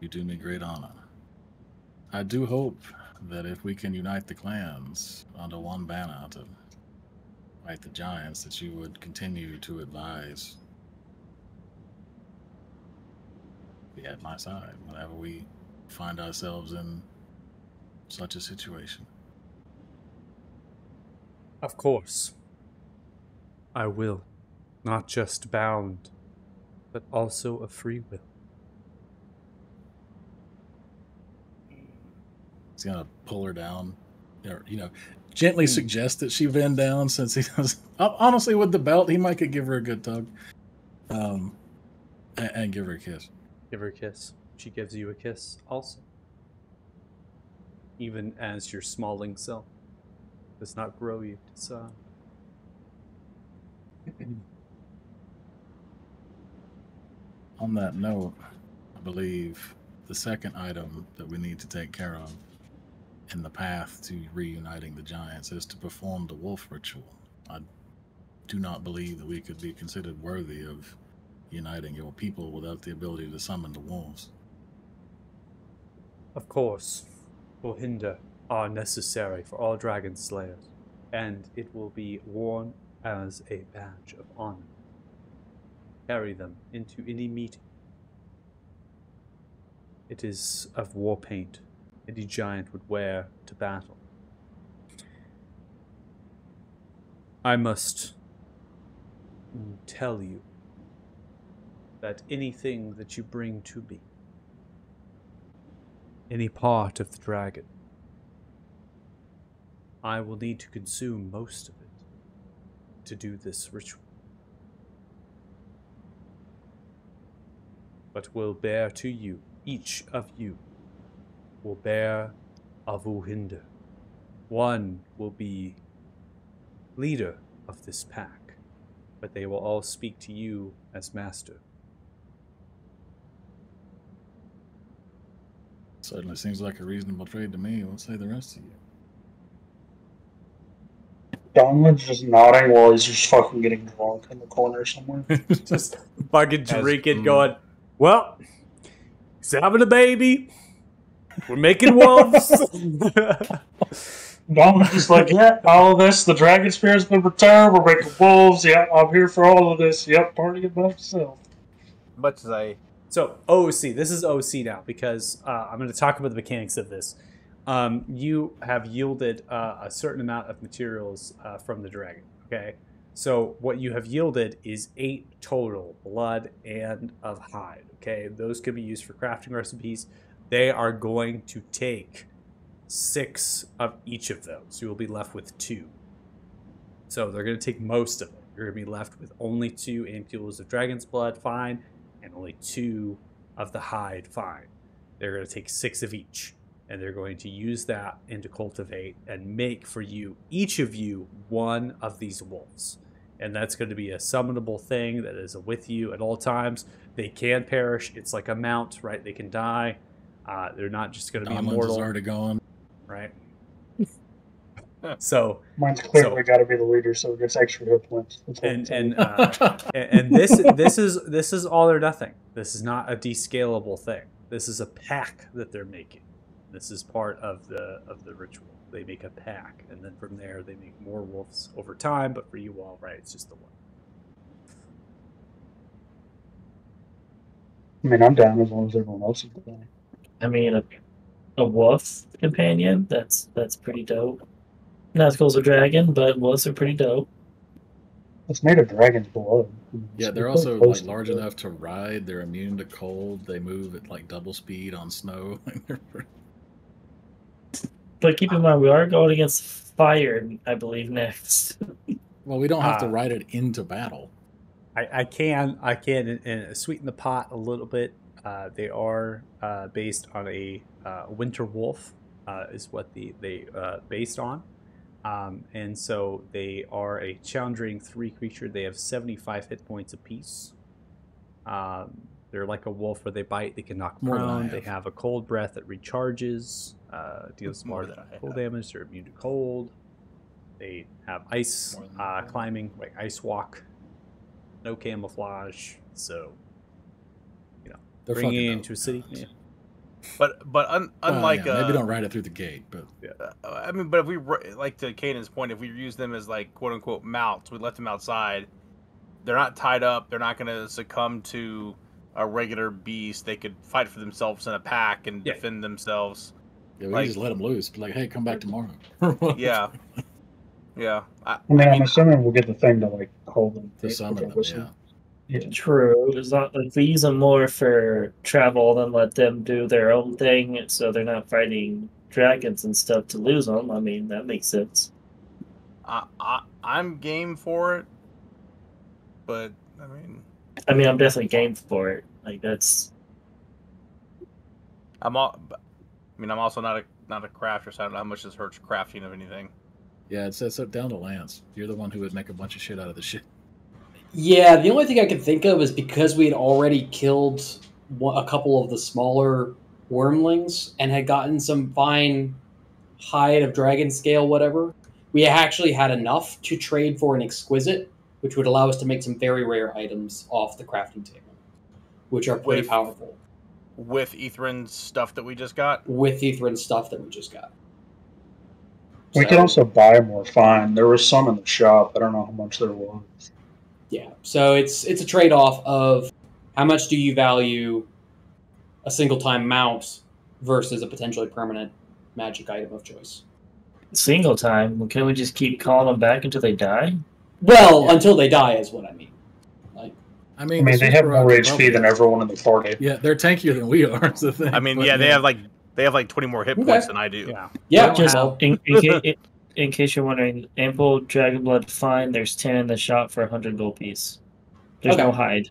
You do me great honor. I do hope that if we can unite the clans under one banner to fight the giants, that you would continue to advise. Be at my side whenever we find ourselves in such a situation. Of course. I will. Not just bound, but also a free will. He's gonna pull her down, or you know, gently Hmm. suggest that she bend down since he does. Honestly, with the belt, he might could give her a good tug, um, and, and give her a kiss. Give her a kiss. She gives you a kiss also. Even as your smalling self does not grow you to size. On that note, I believe the second item that we need to take care of in the path to reuniting the giants is to perform the wolf ritual. I do not believe that we could be considered worthy of uniting your people without the ability to summon the wolves. Of course, Bohinder are necessary for all dragon slayers, and it will be worn as a badge of honor. Carry them into any meeting. It is of war paint any giant would wear to battle. I must tell you that anything that you bring to me any part of the dragon I will need to consume most of it to do this ritual. But will bear to you, each of you, will bear a Vuhinder. One will be leader of this pack, but they will all speak to you as master. Certainly seems like a reasonable trade to me. What say the rest of you? Donlin's just nodding while he's just fucking getting drunk in the corner somewhere. Just fucking As- drinking, mm. going, well, he's having a baby. We're making wolves. Donlin's just like, yeah, all of this, the dragon spirit's been returned, we're making wolves, yeah, I'm here for all of this, yep, party by myself. Much as I So OC, this is OC now because uh, I'm going to talk about the mechanics of this. Um, you have yielded uh, a certain amount of materials uh, from the dragon. Okay, so what you have yielded is eight total blood and of hide. Okay, those could be used for crafting recipes. They are going to take six of each of those. You will be left with two. So they're going to take most of it. You're going to be left with only two ampules of dragon's blood, fine, and only two of the hide, fine. They're going to take six of each, and they're going to use that and to cultivate and make for you, each of you, one of these wolves. And that's going to be a summonable thing that is with you at all times. They can perish. It's like a mount, right? They can die. Uh, they're not just going to be immortal, already gone. right? so Mine's clearly So- got to be the leader, so it gets extra hit points. That's what I'm and and uh, and, and this this is this is all or nothing. This is not a descalable thing. This is a pack that they're making. This is part of the of the ritual. They make a pack, and then from there they make more wolves over time. But for you all, right, it's just the one. I mean, I'm down as long as everyone else is down. I mean, a, a wolf companion. That's that's pretty dope. Not as cool as a dragon, but wolves are pretty dope. It's made of dragon's blood. Yeah, they're pretty also like large it. enough to ride. They're immune to cold. They move at like double speed on snow. But keep in mind, we are going against fire, I believe, next. well, we don't have to Ah. ride it into battle. I, I can I can and, and sweeten the pot a little bit. Uh, they are uh, based on a uh, winter wolf, uh, is what the they uh, based on, um, and so they are a challenging three creature. They have seventy five hit points apiece. Um, they're like a wolf where they bite, they can knock More than I prone. They have. have a cold breath that recharges, uh, deals More more than I cold have. damage. They're immune to cold. They have ice More than I uh, climbing, like ice walk no camouflage, so you know, They're bringing fucking it into a city. Yeah. Yeah. but but un, Well, unlike yeah, uh, maybe don't ride it through the gate, but Uh, I mean, but if we like to Kanan's point, if we use them as like quote unquote mounts, we left them outside. They're not tied up. They're not going to succumb to a regular beast. They could fight for themselves in a pack and Yeah. defend themselves. yeah, we Like- just let them loose. Be like, hey, come back tomorrow. Yeah, yeah. I, I mean, I I'm mean, assuming we'll get the thing to like hold them. to with summon them. Yeah. Yeah. True. As long, if we use them more for travel, than let them do their own thing, so they're not fighting dragons and stuff to lose them. I mean, that makes sense. I, I I'm game for it, but I mean, I mean, I'm definitely game for it. Like that's I'm all. I mean, I'm also not a not a crafter, so I don't know how much this hurts crafting of anything. Yeah, it's, it's up down to Lance. You're the one who would make a bunch of shit out of the shit. Yeah, the only thing I can think of is because we had already killed a couple of the smaller wormlings and had gotten some fine hide of dragon scale, whatever. We actually had enough to trade for an exquisite, which would allow us to make some very rare items off the crafting table, which are pretty With- powerful With Ethrin's stuff that we just got, with Ethrin stuff that we just got. We So- could also buy more fine. There was some in the shop. I don't know how much there was. Yeah. So it's it's a trade off of how much do you value a single time mount versus a potentially permanent magic item of choice. single time. Can we just keep calling them back until they die? Well, Yeah. until they die is what I mean. Like I I mean, mean, the they have more rock HP than everyone in the party. Yeah, they're tankier than we are. The thing. I mean, But, yeah, they have like they have like 20 more hit Okay. points than I do. Yeah. yeah, just well, in, in, ca- in, in case you're wondering, ample dragon blood fine. There's ten in the shop for a hundred gold piece. There's no hide.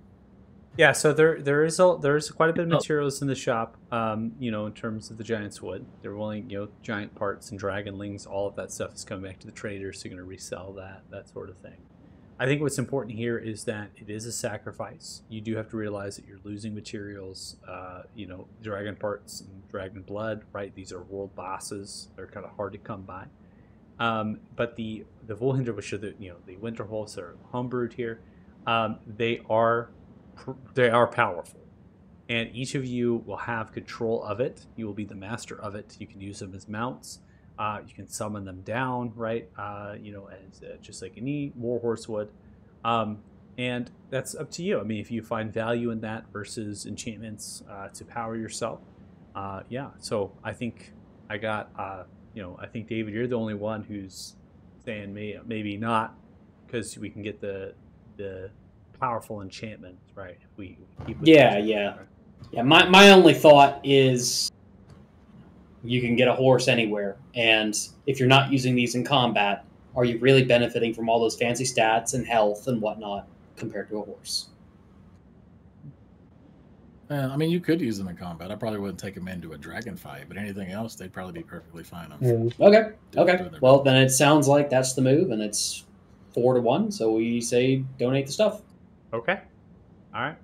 Yeah, so there there is a there's quite a bit of Oh. materials in the shop. Um, you know, in terms of the giant's wood, they're willing, you know, giant parts and dragonlings, all of that stuff is coming back to the traders. So you're going to resell that, that sort of thing. I think what's important here is that it is a sacrifice. You do have to realize that you're losing materials. Uh, you know, dragon parts and dragon blood, right? These are world bosses. They're kind of hard to come by. Um, but the the Volhinder, which are the you know the winter wolves are homebrewed here, um, they are they are powerful. And each of you will have control of it. You will be the master of it. You can use them as mounts. Uh, you can summon them down right? Uh, you know as uh, just like any warhorse would. Um, and that's up to you. I mean if you find value in that versus enchantments uh, to power yourself uh, yeah. So i think i got uh, you know i think david you're the only one who's saying may, maybe not because we can get the the powerful enchantment, right? If we keep Yeah, yeah. Yeah, my, my only thought is you can get a horse anywhere. And if you're not using these in combat, are you really benefiting from all those fancy stats and health and whatnot compared to a horse? Uh, I mean, you could use them in combat. I probably wouldn't take them into a dragon fight, but anything else, they'd probably be perfectly fine. on. Okay, okay. Well, then it sounds like that's the move, and it's four to one. So we say donate the stuff. Okay. All right.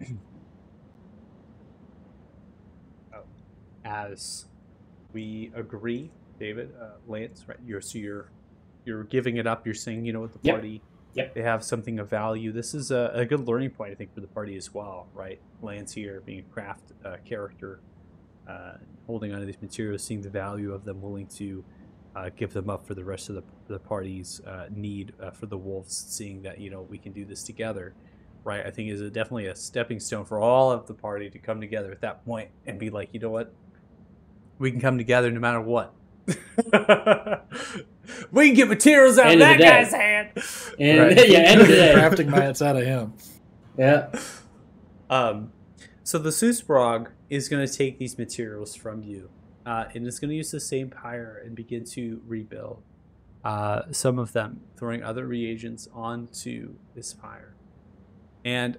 Oh, As we agree, David, uh, Lance, right? You're so you're you're giving it up. You're saying, you know, what the Yep. party, Yep. they have something of value. This is a, a good learning point, I think, for the party as well, right? Lance here being a craft uh, character, uh, holding onto these materials, seeing the value of them, willing to uh, give them up for the rest of the, the party's uh, need uh, for the wolves, seeing that you know we can do this together, right? I think is a, definitely a stepping stone for all of the party to come together at that point and be like, you know what, we can come together no matter what. We can get materials out End of of that day. guy's hand. And Right. yeah, end of the day. Crafting mats out of him. Yeah. Um, so the Susbrog is going to take these materials from you, uh, and it's going to use the same pyre and begin to rebuild uh, some of them, throwing other reagents onto this pyre. And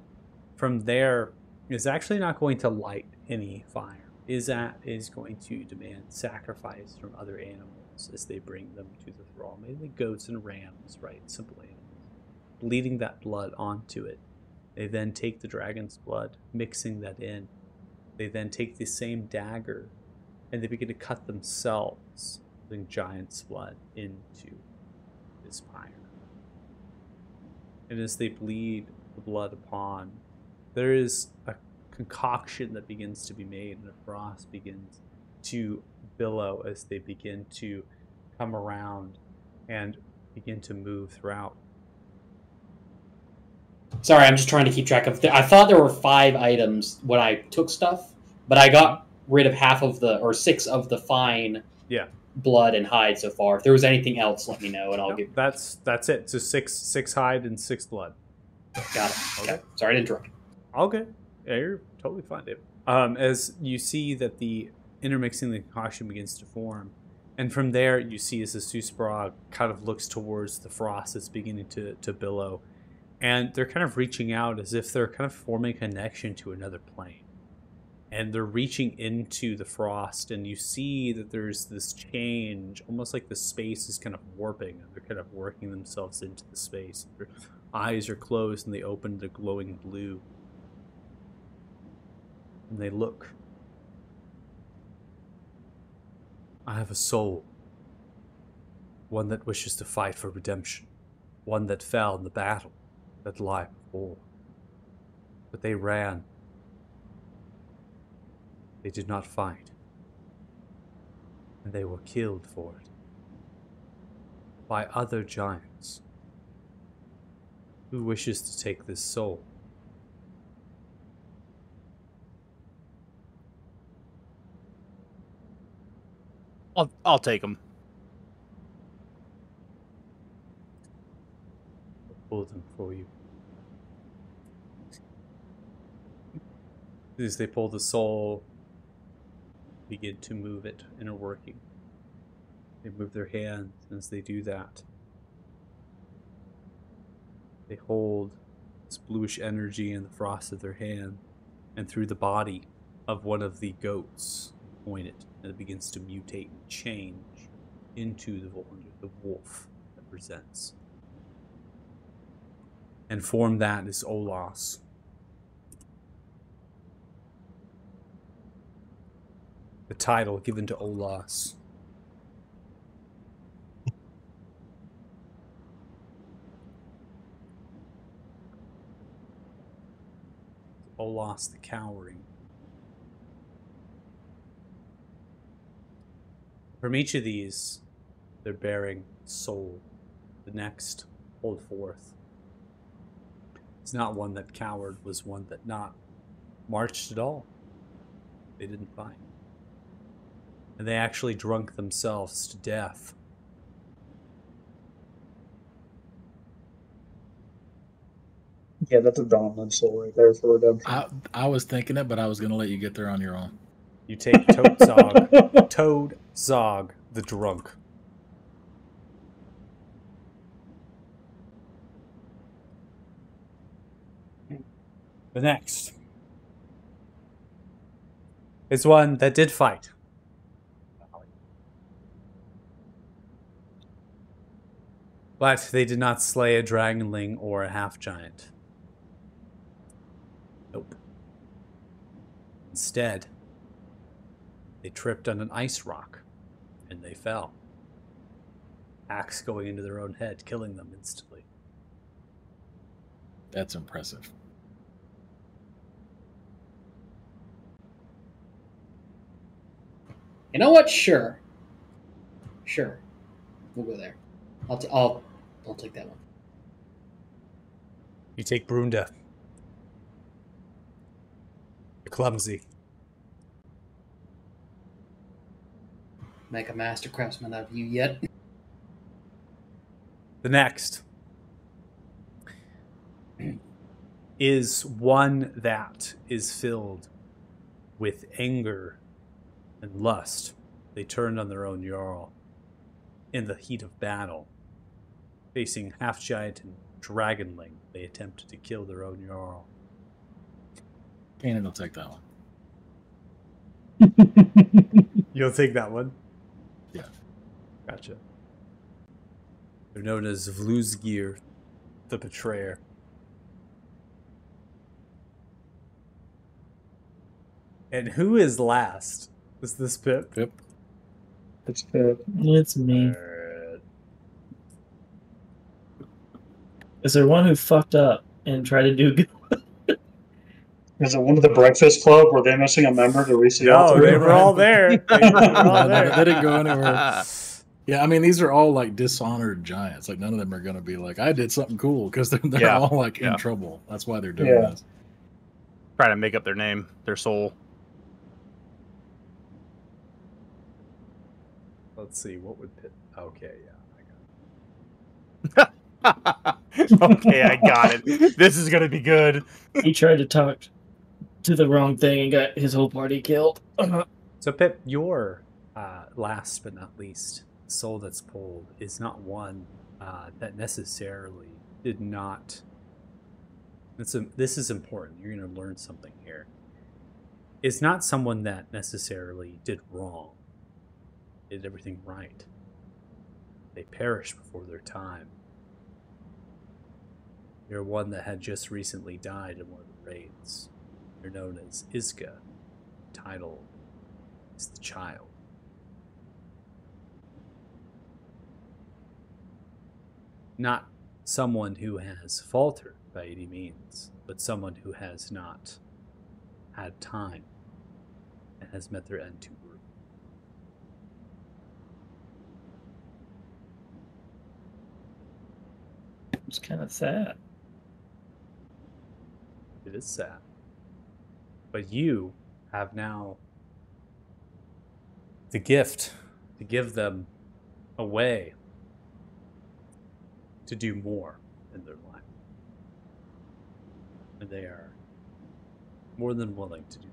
from there, it's actually not going to light any fire. Is that is going to demand sacrifice from other animals as they bring them to the thrall, mainly goats and rams, right? Simple animals, bleeding that blood onto it. They then take the dragon's blood, mixing that in. They then take the same dagger and they begin to cut themselves, putting giant's blood into this pyre. And as they bleed the blood upon, there is a concoction that begins to be made, and a frost begins to billow as they begin to come around and begin to move throughout Sorry, I'm just trying to keep track of. I thought there were five items when I took stuff, but I got rid of half of the or six of the fine. Yeah. Blood and hide so far. If there was anything else, let me know, and I'll No, get. that's that's it. So six six hide and six blood. Got it. Okay. Okay. Sorry to interrupt. All good. Yeah, you're totally fine, Dave. Um, as you see that the intermixing the concoction begins to form, and from there you see as the Susbrog kind of looks towards the frost that's beginning to, to billow, and they're kind of reaching out as if they're kind of forming a connection to another plane. And they're reaching into the frost, and you see that there's this change, almost like the space is kind of warping, and they're kind of working themselves into the space. Their eyes are closed, and they open to glowing blue and they look. I have a soul, one that wishes to fight for redemption, one that fell in the battle that lie before. But they ran. They did not fight. And they were killed for it. By other giants. Who wishes to take this soul? I'll I'll take them. pull them for you. As they pull the soul, begin to move it, inner working. They move their hands and as they do that. They hold this bluish energy in the frost of their hand and through the body of one of the goats point it and it begins to mutate and change into the, the wolf that presents. And form that is Olas. The title given to Olas. Olas the Cowering. From each of these, they're bearing soul. The next hold forth. It's not one that cowered, was one that not marched at all. They didn't fight. And they actually drunk themselves to death. Yeah, that's a dominant soul right there for redemption. I I was thinking it, but I was gonna let you get there on your own. You take Toad Zog, Toad Zog, the drunk. The next is one that did fight. But they did not slay a dragonling or a half giant. Nope. Instead, they tripped on an ice rock and they fell. Axe going into their own head, killing them instantly. That's impressive. You know what? Sure. Sure. We'll go there. I'll, t- I'll, I'll take that one. You take Brunda. You're clumsy. Make a master craftsman out of you yet? The next is one that is filled with anger and lust. They turned on their own Jarl in the heat of battle. Facing half giant and dragonling, they attempted to kill their own Jarl. Kanan will take that one. You'll take that one? Yeah. Gotcha. They're known as Vluzgir, the Betrayer. And who is last? Is this Pip? Pip. It's good. It's me. Alright. Is there one who fucked up and tried to do good? Is it one of the Breakfast Club? Were they missing a member? to we see all No, they were all there. They were all No, there. they didn't go anywhere. Yeah, I mean these are all like dishonored giants. Like none of them are going to be like I did something cool because they're, they're Yeah, all like yeah. in trouble. That's why they're doing Yeah. this. Trying to make up their name, their soul. Let's see, what would Pip. Okay, yeah. I got okay, I got it. This is gonna be good. he tried to talk to the wrong thing and got his whole party killed. So, Pip, your uh, last but not least soul that's pulled is not one uh, that necessarily did not. It's a, this is important. You're going to learn something here. It's not someone that necessarily did wrong, did everything right. They perished before their time. You're one that had just recently died in one of the raids. You're known as Iska. Title is the child. Not someone who has faltered by any means, but someone who has not had time and has met their end too early. It's kind of sad. It is sad. But you have now the gift to give them a way to do more in their life. And they are more than willing to do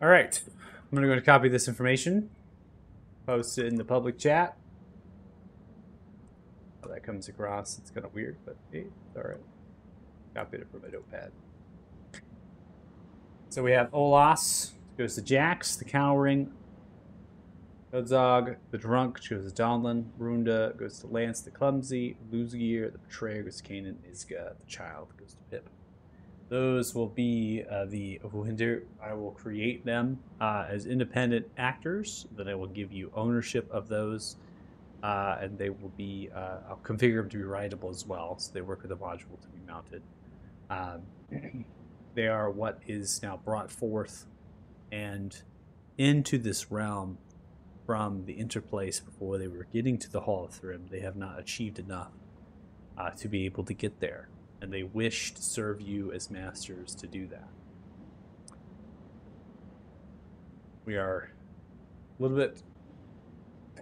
that. All right. I'm gonna go to copy this information, post it in the public chat. How that comes across, it's kind of weird, but hey, it's all right. Copied it from my notepad. So we have Olas goes to Jax, the cowering. Godzog, the drunk, to Donlin. Runda goes to Lance, the clumsy. Luzgir, the betrayer, goes to Kanan. Isga, the child, goes to Pip. Those will be uh, the Winder. I will create them uh, as independent actors. Then I will give you ownership of those, uh, and they will be. Uh, I'll configure them to be writable as well, so they work with the module to be mounted. Um, they are what is now brought forth and into this realm from the interplace before they were getting to the Hall of Thrym. They have not achieved enough uh, to be able to get there and they wish to serve you as masters to do that. We are a little bit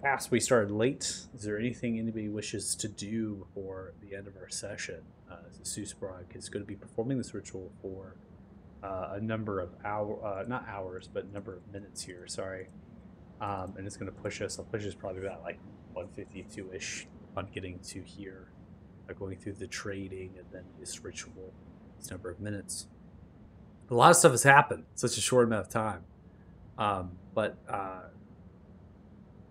past. We started late. Is there anything anybody wishes to do before the end of our session? Uh, Susbrog is going to be performing this ritual for uh, a number of hour, uh, not hours, but number of minutes here. Sorry, um, and it's going to push us. I'll push us probably about like 152 ish on getting to here going through the trading and then this ritual, this number of minutes. A lot of stuff has happened in such a short amount of time. Um, but uh,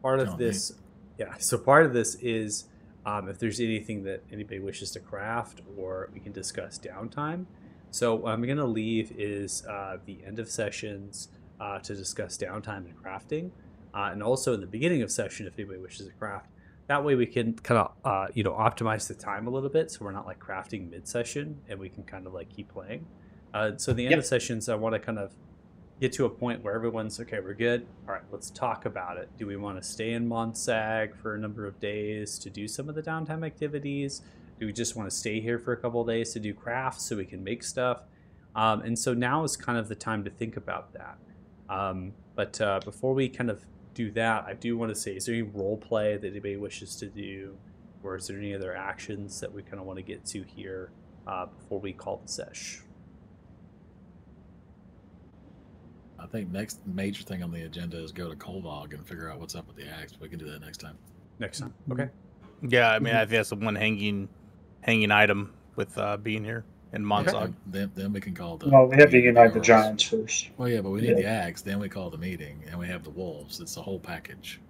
part of this, yeah, so part of this is um, if there's anything that anybody wishes to craft or we can discuss downtime. So what I'm going to leave is uh, the end of sessions uh, to discuss downtime and crafting. Uh, and also in the beginning of session, if anybody wishes to craft, that way we can kind of uh, you know optimize the time a little bit so we're not like crafting mid-session and we can kind of like keep playing. Uh, so the end Yep. of sessions i want to kind of get to a point where everyone's okay we're good. All right let's talk about it. Do we want to stay in monsag for a number of days to do some of the downtime activities? Do we just want to stay here for a couple of days to do crafts so we can make stuff? Um, and so now is kind of the time to think about that. Um, but uh, before we kind of do that, I do want to say, is there any role play that anybody wishes to do, or is there any other actions that we kind of want to get to here uh, before we call the sesh? I think next major thing on the agenda is go to Kolvog and figure out what's up with the axe. We can do that next time. Next time, okay? Yeah, I mean, I think that's the one hanging, hanging item with uh, being here in Monsag. And Then, then we can call the. Well, we have to unite the giants first. Well, yeah, but we need Yeah. the axe. Then we call the meeting, and we have the wolves. It's the whole package.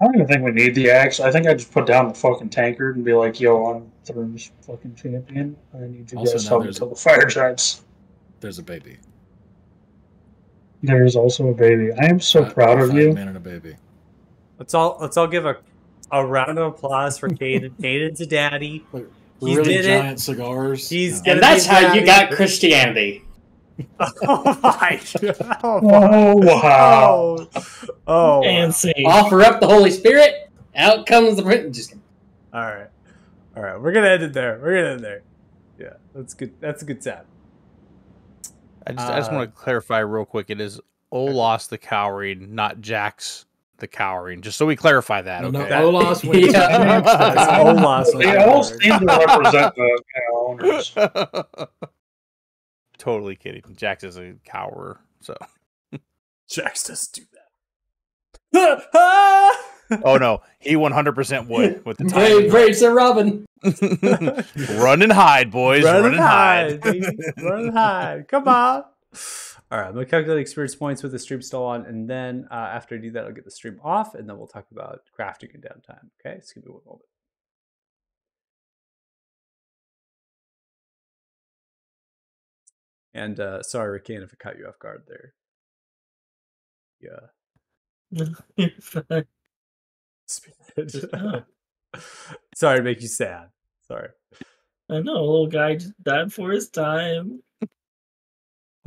I don't even think we need the axe. I think I just put down the fucking tankard and be like, "Yo, I'm Thrym's fucking champion. I need you Also, guys now help me there's kill the fire giants." There's a baby. There is also a baby. I am so Fi- proud of five you. Man and a baby. Let's all let's all give a a round of applause for Caden. Caden's a daddy. He really did it. giant cigars. He's Uh, And that's be how you got Christianity. oh my! Oh, Oh wow! oh, oh and wow. see. Offer up the Holy Spirit. Out comes the prin- just kidding. All right, all right. We're gonna end it there. We're gonna end there. Yeah, that's good. That's a good set. I just, I just Uh, want to clarify real quick. It is Olas the cowering, not Jax the cowering. Just so we clarify that. no, no, Okay. That- Olas went to Yeah. the next That's. Olas. They all seem to represent the you know, owners. totally kidding. Jax is a cower. So. Jax doesn't do that. Oh no, he 100% would with the Brave, timing. brave Sir Robin. Run and hide, boys. Run, Run, and and hide. baby. Run and hide. Come on. All right, I'm gonna calculate experience points with the stream still on, and then uh, after I do that, I'll get the stream off, and then we'll talk about crafting and downtime. Okay, just give me one moment. And uh, sorry, Rickane, if I caught you off guard there. Yeah. Sorry to make you sad. Sorry. I know, a little guy just died for his time.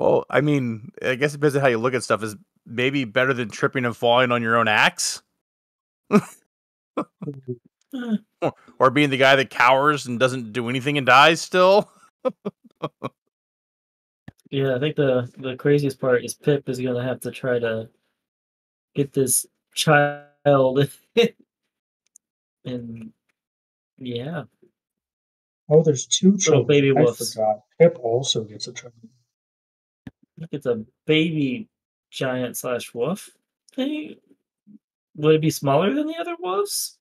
Well, I mean, I guess it depends on how you look at stuff. Is maybe better than tripping and falling on your own axe, Eh, or being the guy that cowers and doesn't do anything and dies still. Yeah, I think the the craziest part is Pip is gonna have to try to get this child, and yeah, Oh, there's two children. baby I wolves. forgot. Pip also gets a child. Look, it's a baby giant slash wolf thing? Would it be smaller than the other wolves?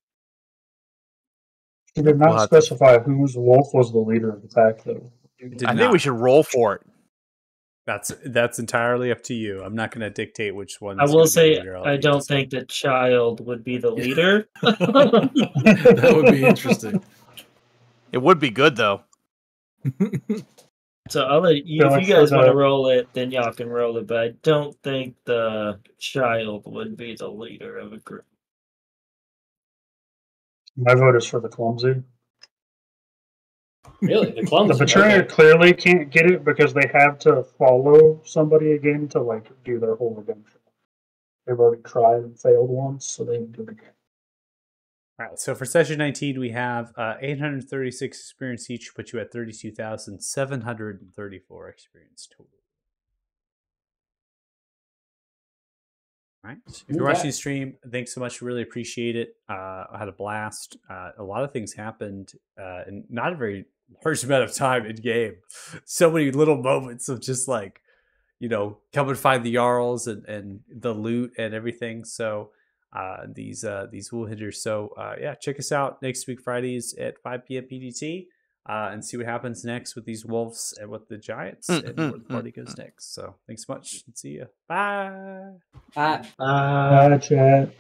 She did not We'll have to- specify whose wolf was the leader of the pack, though. Did I think we should roll for it. That's that's entirely up to you. I'm not going to dictate which one. I will say I don't think the child would be the leader. that would be interesting. It would be good though. so I'll let you, So if you guys want to roll it, then y'all can roll it. But I don't think the child would be the leader of a group. My vote is for the clumsy. Really, the The clumsy. betrayer okay. clearly can't get it because they have to follow somebody again to like do their whole redemption. They've already tried and failed once, so they can do it again. All right. So for session 19, we have uh, 836 experience each, put you at 32,734 experience total. All right. If you're watching the stream, thanks so much. Really appreciate it. Uh, I had a blast. Uh, a lot of things happened uh, in not a very large amount of time in game. So many little moments of just like, you know, come and find the Jarls and, and the loot and everything. So uh, these uh, these wool hitters. So uh, yeah, check us out next week Fridays at 5 p.m. PDT uh, and see what happens next with these wolves and with the giants Mm, and mm, where the party mm, goes next. So thanks so much. See ya. Bye. Ah, Uh, Bye, chat.